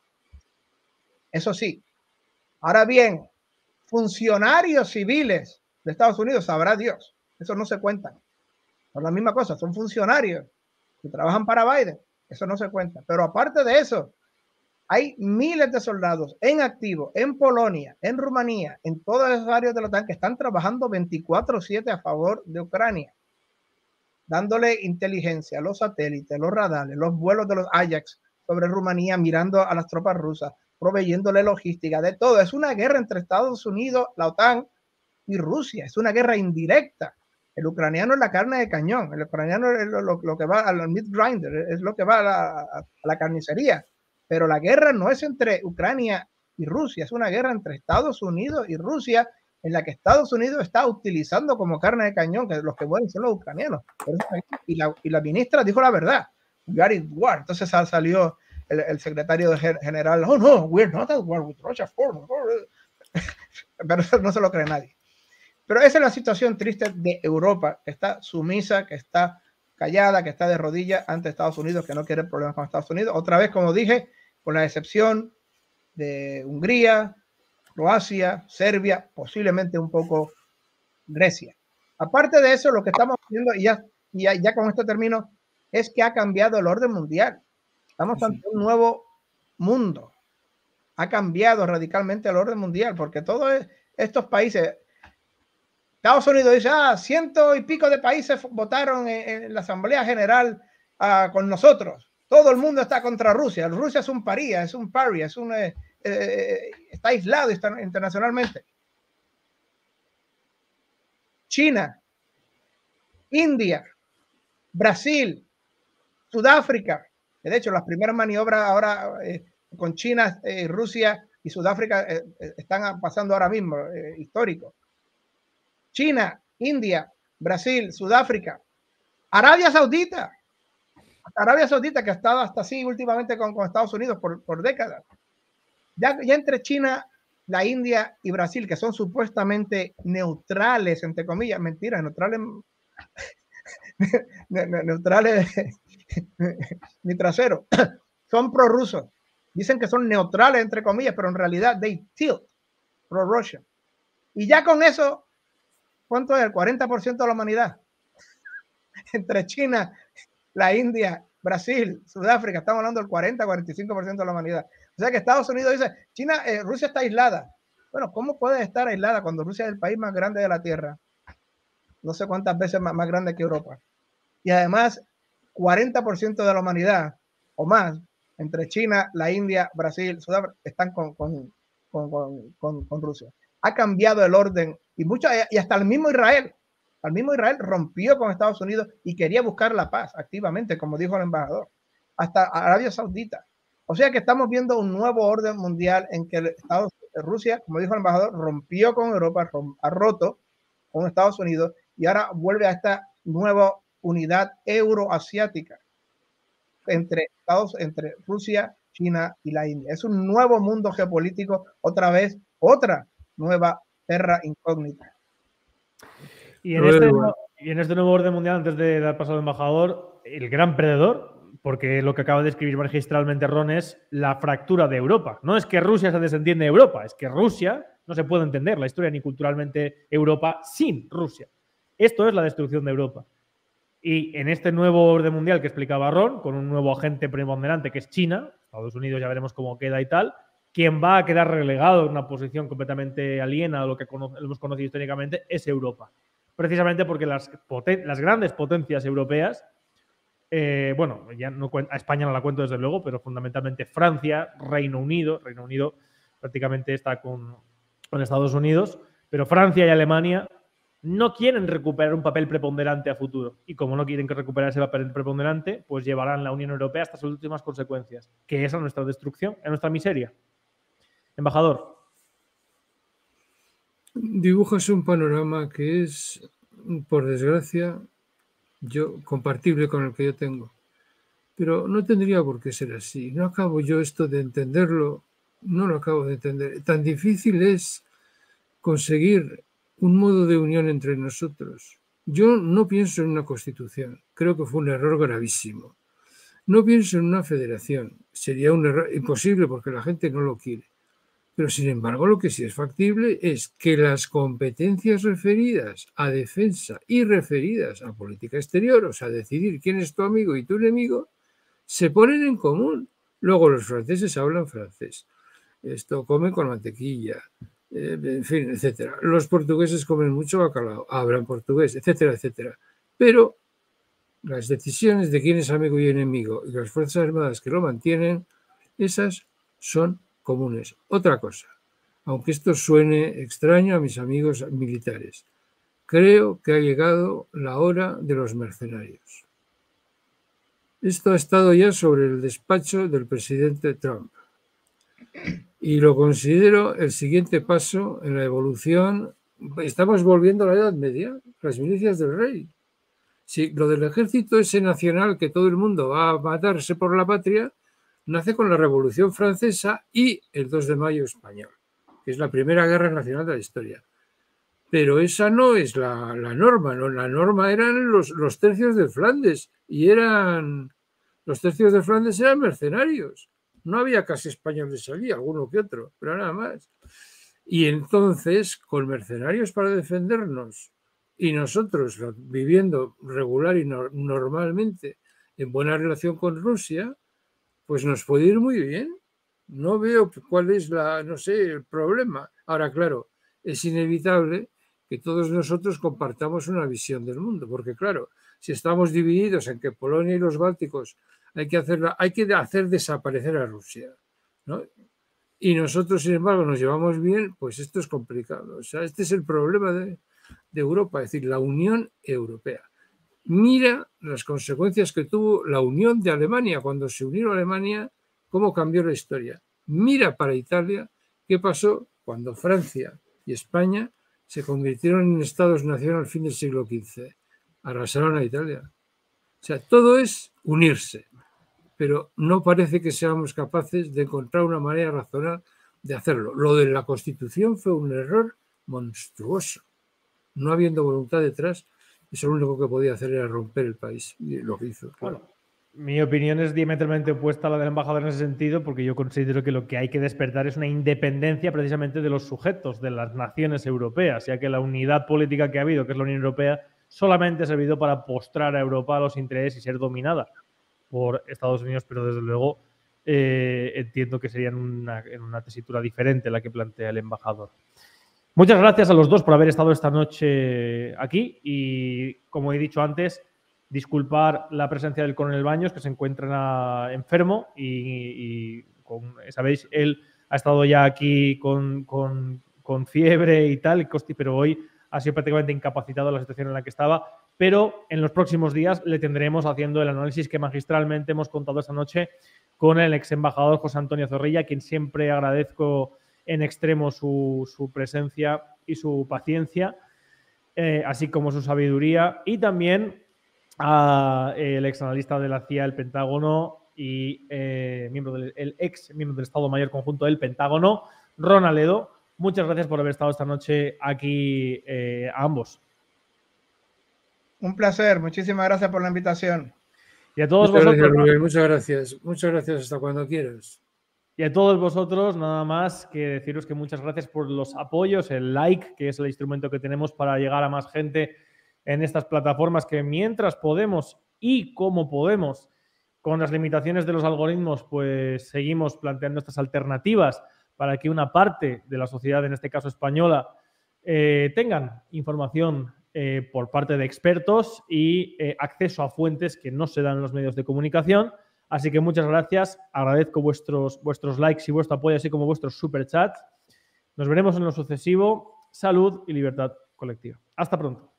Eso sí. Ahora bien, funcionarios civiles de Estados Unidos, sabrá Dios. Eso no se cuenta. Son la misma cosa, son funcionarios que trabajan para Biden. Eso no se cuenta. Pero aparte de eso, hay miles de soldados en activo en Polonia, en Rumanía, en todas esas áreas de la OTAN que están trabajando 24/7 a favor de Ucrania, dándole inteligencia, los satélites, los radares, los vuelos de los Ajax sobre Rumanía, mirando a las tropas rusas, proveyéndole logística, de todo. Es una guerra entre Estados Unidos, la OTAN y Rusia. Es una guerra indirecta. El ucraniano es la carne de cañón. El ucraniano es lo, que va al meat grinder, es lo que va a la carnicería pero la guerra no es entre Ucrania y Rusia, es una guerra entre Estados Unidos y Rusia en la que Estados Unidos está utilizando como carne de cañón, que los que mueren son los ucranianos. Y la, y la ministra dijo la verdad. Gary War. Entonces salió el, el, secretario general, oh no, we're not at war with Russia. Pero eso no se lo cree nadie. Pero esa es la situación triste de Europa, que está sumisa, que está callada, que está de rodillas ante Estados Unidos, que no quiere problemas con Estados Unidos. Otra vez, como dije, con la excepción de Hungría, Croacia, Serbia, posiblemente un poco Grecia. Aparte de eso, lo que estamos viendo, y ya, ya, ya con esto termino, es que ha cambiado el orden mundial. Estamos ante un nuevo mundo. Ha cambiado radicalmente el orden mundial, porque todos estos países, Estados Unidos dice, ah, ciento y pico de países votaron en, la Asamblea General ah, con nosotros. Todo el mundo está contra Rusia. Rusia es un paría, es un paria, es un, eh, eh, está aislado internacionalmente. China, India, Brasil, Sudáfrica. De hecho, las primeras maniobras ahora eh, con China, Rusia y Sudáfrica están pasando ahora mismo, histórico. China, India, Brasil, Sudáfrica, Arabia Saudita, Arabia Saudita, que ha estado hasta así últimamente con, Estados Unidos por, décadas. Ya, ya entre China, la India y Brasil, que son supuestamente neutrales, entre comillas, mentiras, neutrales, neutrales, ni trasero, son prorrusos. Dicen que son neutrales, entre comillas, pero en realidad they tilt pro-Russian. Y ya con eso, ¿cuánto es? El 40% de la humanidad. Entre China la India, Brasil, Sudáfrica, estamos hablando del 40-45% de la humanidad. O sea que Estados Unidos dice, China, eh, Rusia está aislada. Bueno, ¿cómo puede estar aislada cuando Rusia es el país más grande de la Tierra? No sé cuántas veces más, grande que Europa. Y además, 40% de la humanidad o más, entre China, la India, Brasil, Sudáfrica, están con, con, con, con Rusia. Ha cambiado el orden y, mucho, y hasta el mismo Israel al mismo Israel rompió con Estados Unidos y quería buscar la paz activamente, como dijo el embajador, hasta Arabia Saudita. O sea que estamos viendo un nuevo orden mundial en que Estados, Rusia, como dijo el embajador, rompió con Europa, ha roto con Estados Unidos y ahora vuelve a esta nueva unidad euroasiática entre Estados, entre Rusia, China y la India. Es un nuevo mundo geopolítico, otra vez, otra nueva terra incógnita. Y en, este, y en este nuevo orden mundial, antes de dar paso al embajador, el gran perdedor, porque lo que acaba de escribir magistralmente Ron es la fractura de Europa. No es que Rusia se desentiende de Europa, es que Rusia no se puede entender la historia ni culturalmente Europa sin Rusia. Esto es la destrucción de Europa. Y en este nuevo orden mundial que explicaba Ron, con un nuevo agente preponderante que es China, Estados Unidos ya veremos cómo queda y tal, quien va a quedar relegado en una posición completamente aliena a lo que hemos conocido históricamente es Europa. Precisamente porque las, grandes potencias europeas, eh, bueno, ya no a España no la cuento desde luego, pero fundamentalmente Francia, Reino Unido, Reino Unido prácticamente está con, con Estados Unidos, pero Francia y Alemania no quieren recuperar un papel preponderante a futuro. Y como no quieren recuperar ese papel preponderante, pues llevarán la Unión Europea hasta sus últimas consecuencias, que es a nuestra destrucción, a nuestra miseria. Embajador. Dibujas un panorama que es, por desgracia, yo compartible con el que yo tengo. Pero no tendría por qué ser así. No acabo yo esto de entenderlo, no lo acabo de entender. Tan difícil es conseguir un modo de unión entre nosotros. Yo no pienso en una constitución, creo que fue un error gravísimo. No pienso en una federación, sería un error imposible porque la gente no lo quiere. Pero sin embargo, lo que sí es factible es que las competencias referidas a defensa y referidas a política exterior, o sea, decidir quién es tu amigo y tu enemigo, se ponen en común. Luego los franceses hablan francés. Esto come con mantequilla, eh, en fin, etcétera. Los portugueses comen mucho bacalao, hablan portugués, etcétera, etcétera. Pero las decisiones de quién es amigo y enemigo y las Fuerzas Armadas que lo mantienen, esas son comunes. Otra cosa, aunque esto suene extraño a mis amigos militares, creo que ha llegado la hora de los mercenarios. Esto ha estado ya sobre el despacho del presidente Trump y lo considero el siguiente paso en la evolución. Estamos volviendo a la Edad Media, las milicias del rey. Si lo del ejército ese nacional que todo el mundo va a matarse por la patria, nace con la Revolución Francesa y el 2 de mayo español, que es la primera guerra nacional de la historia. Pero esa no es la, norma, ¿no? la norma eran los, los tercios de Flandes y eran los tercios de Flandes eran mercenarios no había casi españoles allí, alguno que otro, pero nada más. Y entonces, con mercenarios para defendernos y nosotros viviendo regular y normalmente en buena relación con Rusia, pues nos puede ir muy bien. No veo cuál es la, no sé, el problema. Ahora, claro, es inevitable que todos nosotros compartamos una visión del mundo, porque claro, si estamos divididos en que Polonia y los Bálticos hay que, hay que hacer desaparecer a Rusia. ¿no? Y nosotros, sin embargo, nos llevamos bien, pues esto es complicado. O sea, este es el problema de, de Europa, es decir, la Unión Europea. Mira las consecuencias que tuvo la unión de Alemania cuando se unió a Alemania, cómo cambió la historia. Mira para Italia qué pasó cuando Francia y España se convirtieron en estados-nación al fin del siglo XV. Arrasaron a Italia. O sea, todo es unirse pero no parece que seamos capaces de encontrar una manera racional de hacerlo. Lo de la Constitución fue un error monstruoso. No habiendo voluntad detrás, eso lo único que podía hacer era romper el país, y lo hizo. Bueno, mi opinión es diametralmente opuesta a la del embajador en ese sentido, porque yo considero que lo que hay que despertar es una independencia precisamente de los sujetos, de las naciones europeas, ya que la unidad política que ha habido, que es la Unión Europea, solamente ha servido para postrar a Europa a los intereses y ser dominada por Estados Unidos, pero desde luego eh, entiendo que sería en una, tesitura diferente la que plantea el embajador. Muchas gracias a los dos por haber estado esta noche aquí y, como he dicho antes, disculpar la presencia del coronel Baños, que se encuentra enfermo y, sabéis, él ha estado ya aquí con, con fiebre y tal, pero hoy ha sido prácticamente incapacitado la situación en la que estaba. Pero en los próximos días le tendremos haciendo el análisis que magistralmente hemos contado esta noche con el ex embajador José Antonio Zorrilla, a quien siempre agradezco en extremo su, presencia y su paciencia, eh, así como su sabiduría, y también al ex analista de la CIA del Pentágono y eh, miembro del el ex miembro del Estado Mayor Conjunto del Pentágono, Ronaledo. Muchas gracias por haber estado esta noche aquí eh, a ambos. Un placer, muchísimas gracias por la invitación. Y a todos vosotros. Gracias, muchas gracias, muchas gracias hasta cuando quieras. Y a todos vosotros, nada más que deciros que muchas gracias por los apoyos, el like, que es el instrumento que tenemos para llegar a más gente en estas plataformas, que mientras podemos y como podemos, con las limitaciones de los algoritmos, pues seguimos planteando estas alternativas para que una parte de la sociedad, en este caso española, eh, tengan información eh, por parte de expertos y eh, acceso a fuentes que no se dan en los medios de comunicación. Así que muchas gracias, agradezco vuestros, vuestros likes y vuestro apoyo, así como vuestros superchats. Nos veremos en lo sucesivo. Salud y libertad colectiva. Hasta pronto.